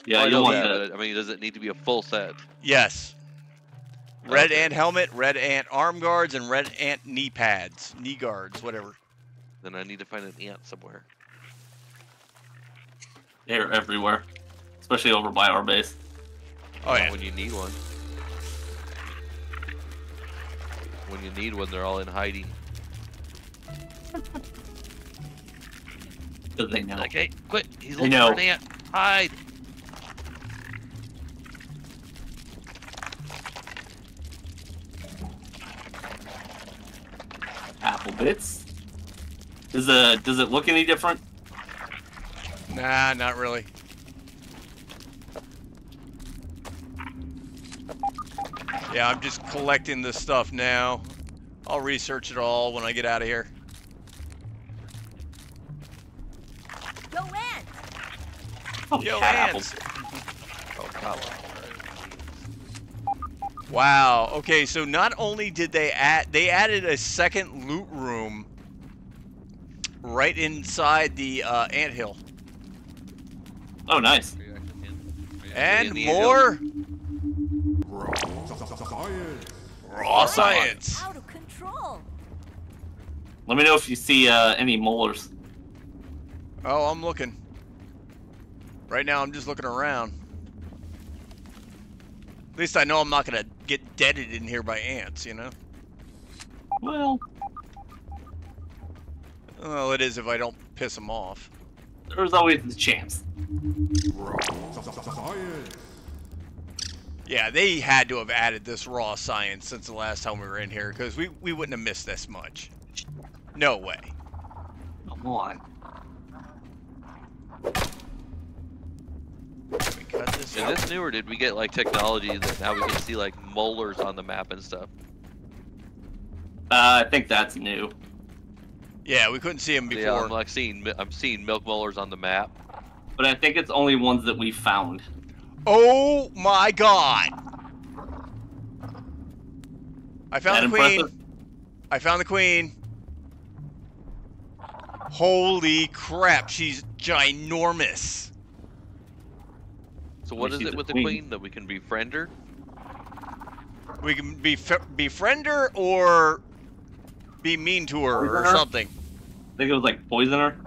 yeah, I you know want that, I mean, does it need to be a full set? Yes. Red Okay. ant helmet, red ant arm guards, and red ant knee pads, knee guards, whatever. Then I need to find an ant somewhere. they're everywhere, especially over by our base. Oh yeah. When you need one. When you need one, they're all in hiding. Good thing now. Like, hey, quit! He's I looking for know. an ant. Hide! Apple bits. Does the does it look any different? Nah, not really. Yeah, I'm just collecting this stuff now. I'll research it all when I get out of here. Go in. Oh, Yo, cat apples. Oh, come. Wow. Okay, so not only did they add they added a second loot room right inside the uh, anthill. Oh, nice. Are you actually in? Are you actually in And the anthill? more Science. raw science. Out of control. Let me know if you see uh, any molars. Oh, I'm looking. Right now, I'm just looking around. At least I know I'm not gonna get deaded in here by ants, you know? Well, Well, it is if I don't piss them off. there's always the chance. Yeah, they had to have added this raw science since the last time we were in here, because we, we wouldn't have missed this much. No way. Come on. Let me cut this Is out. this new, or did we get like technology that now we can see like molars on the map and stuff? Uh, I think that's new. Yeah, we couldn't see them before. Yeah, before. I'm like seeing I'm seeing milk molars on the map. But I think it's only ones that we found. Oh my god! I found That the queen. impressive? I found the queen. Holy crap, she's ginormous. So what me is see it the with the queen. queen that we can befriend her? We can be befriend her or be mean to her or her? something. I think it was like poisoner.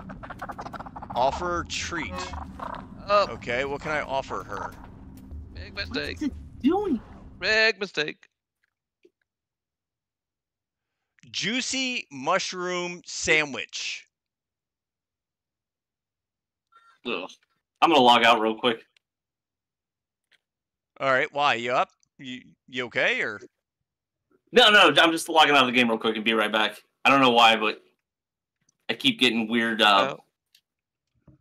Offer treat. Oh, Okay, what can I offer her? big mistake. What's it Doing. Big mistake. Juicy mushroom sandwich. Ugh. I'm gonna log out real quick. All right, why? You up? You you okay or? No, no, I'm just logging out of the game real quick and be right back. I don't know why, but I keep getting weird, uh, Oh,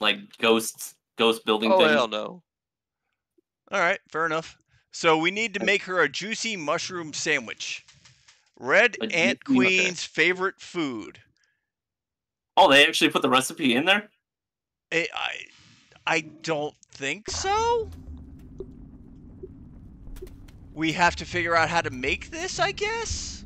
like ghosts, ghost building oh things. hell no. All right, fair enough. So we need to make her a juicy mushroom sandwich. Red A Ant. Queen's favorite food. Oh, they actually put the recipe in there. I, I I don't think so. We have to figure out how to make this, I guess.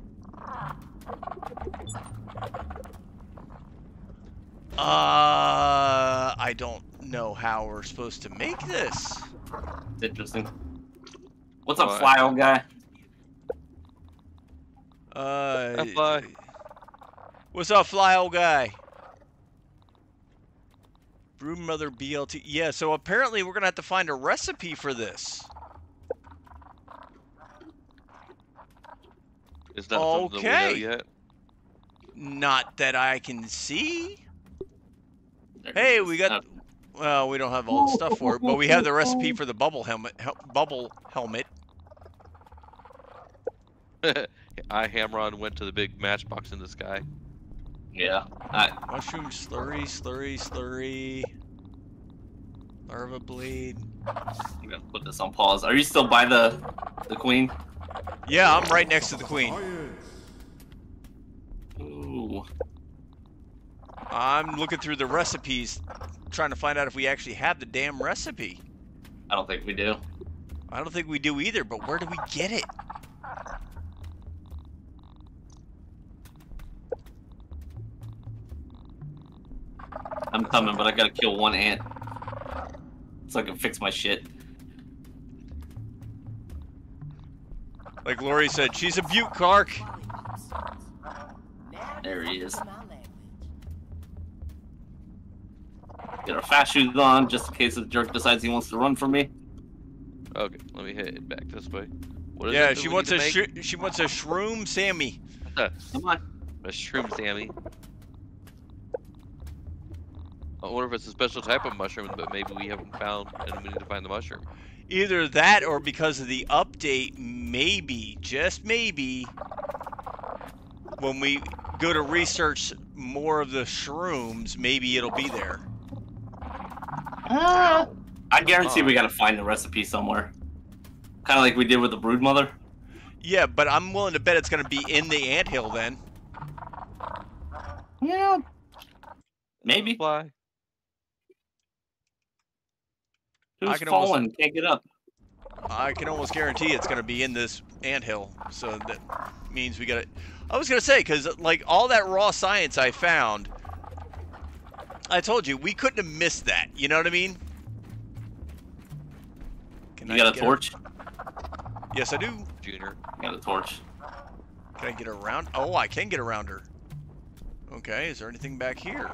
Uh, I don't know how we're supposed to make this. It's interesting. What's up, What? fly old guy? Uh, Hi, Fly. What's up, fly old guy? Brood mother BLT. Yeah, so apparently we're gonna have to find a recipe for this. It's not something that we Okay. know yet. Not that I can see. There Hey, we got. Well, we don't have all the stuff for it, but we have the recipe for the bubble helmet. Hel- bubble helmet. I Hamron went to the big matchbox in the sky. yeah. I, Mushroom slurry, slurry, slurry. Larva blade. I'm gonna put this on pause. Are you still by the the queen? Yeah, I'm right next to the queen. Ooh. I'm looking through the recipes, trying to find out if we actually have the damn recipe. I don't think we do. I don't think we do either, but where do we get it? I'm coming, but I gotta kill one ant. So I can fix my shit. Like Lori said, she's a butte, Clark. There he is. Get our fast shoes on, just in case the jerk decides he wants to run from me. Okay, let me hit it back this way. What is Yeah, that she wants a sh- she wants a shroom Sammy. Come on. A shroom Sammy. I wonder if it's a special type of mushroom, but maybe we haven't found, and we need to find the mushroom. Either that or because of the update, maybe, just maybe, when we go to research more of the shrooms, maybe it'll be there. Ah. I guarantee we gotta find the recipe somewhere. Kind of like we did with the brood mother. Yeah, but I'm willing to bet it's going to be in the anthill then. Yeah. Maybe. Fly. Who's I can almost- fallen? Can't get up. I can almost guarantee it's going to be in this anthill. So that means we got to. I was going to say, because like all that raw science I found, I told you, we couldn't have missed that. You know what I mean? Can You I got a get torch? Yes, I do. Junior. Got a torch. Can I get around? Oh, I can get around her. Okay, is there anything back here?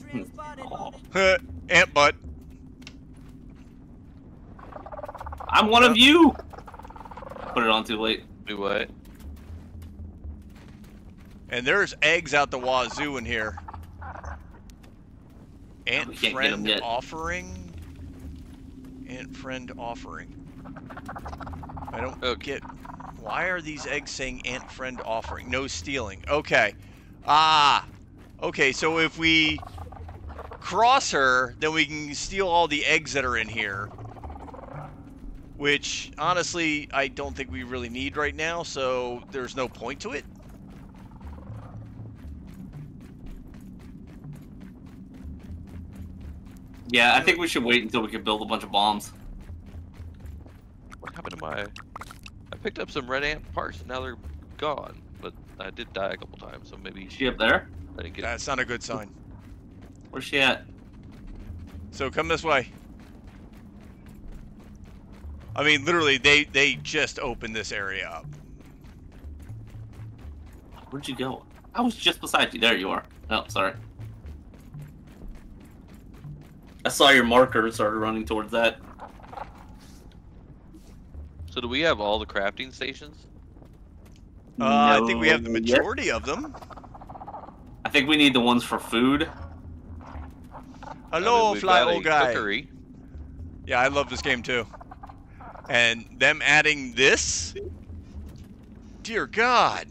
Soldier ant. Oh, Ant butt. I'm one of you. Put it on too late. Do what? And there's eggs out the wazoo in here. Ant We can't get 'em friend offering. Ant friend offering. I don't Okay. get. Why are these eggs saying ant friend offering? No stealing. Okay. Ah. Okay, so if we cross her, then we can steal all the eggs that are in here. Which, honestly, I don't think we really need right now, so there's no point to it. Yeah, I think we should wait until we can build a bunch of bombs. What happened to my... I picked up some red ant parts, and now they're gone. But I did die a couple times, so maybe Is she up there? I didn't get... That's not a good sign. Where's she at? So come this way. I mean, literally, they they just opened this area up. Where'd you go? I was just beside you. There you are. No, sorry. I saw your marker and started running towards that. So do we have all the crafting stations? Uh, I think we have the No, yet. majority of them. I think we need the ones for food. I mean, Hello, fly old guy. Cookery. Yeah, I love this game too. And them adding this, dear God.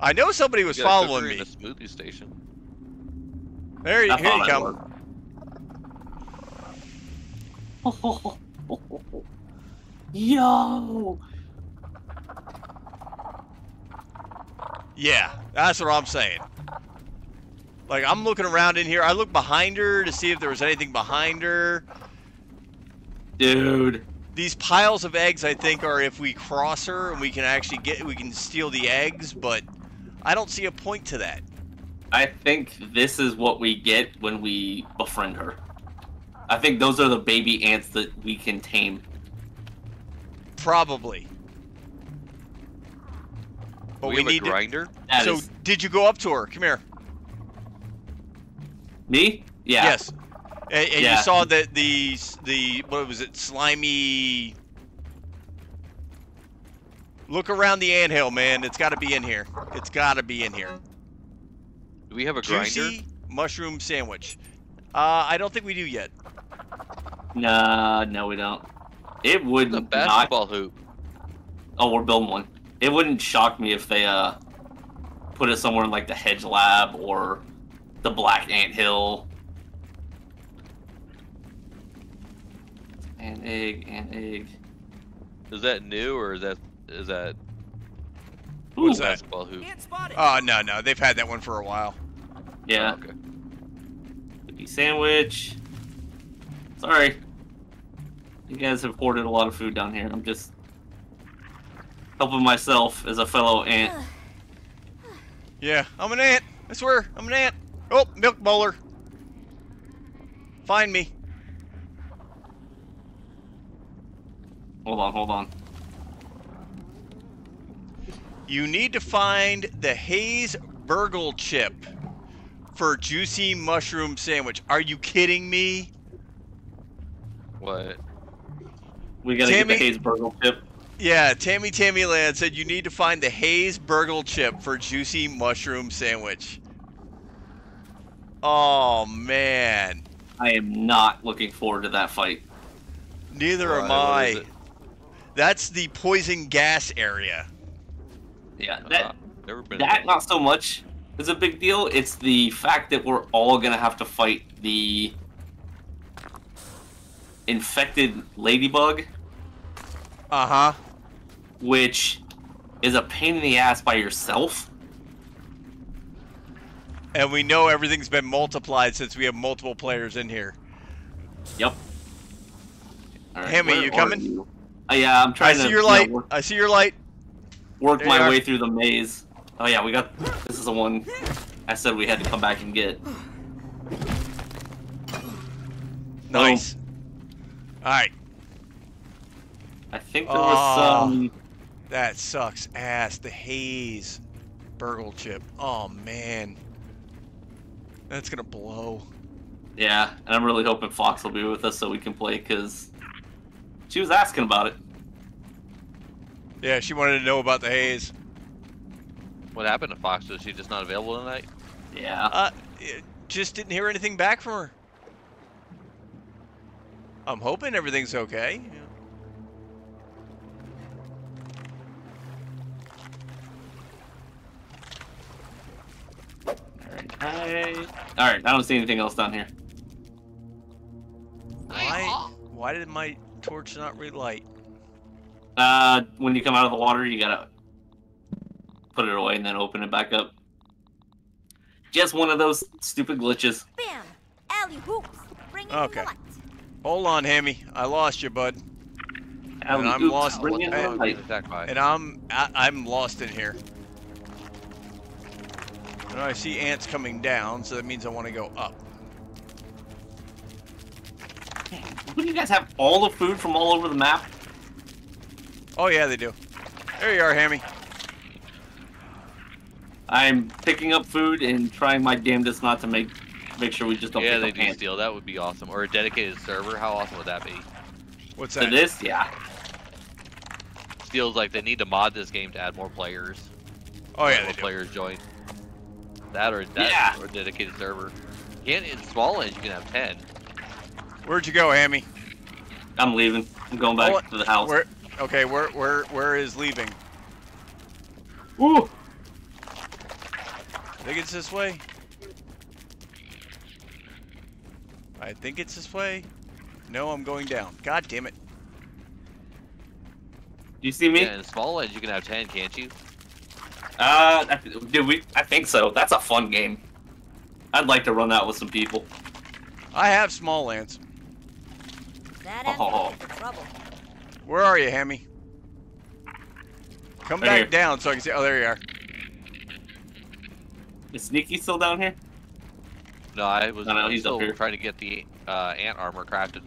I know somebody was We got a following cookery me. and a smoothie station. There, you- I here you come. Yo! Yeah, that's what I'm saying. Like I'm looking around in here. I look behind her to see if there was anything behind her. Dude, These piles of eggs, I think, are if we cross her and we can actually get, we can steal the eggs, but I don't see a point to that. I think this is what we get when we befriend her. I think those are the baby ants that we can tame. Probably. But we, we, have need a to. grinder. That So, is- did you go up to her? Come here. me? Yeah. Yes. And, and you saw that the the what was it? Slimy. Look around the anthill, man. It's got to be in here. It's got to be in here. Do we have a grinder? Juicy mushroom sandwich. Uh, I don't think we do yet. Nah, no, we don't. It would not. The not. basketball hoop. Oh, we're building one. It wouldn't shock me if they uh put it somewhere in like the hedge lab or the black ant hill. An egg, an egg. Is that new or is that is that Ooh, What's that? basketball hoop? Oh no no, they've had that one for a while. Yeah, Oh, okay. cookie sandwich. Sorry. You guys have hoarded a lot of food down here. I'm just helping myself as a fellow ant. Yeah, I'm an ant. I swear, I'm an ant. Oh, milk molar. Find me. Hold on, hold on. You need to find the Haze BURG.L chip for juicy mushroom sandwich. Are you kidding me? What? We gotta get Tammy- the Haze BURG.L chip. Yeah, Tammy Tammy Land said you need to find the Haze BURG.L chip for juicy mushroom sandwich. Oh man, I am not looking forward to that fight. neither am Why? What is I. That's the poison gas area. Yeah, Uh, that never been. that not so much is a big deal. It's the fact that we're all gonna have to fight the infected ladybug, Uh huh. which is a pain in the ass by yourself. And we know everything's been multiplied since we have multiple players in here. Yep. All Hammy, you coming? you? Uh, yeah, I'm I trying to see your you know, light. I see your light. work There my way through the maze. Oh yeah, we got. This is the one I said we had to come back and get. Nice. All right. I think there was Oh. some. That sucks ass. The haze BURG.L chip. Oh man. That's gonna blow. Yeah, and I'm really hoping Fox will be with us so we can play because she was asking about it. Yeah, she wanted to know about the haze. What happened to Fox? Was she just not available tonight? Yeah. Uh, just didn't hear anything back from her. I'm hoping everything's okay. Alright, I... Alright, I don't see anything else down here. Why? Why did my torch not relight? Uh, when you come out of the water, you gotta put it away and then open it back up. Just one of those stupid glitches. Bam! Alley hoops! Bring in Okay. the light. Hold on, Hammy. I lost you, bud. Alley I'm oops, lost. bring What in the the hell are we light. being attacked by? And I'm I, I'm lost in here. And I see ants coming down, so that means I want to go up. What do you guys have all the food from all over the map? Oh yeah, they do. There you are, Hammy. I'm picking up food and trying my damnedest not to make make sure we just don't yeah, pick they do ants. steal. That would be awesome. Or a dedicated server. How awesome would that be? What's To that? this, yeah. Feels like they need to mod this game to add more players. Oh yeah, more they do. players join. That or that Yeah. or a dedicated server. You can't in Smalland you can have ten. Where'd you go, Hammy? I'm leaving. I'm going back Oh, to the house. Where? Okay, where where where is leaving? Ooh. I think it's this way. I think it's this way. No, I'm going down. God damn it. Do you see me? Yeah, in Smalland you can have ten, can't you? Uh, I- did we? I think so. That's a fun game. I'd like to run that with some people. I have Smalland. That Oh. trouble. Where are you, Hammy? Come Right back here. down so I can see. Oh, there you are. Is Sneaky still down here? No, I was No, no, I'm he's up still here. trying to get the uh, ant armor crafted.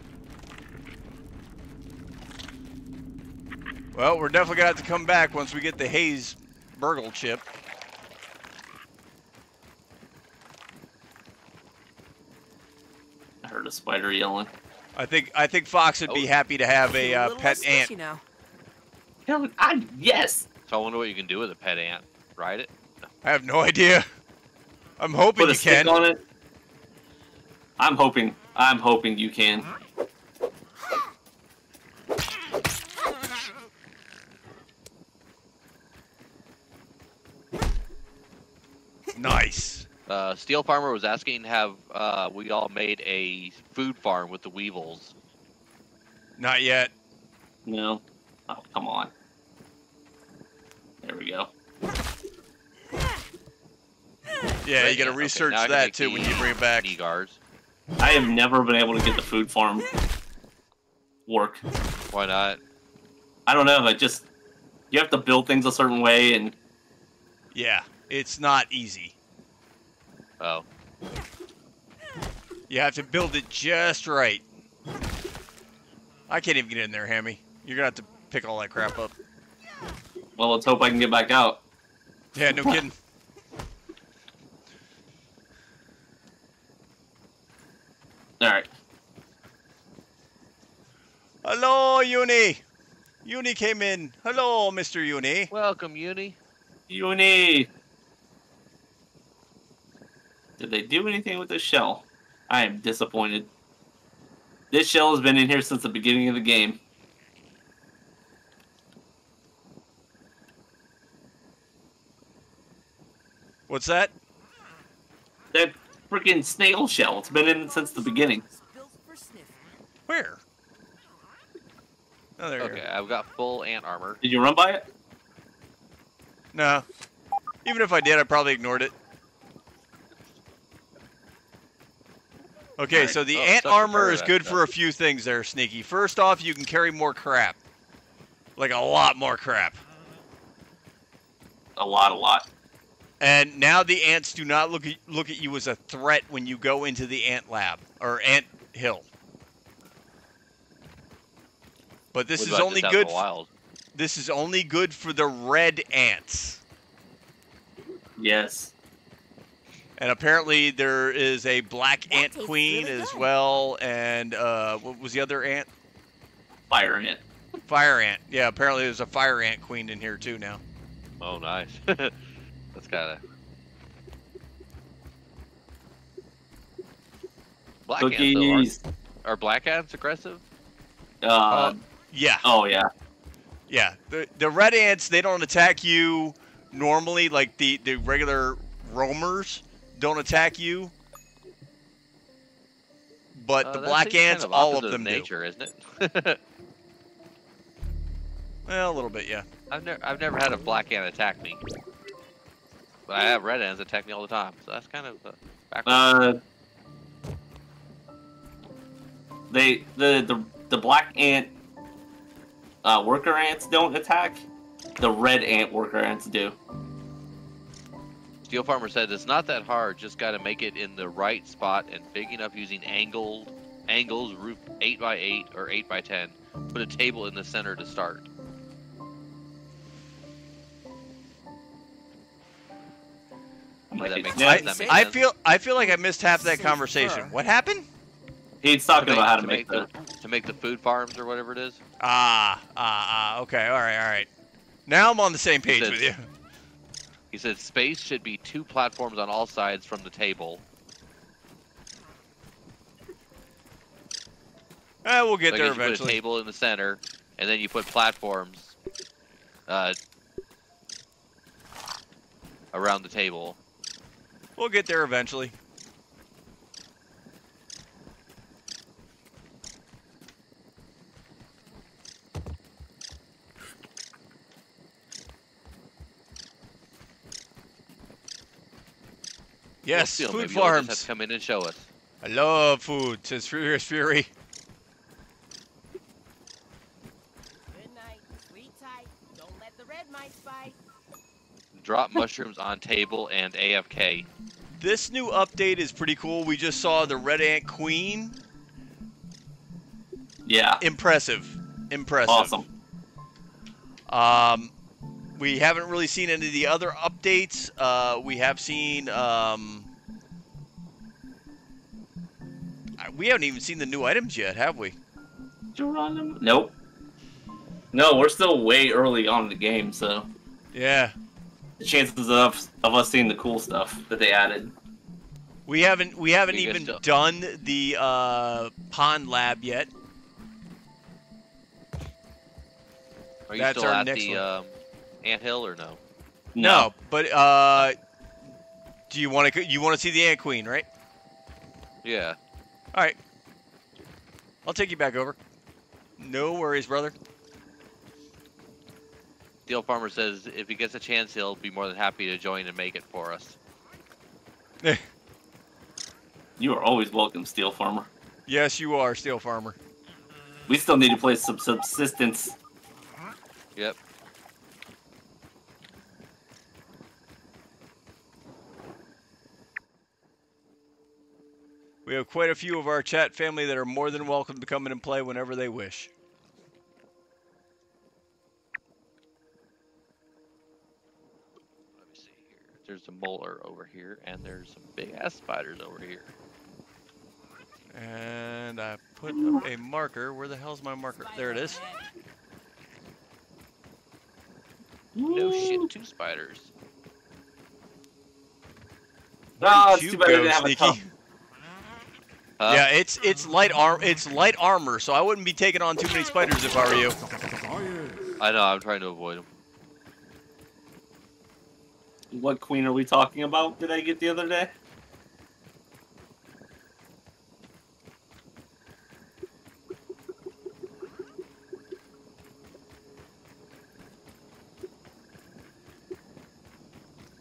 Well, we're definitely gonna have to come back once we get the Haze BURG.L chip. I heard a spider yelling. I think I think Fox would be Oh. happy to have a uh, little pet ant. squishy Now. Hell, I, yes. So I wonder what you can do with a pet ant. Ride it? I have no idea. I'm hoping Put a you stick can. on it. I'm hoping. I'm hoping you can. Nice. Uh, Steel Farmer was asking, have uh, we all made a food farm with the weevils? Not yet. No. Oh, come on. There we go. Yeah, Right, you gotta okay, research now I can that too when you bring it back. Negars. I have never been able to get the food farm work. Why not? I don't know. I just you have to build things a certain way, and Yeah, it's not easy. Oh, You have to build it just right. I can't even get in there, Hammy. You're gonna have to pick all that crap up. well, let's hope I can get back out. Yeah, no kidding. All right. Hello, Uni. Uni came in. Hello, Mr. Uni. welcome, Uni. Uni. Did they do anything with this shell? I am disappointed. This shell has been in here since the beginning of the game. What's that? That freaking snail shell. It's been in since the beginning. Built for sniff. Where? Oh, there Okay, are. I've got full ant armor. Did you run by it? No. Even if I did, I probably ignored it. Okay, Alright. so the Oh, ant armor is good for a few things there, Sneaky. First off, you can carry more crap. Like a lot more crap. A lot, a lot. And now the ants do not look at, look at you as a threat when you go into the ant lab or ant hill. But this is only just out good. the wild. This is only good for the red ants. Yes. And apparently there is a black That ant queen really as well, and uh, what was the other ant? Fire ant. Fire ant. Yeah, apparently there's a fire ant queen in here too now. Oh, nice. That's kind of. Black ants, though, Cookies. are, are black ants aggressive? Uh, Yeah, oh yeah. yeah. The the red ants they don't attack you normally like the the regular roamers don't attack you. But Uh, the black seems kind ants, of all of them do. nature, isn't it? Well, a little bit, yeah. I've never, I've never had a black ant attack me, but I have red ants attack me all the time. So that's kind of uh, backwards. Uh, they the the the black ant uh, worker ants don't attack. The red ant worker ants do. Steel Farmer said it's not that hard. Just got to make it in the right spot and big enough using angled angles, roof eight by eight or eight by ten. Put a table in the center to start. I'm that like, make sense? That makes I feel I feel like I missed half that conversation. fur. What happened? He's talking make, about how to, to make, the. to make the food farms or whatever it is. Ah, ah, ah. Okay, all right, all right. Now I'm on the same page said- with you. He said space should be two platforms on all sides from the table. Eh, we'll get So there guess you put a table in the center, and then you put platforms uh, around the table. We'll get there eventually. Yes, we'll food Maybe farms. Just have come in and show us. I love food, says Furious Fury. Drop mushrooms on table and AFK. This new update is pretty cool. We just saw the red ant queen. Yeah. Impressive. Impressive. Awesome. Um, we haven't really seen any of the other updates. Uh, we have seen. Um, we haven't even seen the new items yet, have we? Geronimo? Nope. No, we're still way early on in the game, so Yeah. the chances of of us seeing the cool stuff that they added. We haven't we haven't even still- done the uh, pond lab yet. Are you That's still our at next the one. Um, anthill or no? No, but uh, do you want to you want to see the ant queen, right? Yeah. All right. I'll take you back over. No worries, brother. Steel Farmer says if he gets a chance, he'll be more than happy to join and make it for us. You are always welcome, Steel Farmer. Yes, you are, Steel Farmer. We still need to play some subsistence. Yep. We have quite a few of our chat family that are more than welcome to come in and play whenever they wish. Let me see here. There's a molar over here, and there's some big ass spiders over here. And I put up a marker. Where the hell's my marker? There it is. No shit, two spiders. Ah, it's too bad I didn't have a Sneaky. tough. Huh? yeah, it's it's light arm it's light armor, so I wouldn't be taking on too many spiders if I were you. I know. I'm trying to avoid them. What queen are we talking about? Did I get the other day?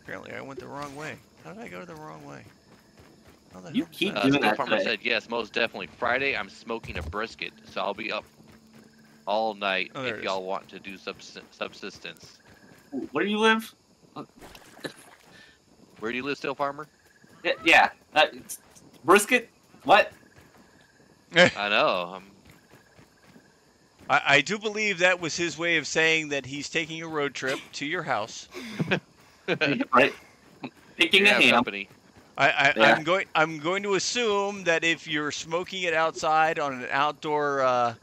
Apparently, I went the wrong way. How did I go the wrong way? How the You keep Uh, doing Steel that Farmer said yes, most definitely. Friday, I'm smoking a brisket, so I'll be up all night Oh, if y'all want to do subs- subsistence. Where do you live? Where do you live, Steel Farmer? Yeah, yeah. Uh, brisket? What? I know. I'm I, I do believe that was his way of saying that he's taking a road trip to your house. right. Picking you a ham. company. I, I, Yeah. I'm going. I'm going to assume that if you're smoking it outside on an outdoor uh,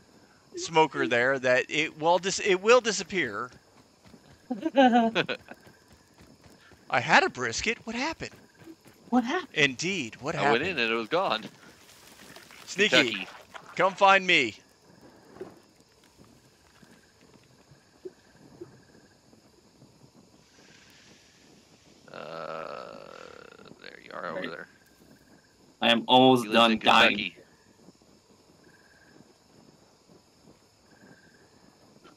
smoker there, that it will dis- it will disappear. I had a brisket. What happened? What happened? Indeed. What I happened? went in and it was gone. Sneaky, Kentucky. come find me. Uh, there over Right. there. I am almost done dying.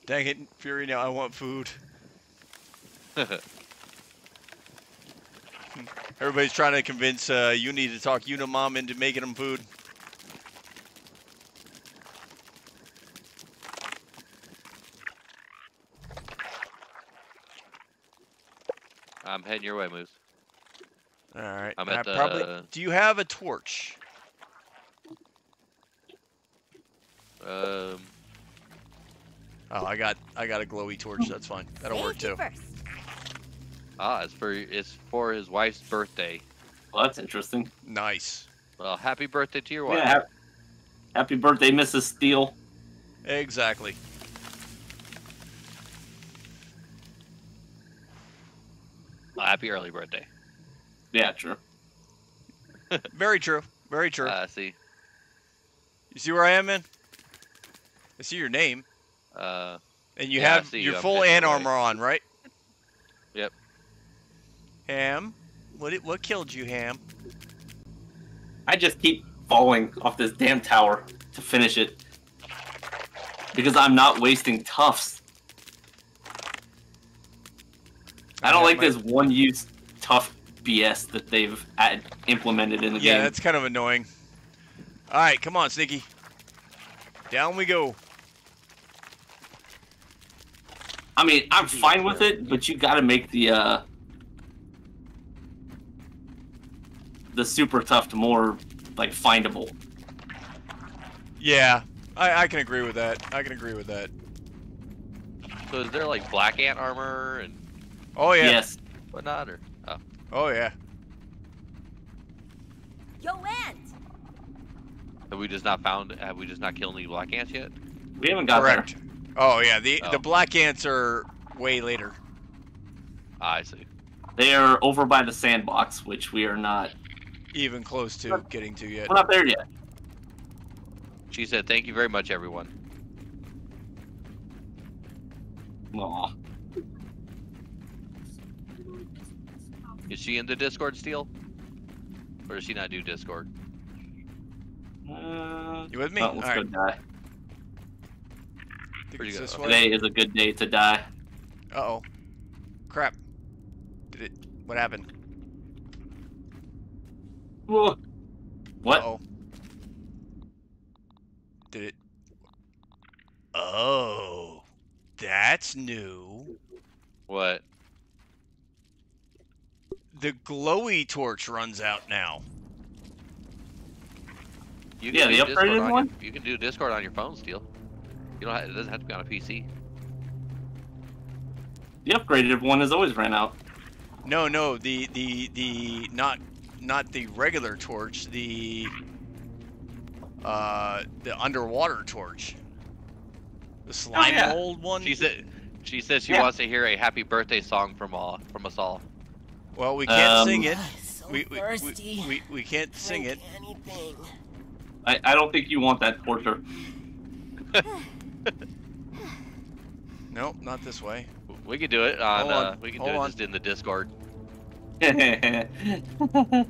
Dang it, Fury! Now I want food. Everybody's trying to convince uh, need to talk Unimom into making them food. I'm heading your way, Moose. All right. I'm I at probably. Do you have a torch? Um, Oh, I got I got a glowy torch. That's fine. That'll work too. Ah, it's for it's for his wife's birthday. Well, that's interesting. Nice. Well, happy birthday to your wife. Yeah. hap- Happy birthday, Mrs. Steele. Exactly. Well, happy early birthday. Yeah, true. Very true. Very true. Uh, see, you see where I am, man? I see your name, uh, and you Yeah, have your you. Full heading ant away. armor on, right? Yep. Ham, what it, what killed you, Ham? I just keep falling off this damn tower to finish it. Because I'm not wasting tufts. I don't like my- this one use tough BS that they've implemented in the yeah, game. Yeah, that's kind of annoying. All right, come on, Sneaky. Down we go. I mean, I'm fine with it, but you got to make the uh, the super tough to more like findable. Yeah, I, I can agree with that. I can agree with that. So is there like black ant armor and? Oh yeah. Yes. Whatnot or? Oh, yeah. Yo, Ant! have we just not found? Have we just not killed any black ants yet? We haven't got Correct. Oh yeah. The Oh. the black ants are way later. Ah, I see. They are over by the sandbox, which we are not. Even close to getting to yet. We're not there yet. She said, "Thank you very much, everyone." Aw. Is she in the Discord still, or does she not do Discord? Uh, You with me? oh, let's All go right. die. Think Where'd you go? Today is a good day to die. Uh oh. Crap. Did it? What happened? Whoa. What? Uh oh. Did it? Oh, that's new. What? The glowy torch runs out now. You Yeah, the upgraded on one? Your, you can do Discord on your phone still. You don't. Have, it doesn't have to be on a PC. The upgraded one has always ran out. No, no, the the the not not the regular torch, the uh the underwater torch. The slime yeah. mold one. She said. She said she Yeah. wants to hear a happy birthday song from all from us all. Well, we can't Um, sing it. So We we, we, we we can't sing it. Anything. I, I don't think you want that torture. No, not this way. We can do it on. Hold on, Uh, we can do hold it on. just in the Discord.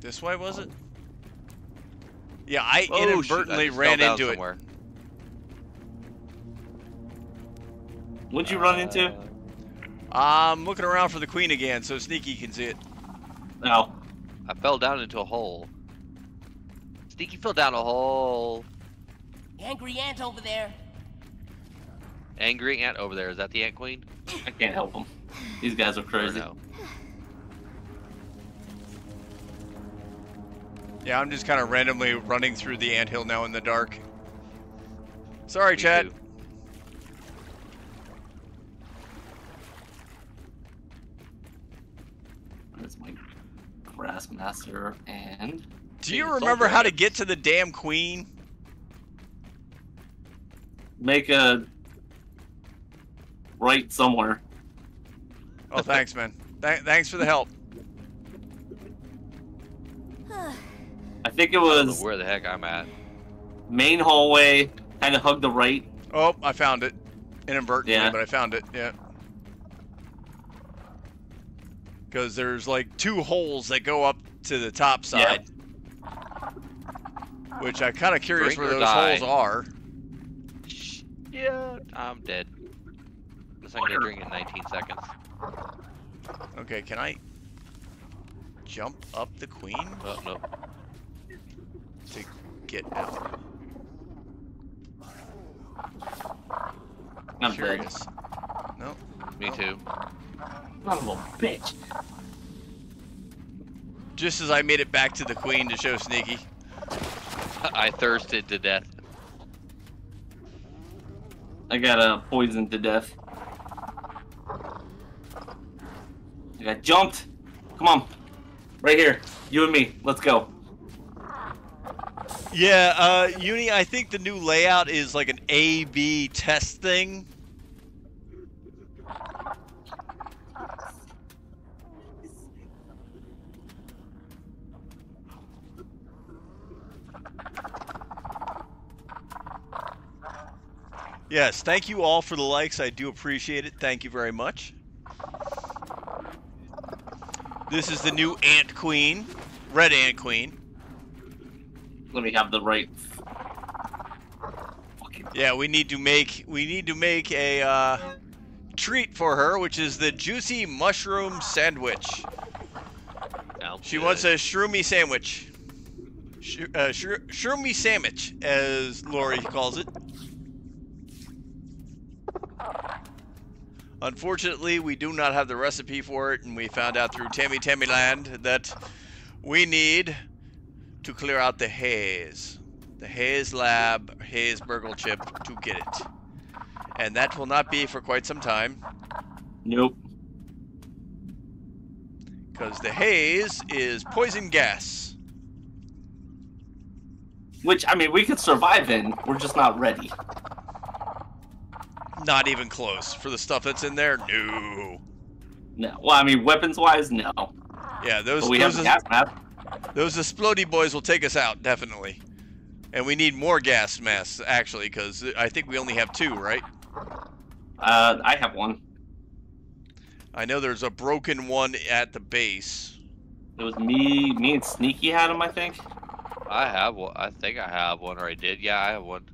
This way was it? Yeah, I Oh, shoot, I inadvertently ran fell down into it. somewhere. What'd you run into? I'm looking around for the queen again, so Sneaky can see it. No. I fell down into a hole. Sneaky fell down a hole. Angry ant over there. Angry ant over there. Is that the ant queen? I can't help them. These guys are crazy. no? Yeah, I'm just kind of randomly running through the anthill now in the dark. Sorry, Me chat. too. That's my grass master and Do you remember how to get to the damn queen? make a right somewhere. Oh, thanks, man. Th- thanks for the help. I think it I don't know was where the heck I'm at. main hallway, kind of hug the right. Oh, I found it. Inadvertently, Yeah. but I found it. Yeah. Because there's like two holes that go up to the top Yeah. side. Which I'm kind of curious Drink where those die. holes are. Yeah, I'm dead. Guess I'm gonna drink in 19 seconds. Okay, can I jump up the queen Oh no. to get out? I'm dead. Curious. No. Me too. Son of a bitch. Just as I made it back to the queen to show Sneaky. I thirsted to death. I got uh, poisoned to death. I got jumped. Come on. Right here. You and me. Let's go. Yeah, uh, Uni, I think the new layout is like an A-B test thing. Yes, thank you all for the likes. I do appreciate it. Thank you very much. This is the new Ant Queen, Red Ant Queen. Let me have the right. Yeah, we need to make we need to make a uh, treat for her, which is the juicy mushroom sandwich. Sounds She good. wants a shroomy sandwich. Sh- uh, shro- shroomy sandwich, as Lori calls it. Unfortunately, we do not have the recipe for it, and we found out through Tammy Tammy Land that we need to clear out the haze. The haze lab, haze BURG.L chip to get it. And that will not be for quite some time, Nope. because the haze is poison gas. Which I mean, we could survive in. We're just not ready. Not even close. For the stuff that's in there, no. No. Well, I mean, weapons wise, no. Yeah, those But we those, have is- gas mask. those explodey boys will take us out, definitely. And we need more gas masks, actually, because I think we only have two, right? Uh, I have one. I know there's a broken one at the base. It was me, me and Sneaky had them, I think. I have one. I think I have one, or I did. Yeah, I have one.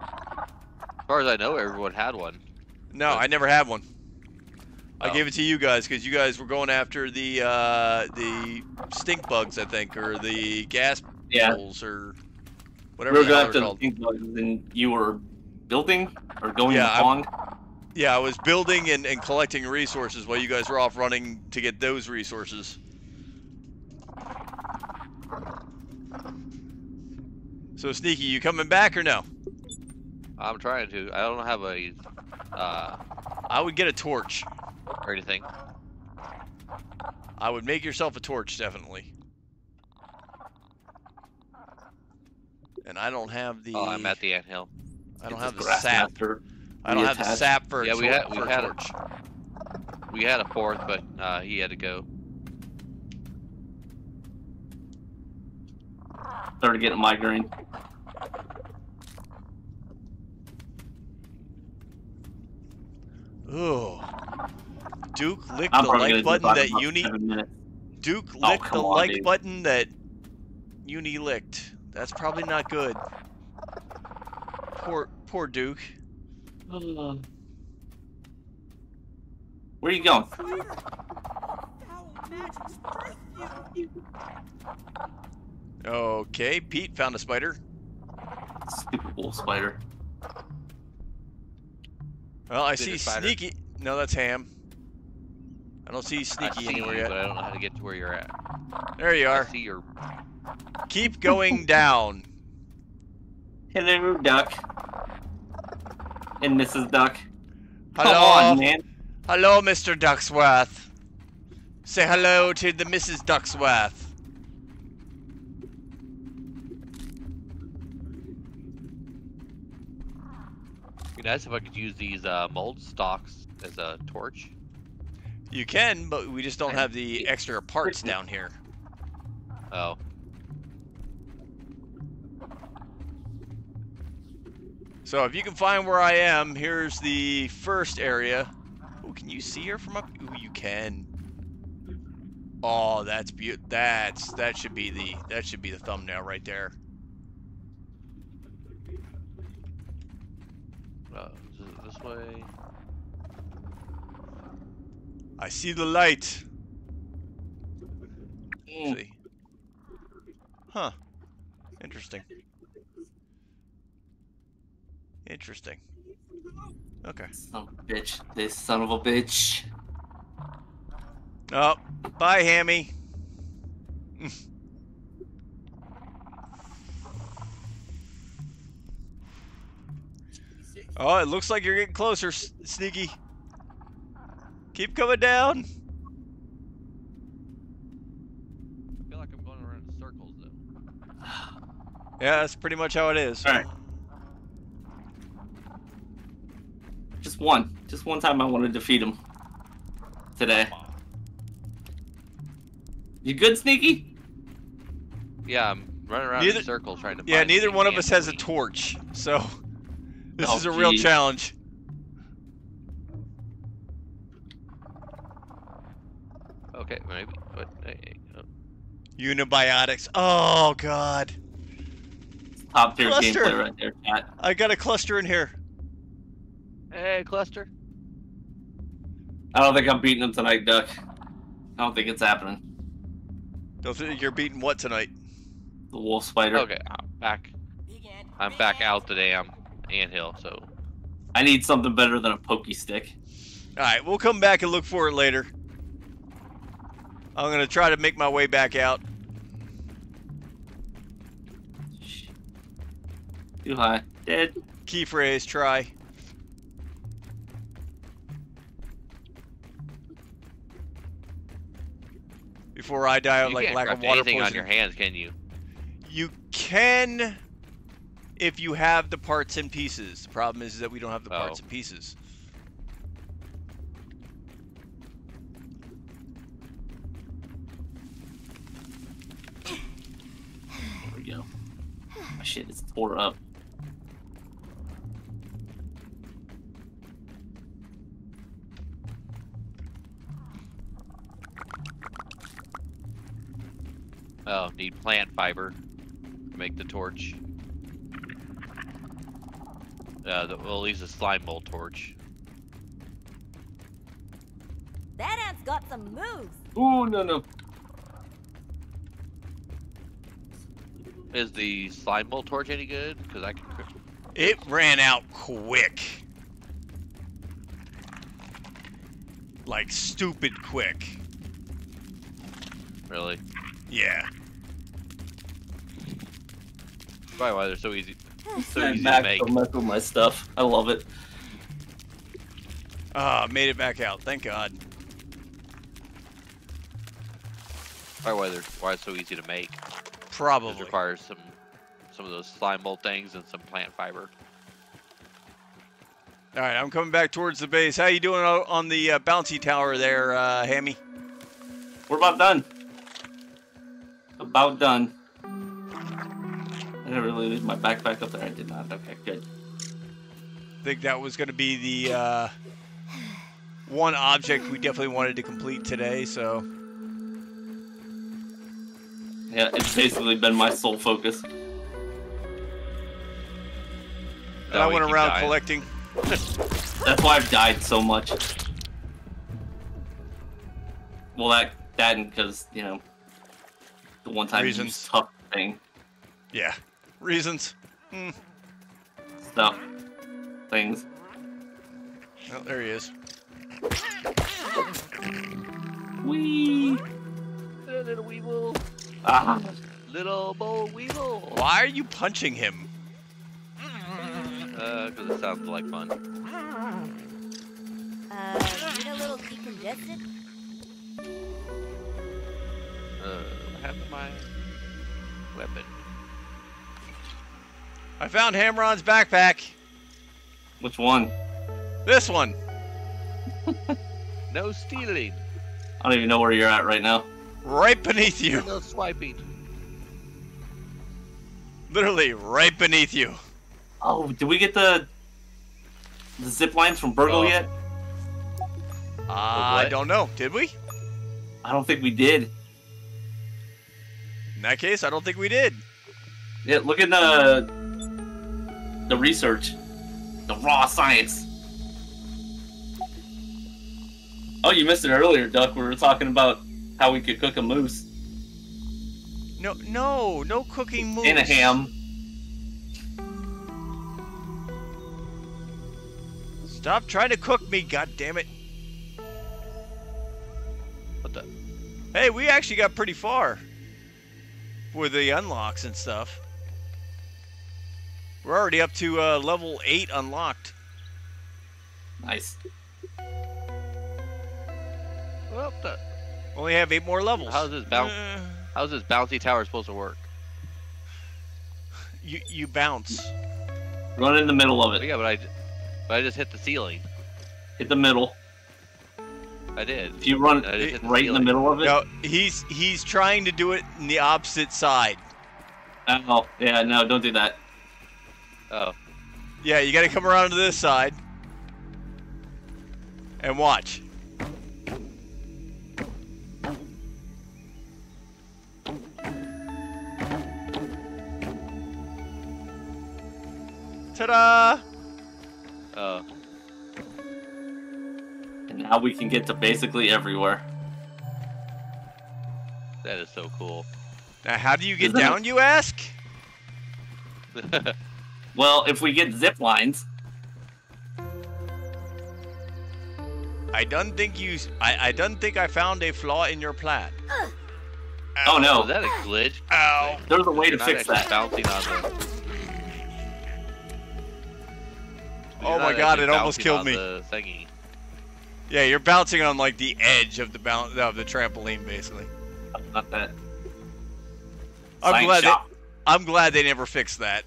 As far as I know, everyone had one. No, Good. I never had one. I Oh. gave it to you guys because you guys were going after the uh, the stink bugs, I think, or the gas Yeah. holes, or We whatever were the hell going they're after the called. pink bugs, and you were building or going Yeah, I- Yeah, I was building and, and collecting resources while you guys were off running to get those resources. So sneaky, you coming back or no? I'm trying to. I don't have a uh I would get a torch. or anything. I would make yourself a torch, definitely. And I don't have the. Oh, I'm at the anthill. I don't Get have the sap. master I don't have the sap for a, Yeah, we tor- had- we for a had a- We had a fourth, but uh, he had to go. Started getting a migraine. Ooh. Duke licked I'm the like button that Uni. Duke Oh, licked the on, like dude. button that Uni licked. That's probably not good. Poor, poor Duke. Where are you going? Okay, Pete found a spider. Stupid wolf spider. Well, I see. Sneaky. No, that's Ham. I don't see Sneaky see anywhere you, yet. but I don't know how to get to where you're at. There you I are. see your. Keep going down. Hello, Duck. And Mrs. Duck. Come Hello, on, man. hello, Mr. Ducksworth. Say hello to the Mrs. Ducksworth. Be nice if I could use these uh, mold stalks as a torch. You can, but we just don't have the extra parts down here. Oh, So if you can find where I am, here's the first area. Oh, can you see her from up? Ooh, you can. Oh, that's beautiful. That's that should be the that should be the thumbnail right there. uh, is it this way? I see the light. Mm. See. Huh. Interesting. Interesting. Okay. Son of a bitch. This son of a bitch. Oh, bye, Hammy. oh, it looks like you're getting closer, S- Sneaky. Keep coming down. I feel like I'm going around in circles though. Yeah, that's pretty much how it is. Alright. Just one. Just one time I want to defeat him. Today. You good, Sneaky? Yeah, I'm running around Neither- in circles trying to. Yeah, neither one of us has a torch, so this Oh, is a real challenge. Okay, maybe. But hey, hey, oh. Unibiotics. Oh god, Top tier Cluster. gameplay right there, chat. I got a cluster in here. hey, cluster. I don't think I'm beating him tonight, Duck. I don't think it's happening. Don't think you're beating what tonight? The wolf spider. Okay, I'm back. I'm back out the damn anthill. So I need something better than a pokey stick. All right, we'll come back and look for it later. I'm gonna try to make my way back out. Too high. Dead. Key phrase, try. Before I die out you like can't lack of craft water anything on your hands, can you? You can if you have the parts and pieces. The problem is is that we don't have the parts Oh. and pieces. There we go. Oh, shit, it's tore up. Oh, need plant fiber to make the torch. Uh, the, well, at least a slime mold torch. That ant's got some moves. Ooh, no, no. Is the slime mold torch any good? Because I can. It ran out quick. Like stupid quick. Really? Yeah. Probably why they're so easy. So I'm easy to back make. to mess with my stuff. I love it. Ah, made it back out. Thank God. Probably why they're why it's so easy to make. It Probably. requires some some of those slime mold things and some plant fiber. All right, I'm coming back towards the base. How you doing on the uh, bouncy tower there, uh, Hammy? We're about done. About done. I really leave my backpack up there. I did not. Okay, good. I think that was going to be the uh, one object we definitely wanted to complete today. So Yeah, it's basically been my sole focus. and I went around collecting. That's why I've died so much. Well, that that because you know the one time you Reasons. used tough thing Yeah, reasons. Hmm. stuff things. Oh, there he is. Wee. Little weevil, Ah, little boll weevil. Why are you punching him? Uh, because it sounds like fun. Uh, need a little decongestant? Uh, what happened to my weapon? I found Hamron's backpack. which one? This one. No stealing. I don't even know where you're at right now. Right beneath you. No swiping. Literally right beneath you. Oh, did we get the the zip lines from BURG.L Oh. Uh, yet? I don't know. Did we? I don't think we did. In that case, I don't think we did. Yeah, look at the uh, the research, the raw science. Oh, you missed it earlier, Duck. We were talking about how we could cook a moose No, no, no cooking moose. In a ham. Stop trying to cook me, god damn it. What the? Hey, we actually got pretty far with the unlocks and stuff. We're already up to uh, level 8 unlocked. Nice. What the? Only have 8 more levels. How's this bounce? Uh, How's this bouncy tower supposed to work? you, you bounce. Run in the middle of it. yeah, but I, j- but I just hit the ceiling. Hit the middle. I did. If you run I just hit the right in the middle of it. No, he's he's trying to do it in the opposite side. Oh, yeah, no, don't do that. Oh, Yeah, you gotta come around to this side. And watch. Ta-da! oh. And now we can get to basically everywhere. That is so cool. Now, how do you get down, you ask? Well, if we get zip lines, I don't think you. s- I, I don't think I found a flaw in your plan. Oh no, Was that a glitch? Ow. there's a way to fix that. Bouncing on the. Oh my God, it almost killed me. Thingy. Yeah, you're bouncing on like the edge of the bounce of the trampoline, basically. Not that. I'm Science glad. They. I'm glad they never fixed that.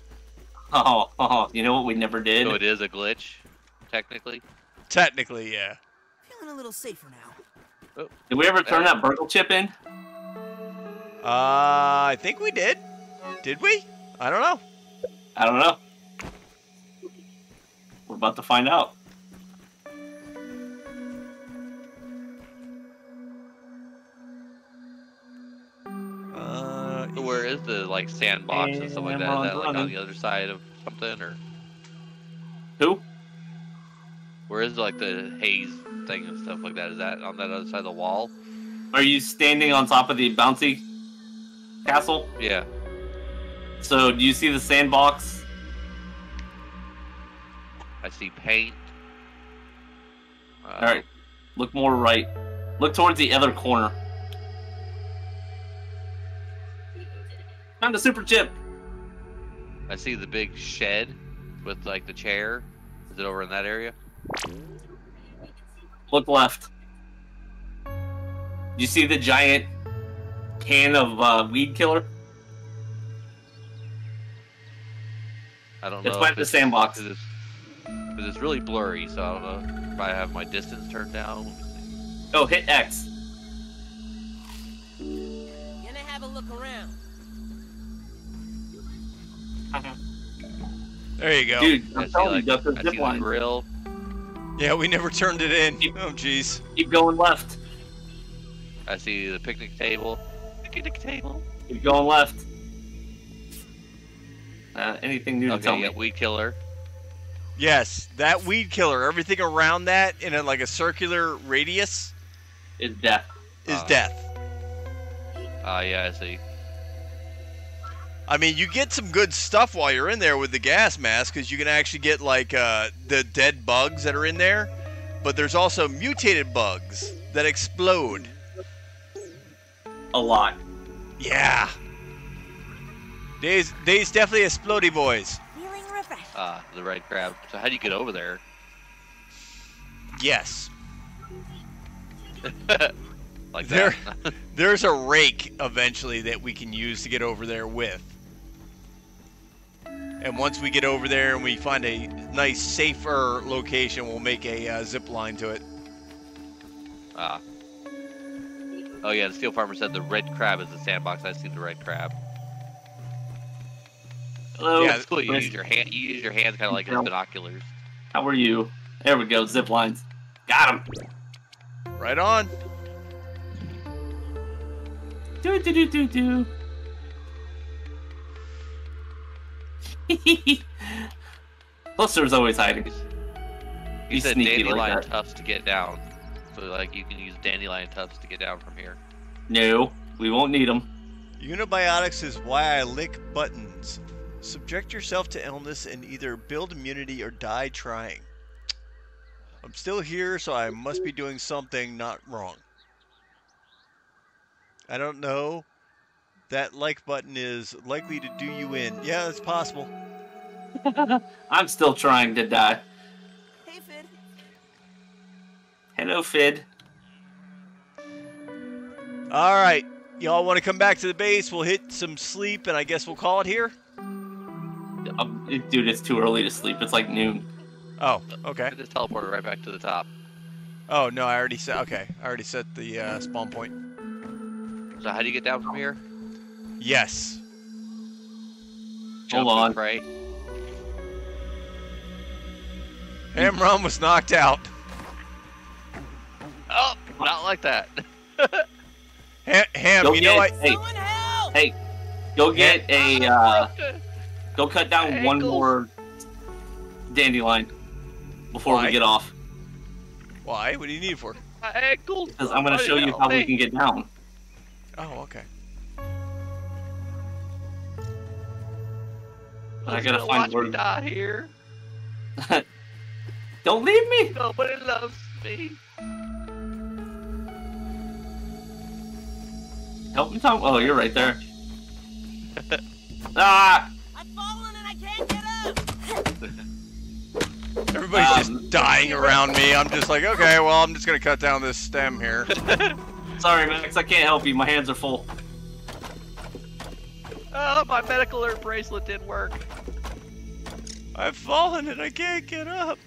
Oh, oh, you know what we never did? So it is a glitch, technically. Technically, yeah. Feeling a little safer now. Did we ever turn that BURG.L chip in? Uh, I think we did. Did we? I don't know. I don't know. We're about to find out. Where is the like sandbox and stuff like that? Is that like on the other side of something, or Who? where is like the haze thing and stuff like that? Is that on that other side of the wall? Are you standing on top of the bouncy castle? Yeah. So do you see the sandbox? I see paint. Uh, All right. Look more right. Look towards the other corner. Found the super chip. I see the big shed with like the chair. Is it over in that area? Look left. You see the giant can of uh, weed killer? I don't know. It's know. by if the it's, sandbox. 'cause it's, 'cause it's really blurry, so I don't know if I have my distance turned down. Oh, hit X. Gonna have a look around. There you go. Dude, I I'm see telling like you, Duck, I the zip the line. Yeah, we never turned it in. Oh, jeez. Keep going left. I see the picnic table. Picnic table. Keep going left. Uh, anything new to tell Okay, me? weed killer. Yes, that weed killer. Everything around that in a, like a circular radius Is death. is Uh. death. Ah, yeah, I see. I mean, you get some good stuff while you're in there with the gas mask because you can actually get like uh, the dead bugs that are in there, but there's also mutated bugs that explode. A lot. Yeah. They's, they's definitely explodey boys. Feeling refreshed. Ah, the red crab. So how do you get over there? Yes. like There- that? There's a rake eventually that we can use to get over there with. And once we get over there and we find a nice, safer location, we'll make a uh, zip line to it. ah. Oh yeah, the steel farmer said the red crab is the sandbox. I see the red crab. Hello. Yeah, It's cool. You use your hand. You use your hands kind of like as binoculars. How are you? There we go. Zip lines. Got him. Right on. Do do do do do. Buster's always hiding. You He's said dandelion like that. tufts to get down. So like you can use dandelion tufts to get down from here. No, we won't need them. Unibiotics is why I lick buttons. Subject yourself to illness and either build immunity or die trying. I'm still here, so I must be doing something not wrong. I don't know. That like button is likely to do you in. Yeah, it's possible. I'm still trying to die. Hey, Fid. Hello, Fid. All right. Y'all want to come back to the base? We'll hit some sleep, and I guess we'll call it here. Um, dude, it's too early to sleep. It's like noon. Oh, okay. I just teleported right back to the top. Oh no, I already set. Okay, I already set the uh, spawn point. So how do you get down from here? Yes. Jump Hold and on. Pray. Hamron was knocked out. Oh, not like that. Ha- Ham, Go you know I. get- Hey, help! hey, go get a. Uh, go cut down My one more dandelion before Why? we get off. Why? What do you need it for? My ankles. Because I'm gonna show you how me. we can get down. Oh, okay. I Who's gotta gonna find watch where- me die here. Don't leave me. Nobody loves me. Help me, Tom. Oh, you're right there. ah! I've fallen and I can't get up. Everybody's Um, just dying around me. I'm just like, okay, well, I'm just gonna cut down this stem here. Sorry, Max. I can't help you. My hands are full. Oh, my medical alert bracelet didn't work. I've fallen and I can't get up.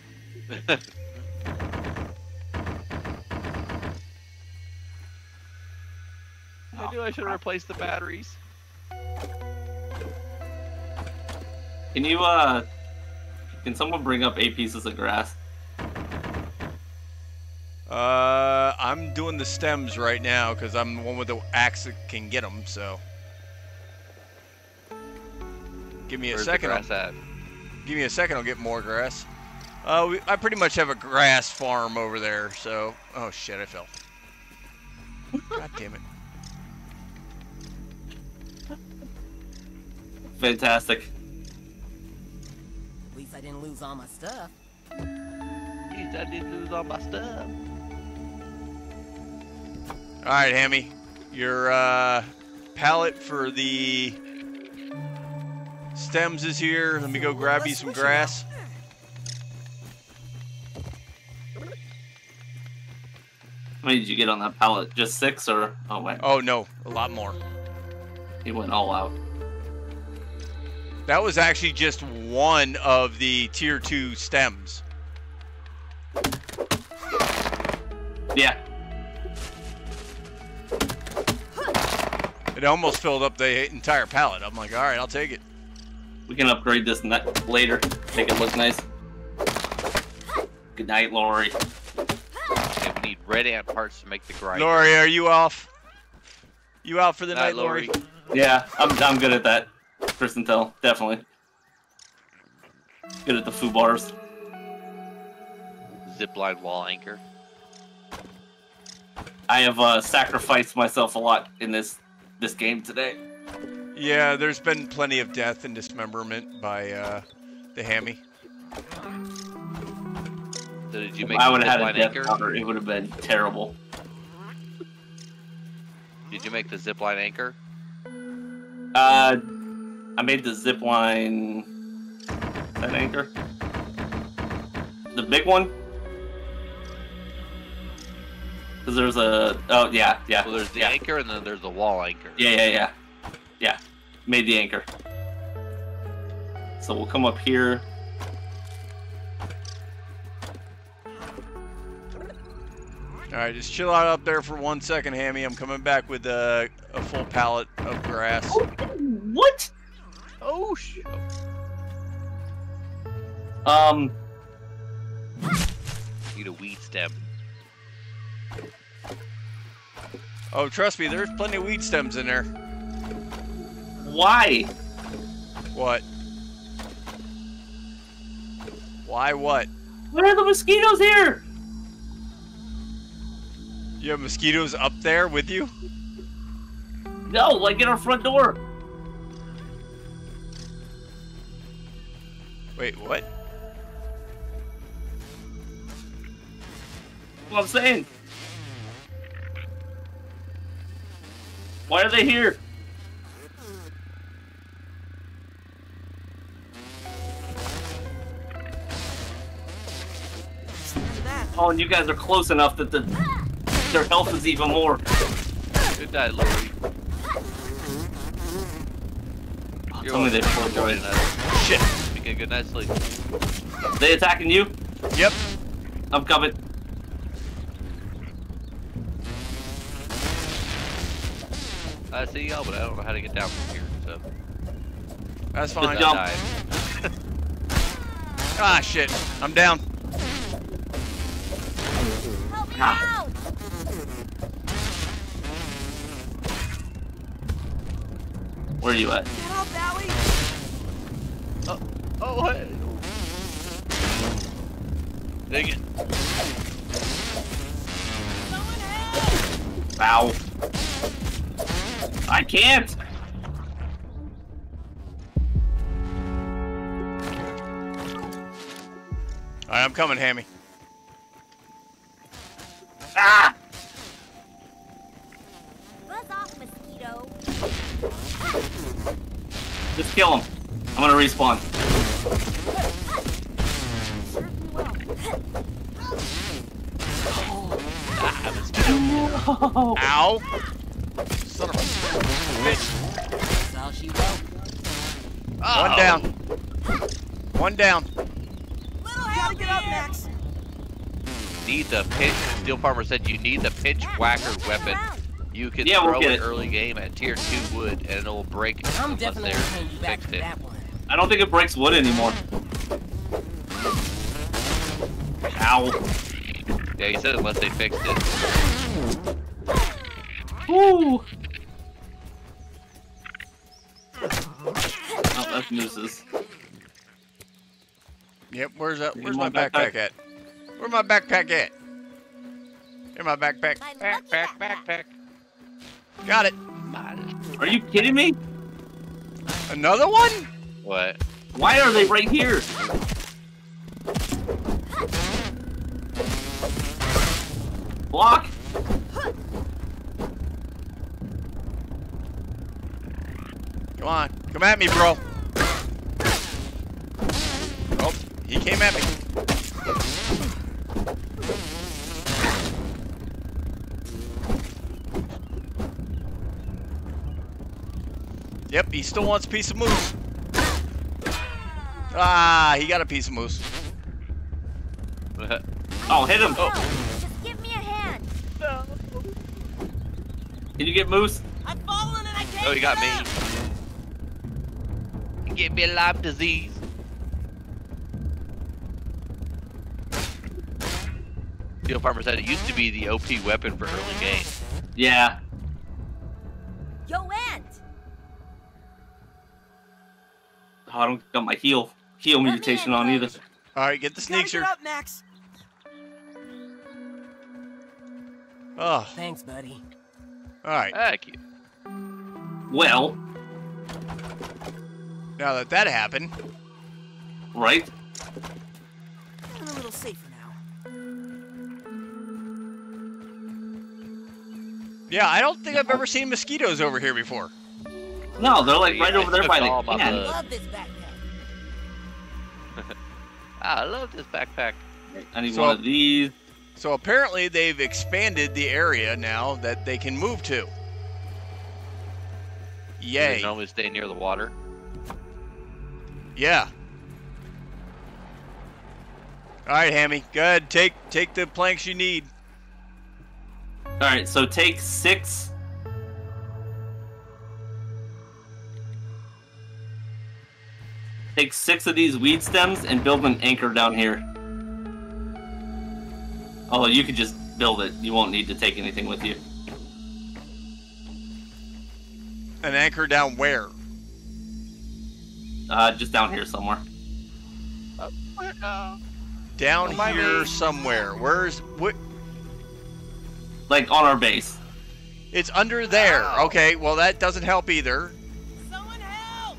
I knew I should have replaced the batteries. Can you, uh... Can someone bring up eight pieces of grass? Uh, I'm doing the stems right now because I'm the one with the axe that can get them. So, give me a Where's the second. grass I'll, at? give me a second. I'll get more grass. Uh, we, I pretty much have a grass farm over there. So, oh shit, I fell. God damn it. Fantastic. At least I didn't lose all my stuff. Jeez, I didn't lose all my stuff. All right, Hammy, your uh, pallet for the stems is here. Let me go grab you some grass. How many did you get on that pallet? Just six, or oh wait, Oh no, a lot more. he went all out. That was actually just one of the tier two stems. Yeah, It almost filled up the entire pallet. I'm like, all right, I'll take it. We can upgrade this ne- later. Make it look nice. Good night, Lori. Okay, we need red ant parts to make the grinder. Lori, are you off? You out for the Night, night, Lori? Lori. Yeah, I'm I'm good at that. Kristen Tell, definitely. Good at the foo bars. Zipline wall anchor. I have uh, sacrificed myself a lot in this this game today. Yeah, there's been plenty of death and dismemberment by uh, the hammy. So did you If make I would have had a death anchor? counter, it would have been terrible. Did you make the zipline anchor? Uh, I made the zip line. That anchor. The big one. Cause there's a. Oh yeah, yeah. Well, there's the yeah. anchor and then there's the wall anchor. Yeah, yeah, yeah. Yeah. Made the anchor. So we'll come up here. All right, just chill out up there for one second, Hammy. I'm coming back with uh, a full pallet of grass. What? Oh shit. Um. Need a weed stem. Oh, trust me, there's plenty of weed stems in there. Why? What? Why what? What are the mosquitoes here? You have mosquitoes up there with you? No, like in our front door. Wait, what? What I'm saying. Why are they here? Oh, and you guys are close enough that the their health is even more. Good night, Lori. You're Tell me they welcome for flew away. Shit. Make a good night's sleep. They attacking you? Yep. I'm coming. I see y'all, but I don't know how to get down from here. So That's Just fine. jump. Ah, shit. I'm down. Where are you at? get up, Allie. Oh, hey. Dang it. Someone help! Ow. I can't. All right, I'm coming, Hammy. Just kill him. I'm gonna respawn. Oh! Ow! Son of a bitch! That's how. One down. One down. Little gotta get up, Max. Need the pinch. Steel Farmer said you need the pinch whacker weapon. You can Yeah, we'll throw it it. early game at tier two wood, and it'll break I'm unless definitely they're you back fixed for it. that one. I don't think it breaks wood anymore. Ow. Yeah, he said unless they fixed it. Woo. Oh, that's nooses. Yep, where's that? Where's my my backpack backpack? at? Where's my backpack at? Here's my backpack. Backpack, backpack. backpack. Got it. Are you kidding me? Another one? What? Why are they right here? Block. Come on. Come at me, bro. Oh, he came at me. Yep, he still wants a piece of moose. Ah, he got a piece of moose. Oh, hit him. Oh, just give me a hand. Can you get moose? I'm falling and I can't oh, he got me. up. You Get me a Lyme disease. Steel Farmer said it used to be the OP weapon for early game. Yeah. Yo, Ant. Oh, I don't got my heal heal Let mutation in, on either. All right, get the Gotta sneaker. up, Max. Oh, Thanks, buddy. all right. Heck, you. Well, Now that that happened, right? Yeah, I don't think I've ever seen mosquitoes over here before. No, they're like right I over there by the my can. blood. Love this backpack. Ah, I love this backpack. I need So- one of these. So apparently they've expanded the area now that they can move to. Do They Yay. normally stay near the water. Yeah. All right, Hammy. Go ahead. Take take the planks you need. All right, so take six. Take six of these weed stems and build an anchor down here. Oh, you could just build it. You won't need to take anything with you. An anchor down where? Uh, just down here somewhere. Down here somewhere. Where's what? Like on our base. It's under there. Ow. Okay. Well, that doesn't help either. Someone help!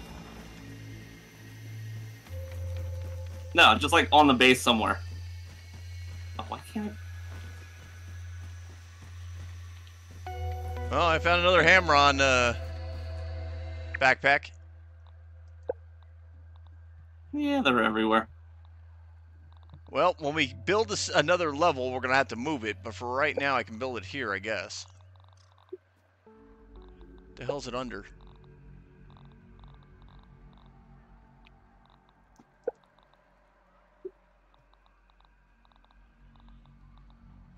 No, just like on the base somewhere. Oh, why can't I? Well, I found another hammer on uh, backpack. Yeah, they're everywhere. Well, when we build this another level, we're gonna have to move it. But for right now, I can build it here, I guess. The hell's it under?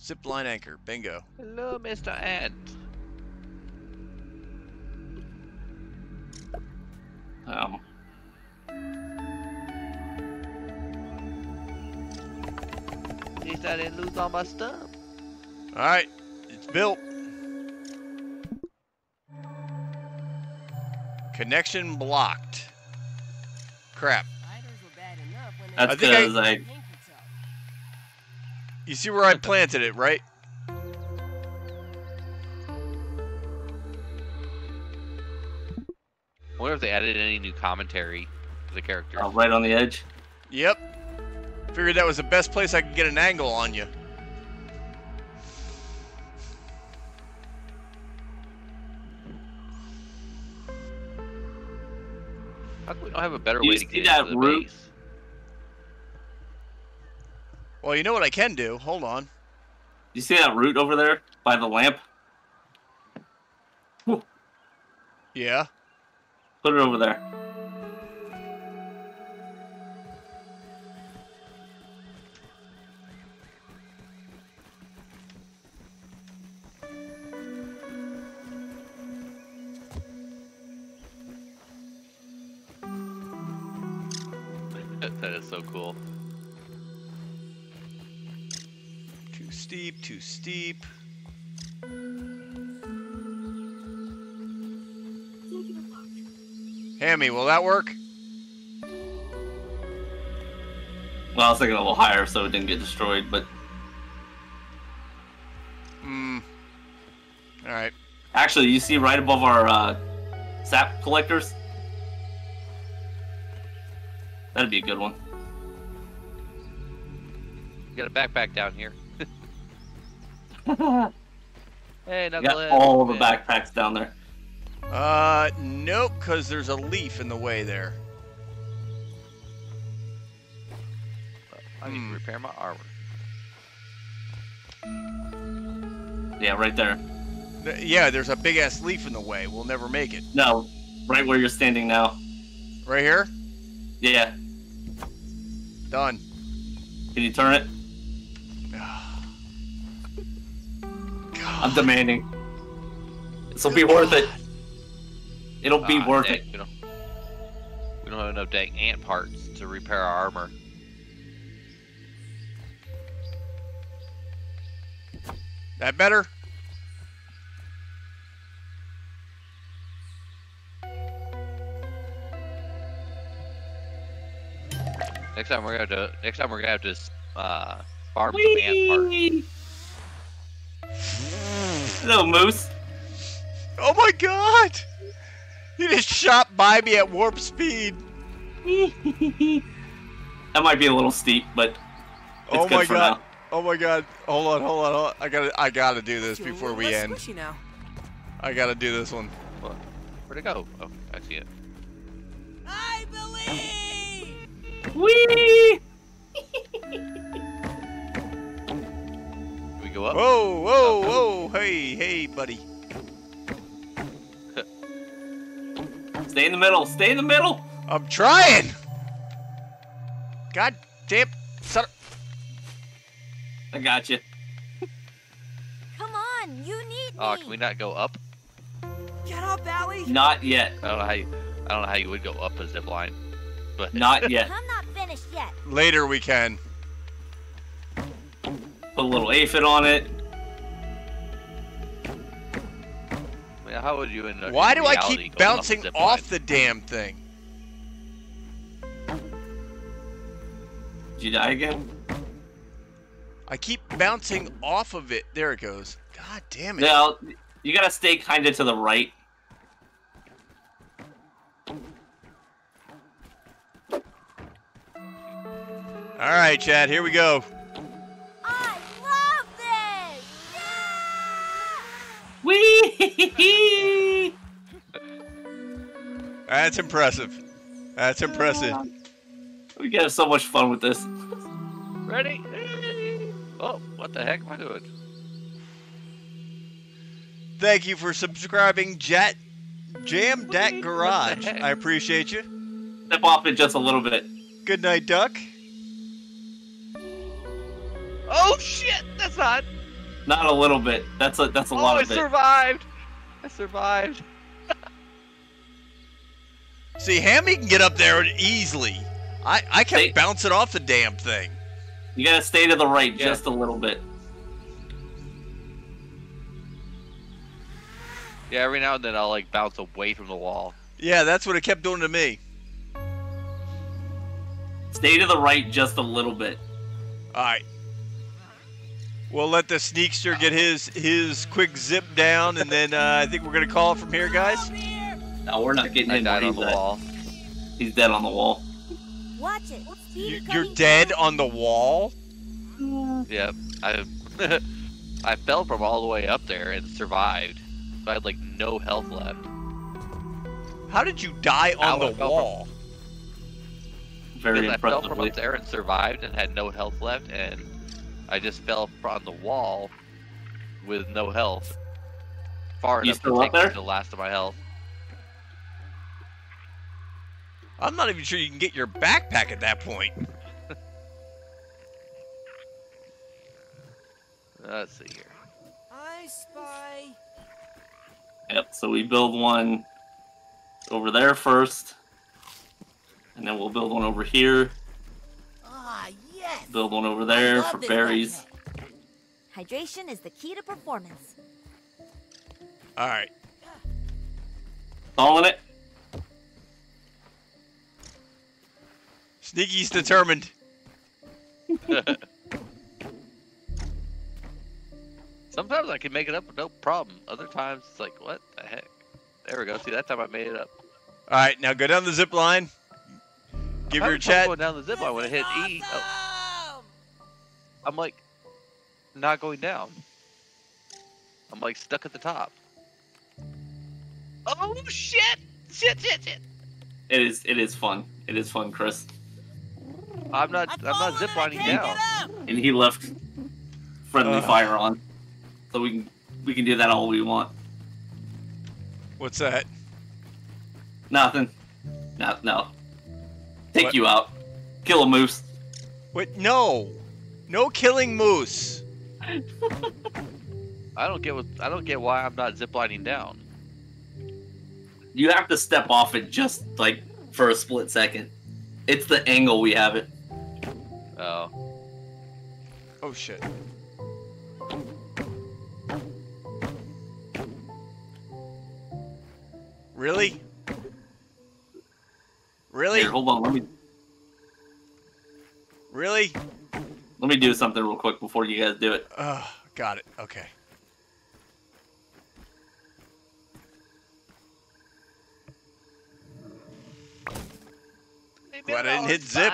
Zip line anchor. Bingo. Hello, Mr. Ant. Um, At least I didn't lose all my stuff. All right, it's built. Connection blocked. Crap. Spiders were bad enough when they that's I I- because I, You see where I planted it, right? I wonder if they added any new commentary to the characters. uh, right on the edge. Yep. Figured that was the best place I could get an angle on you. How come we don't have a better You way to see get that into the root? base? Well, you know what I can do? Hold on. You see that root over there by the lamp? Yeah. Put it over there. So cool. Too steep, too steep. Hammy, will that work? Well, I was thinking a little higher so it didn't get destroyed, but Hmm. Alright. actually, you see right above our uh, sap collectors? That'd be a good one. You got a backpack down here. hey, You Knucklehead. got all the backpacks down there. Uh, nope, because there's a leaf in the way there. I need Hmm. to repair my armor. Yeah, right there. Yeah, there's a big ass leaf in the way. We'll never make it. No, right where you're standing now. Right here? Yeah. Done. Can you turn it? I'm demanding. This will be worth it. It'll be Ah, worth dang, it. We don't, we don't have enough dang ant parts to repair our armor. That better? Next time we're gonna have to. Next time we're gonna have to uh, farm some ant parts. Whee! Little moose. Oh my god! You just shot by me at warp speed. that might be a little steep, but it's oh good my for god. now. Oh my god. Hold on, hold on, hold on. I gotta I gotta do this Feel a before we end. now. I gotta do this one. Where'd it go? Oh, I see it. I believe. Whee! Can we go up? Whoa, whoa, whoa. Hey, hey, buddy. Stay in the middle. Stay in the middle. I'm trying! God damn. Son I got you. Come on, you need to- Oh, me. can we not go up? Get up, Allie. Not yet. I don't know how you. I don't know how you would go up a zip line, but Not yet. I'm not finished yet. Later we can. Put a little aphid on it. I how would you in? Why do I keep go up a bouncing zip off the damn thing? Did you die again? I keep bouncing off of it. There it goes. God damn it. Now, you gotta stay kinda to the right. All right, Chad, here we go. That's impressive. That's impressive. Uh, we get so much fun with this. Ready? Oh, what the heck am I doing? Thank you for subscribing, Jet Jam Dat Garage. I appreciate you. Step off it just a little bit. Good night, Duck. Oh shit! That's not. Not a little bit. That's a that's a Oh, lot I of it. survived. I survived. See, Hammy can get up there easily. I, I kept Hey. bouncing off the damn thing. You gotta stay to the right Yeah. just a little bit. Yeah, every now and then I'll like bounce away from the wall. Yeah, that's what it kept doing to me. Stay to the right just a little bit. All right. We'll let the sneakster get his his quick zip down, and then uh, I think we're gonna call it from here, guys. No, we're not getting I in died on the at. wall. He's dead on the wall. Watch it. You, you're dead down. on the wall. Yep. I I fell from all the way up there and survived. So I had like no health left. How did you die on I the fell wall? very Because I fell from impressively. up there and survived and had no health left, and I just fell on the wall with no health. Far You enough still to up take me to the last of my health. I'm not even sure you can get your backpack at that point. Uh, let's see here. I spy. Yep. So we build one over there first, and then we'll build one over here. Yes. Build one over there for berries. backpack. Hydration is the key to performance. All right. Stalling it. Sneaky's determined. Sometimes I can make it up with no problem. Other times it's like, what the heck? There we go. See, that time I made it up. All right, now go down the zip line. Give I'm your having trouble chat. going down the zip line when I hit This is E. Oh, awesome! I'm like not going down. I'm like stuck at the top. Oh shit! Shit! Shit! Shit! It is. It is fun. It is fun, Chris. I'm not. I'm not falling and I ziplining can't down. And he left friendly Ugh. fire on, so we can we can do that all we want. What's that? Nothing. No. No. Take What? you out. Kill a moose. Wait, no, no killing moose. I don't get what. I don't get why I'm not ziplining down. You have to step off it just like for a split second. It's the angle we have it. Oh. Oh shit. Really? Really? Here, hold on. Let me Really? Let me do something real quick before you guys do it. Oh, got it. Okay. Leave Glad I didn't hit zip.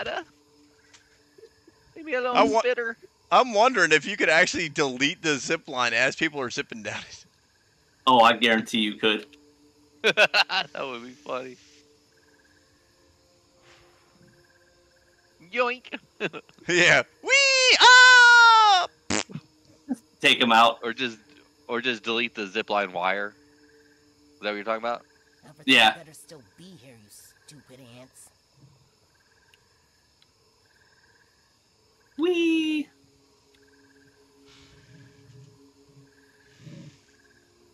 Leave me alone, I wa- spitter. I'm wondering if you could actually delete the zip line as people are zipping down it. Oh, I guarantee you could. that would be funny. Yoink! yeah. We up! Take him out. or just, or just delete the zipline wire. Is that what you're talking about? Now, Yeah. You better still be here, you stupid ants. Wee.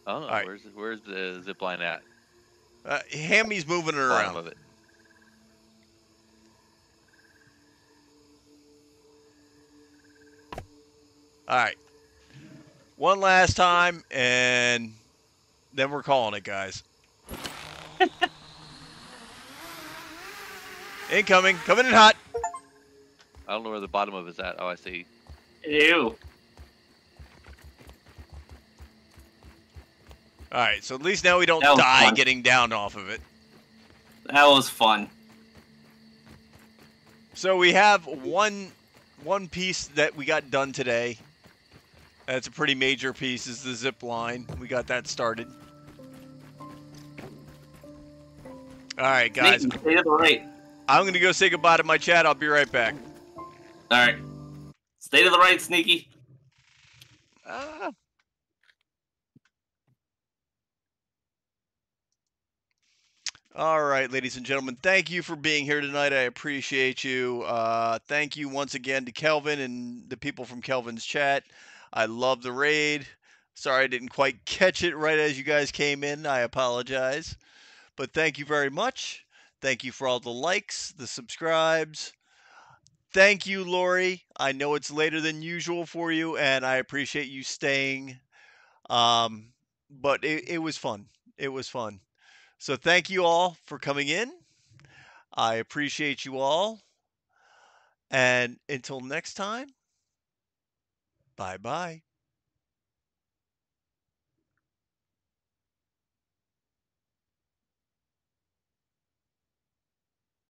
Oh, Alright. where's where's the zipline at? Uh, Hammy's moving it Bottom around. of it. All right. One last time, and then we're calling it, guys. Incoming, coming in hot. I don't know where the bottom of it's at. Oh, I see. Ew. All right, so at least now we don't die fun. getting down off of it. That was fun. So we have one one piece that we got done today. That's a pretty major piece. Is the zip line? We got that started. All right, guys. Nathan, stay to the right. I'm gonna go say goodbye to my chat. I'll be right back. All right. Stay to the right, Sneaky. Ah. All right, ladies and gentlemen, thank you for being here tonight. I appreciate you. Uh, thank you once again to Kelvin and the people from Kelvin's chat. I love the raid. Sorry I didn't quite catch it right as you guys came in. I apologize. But thank you very much. Thank you for all the likes, the subscribes. Thank you, Lori. I know it's later than usual for you, and I appreciate you staying. Um, but it, it was fun. It was fun. So thank you all for coming in. I appreciate you all. And until next time, bye bye.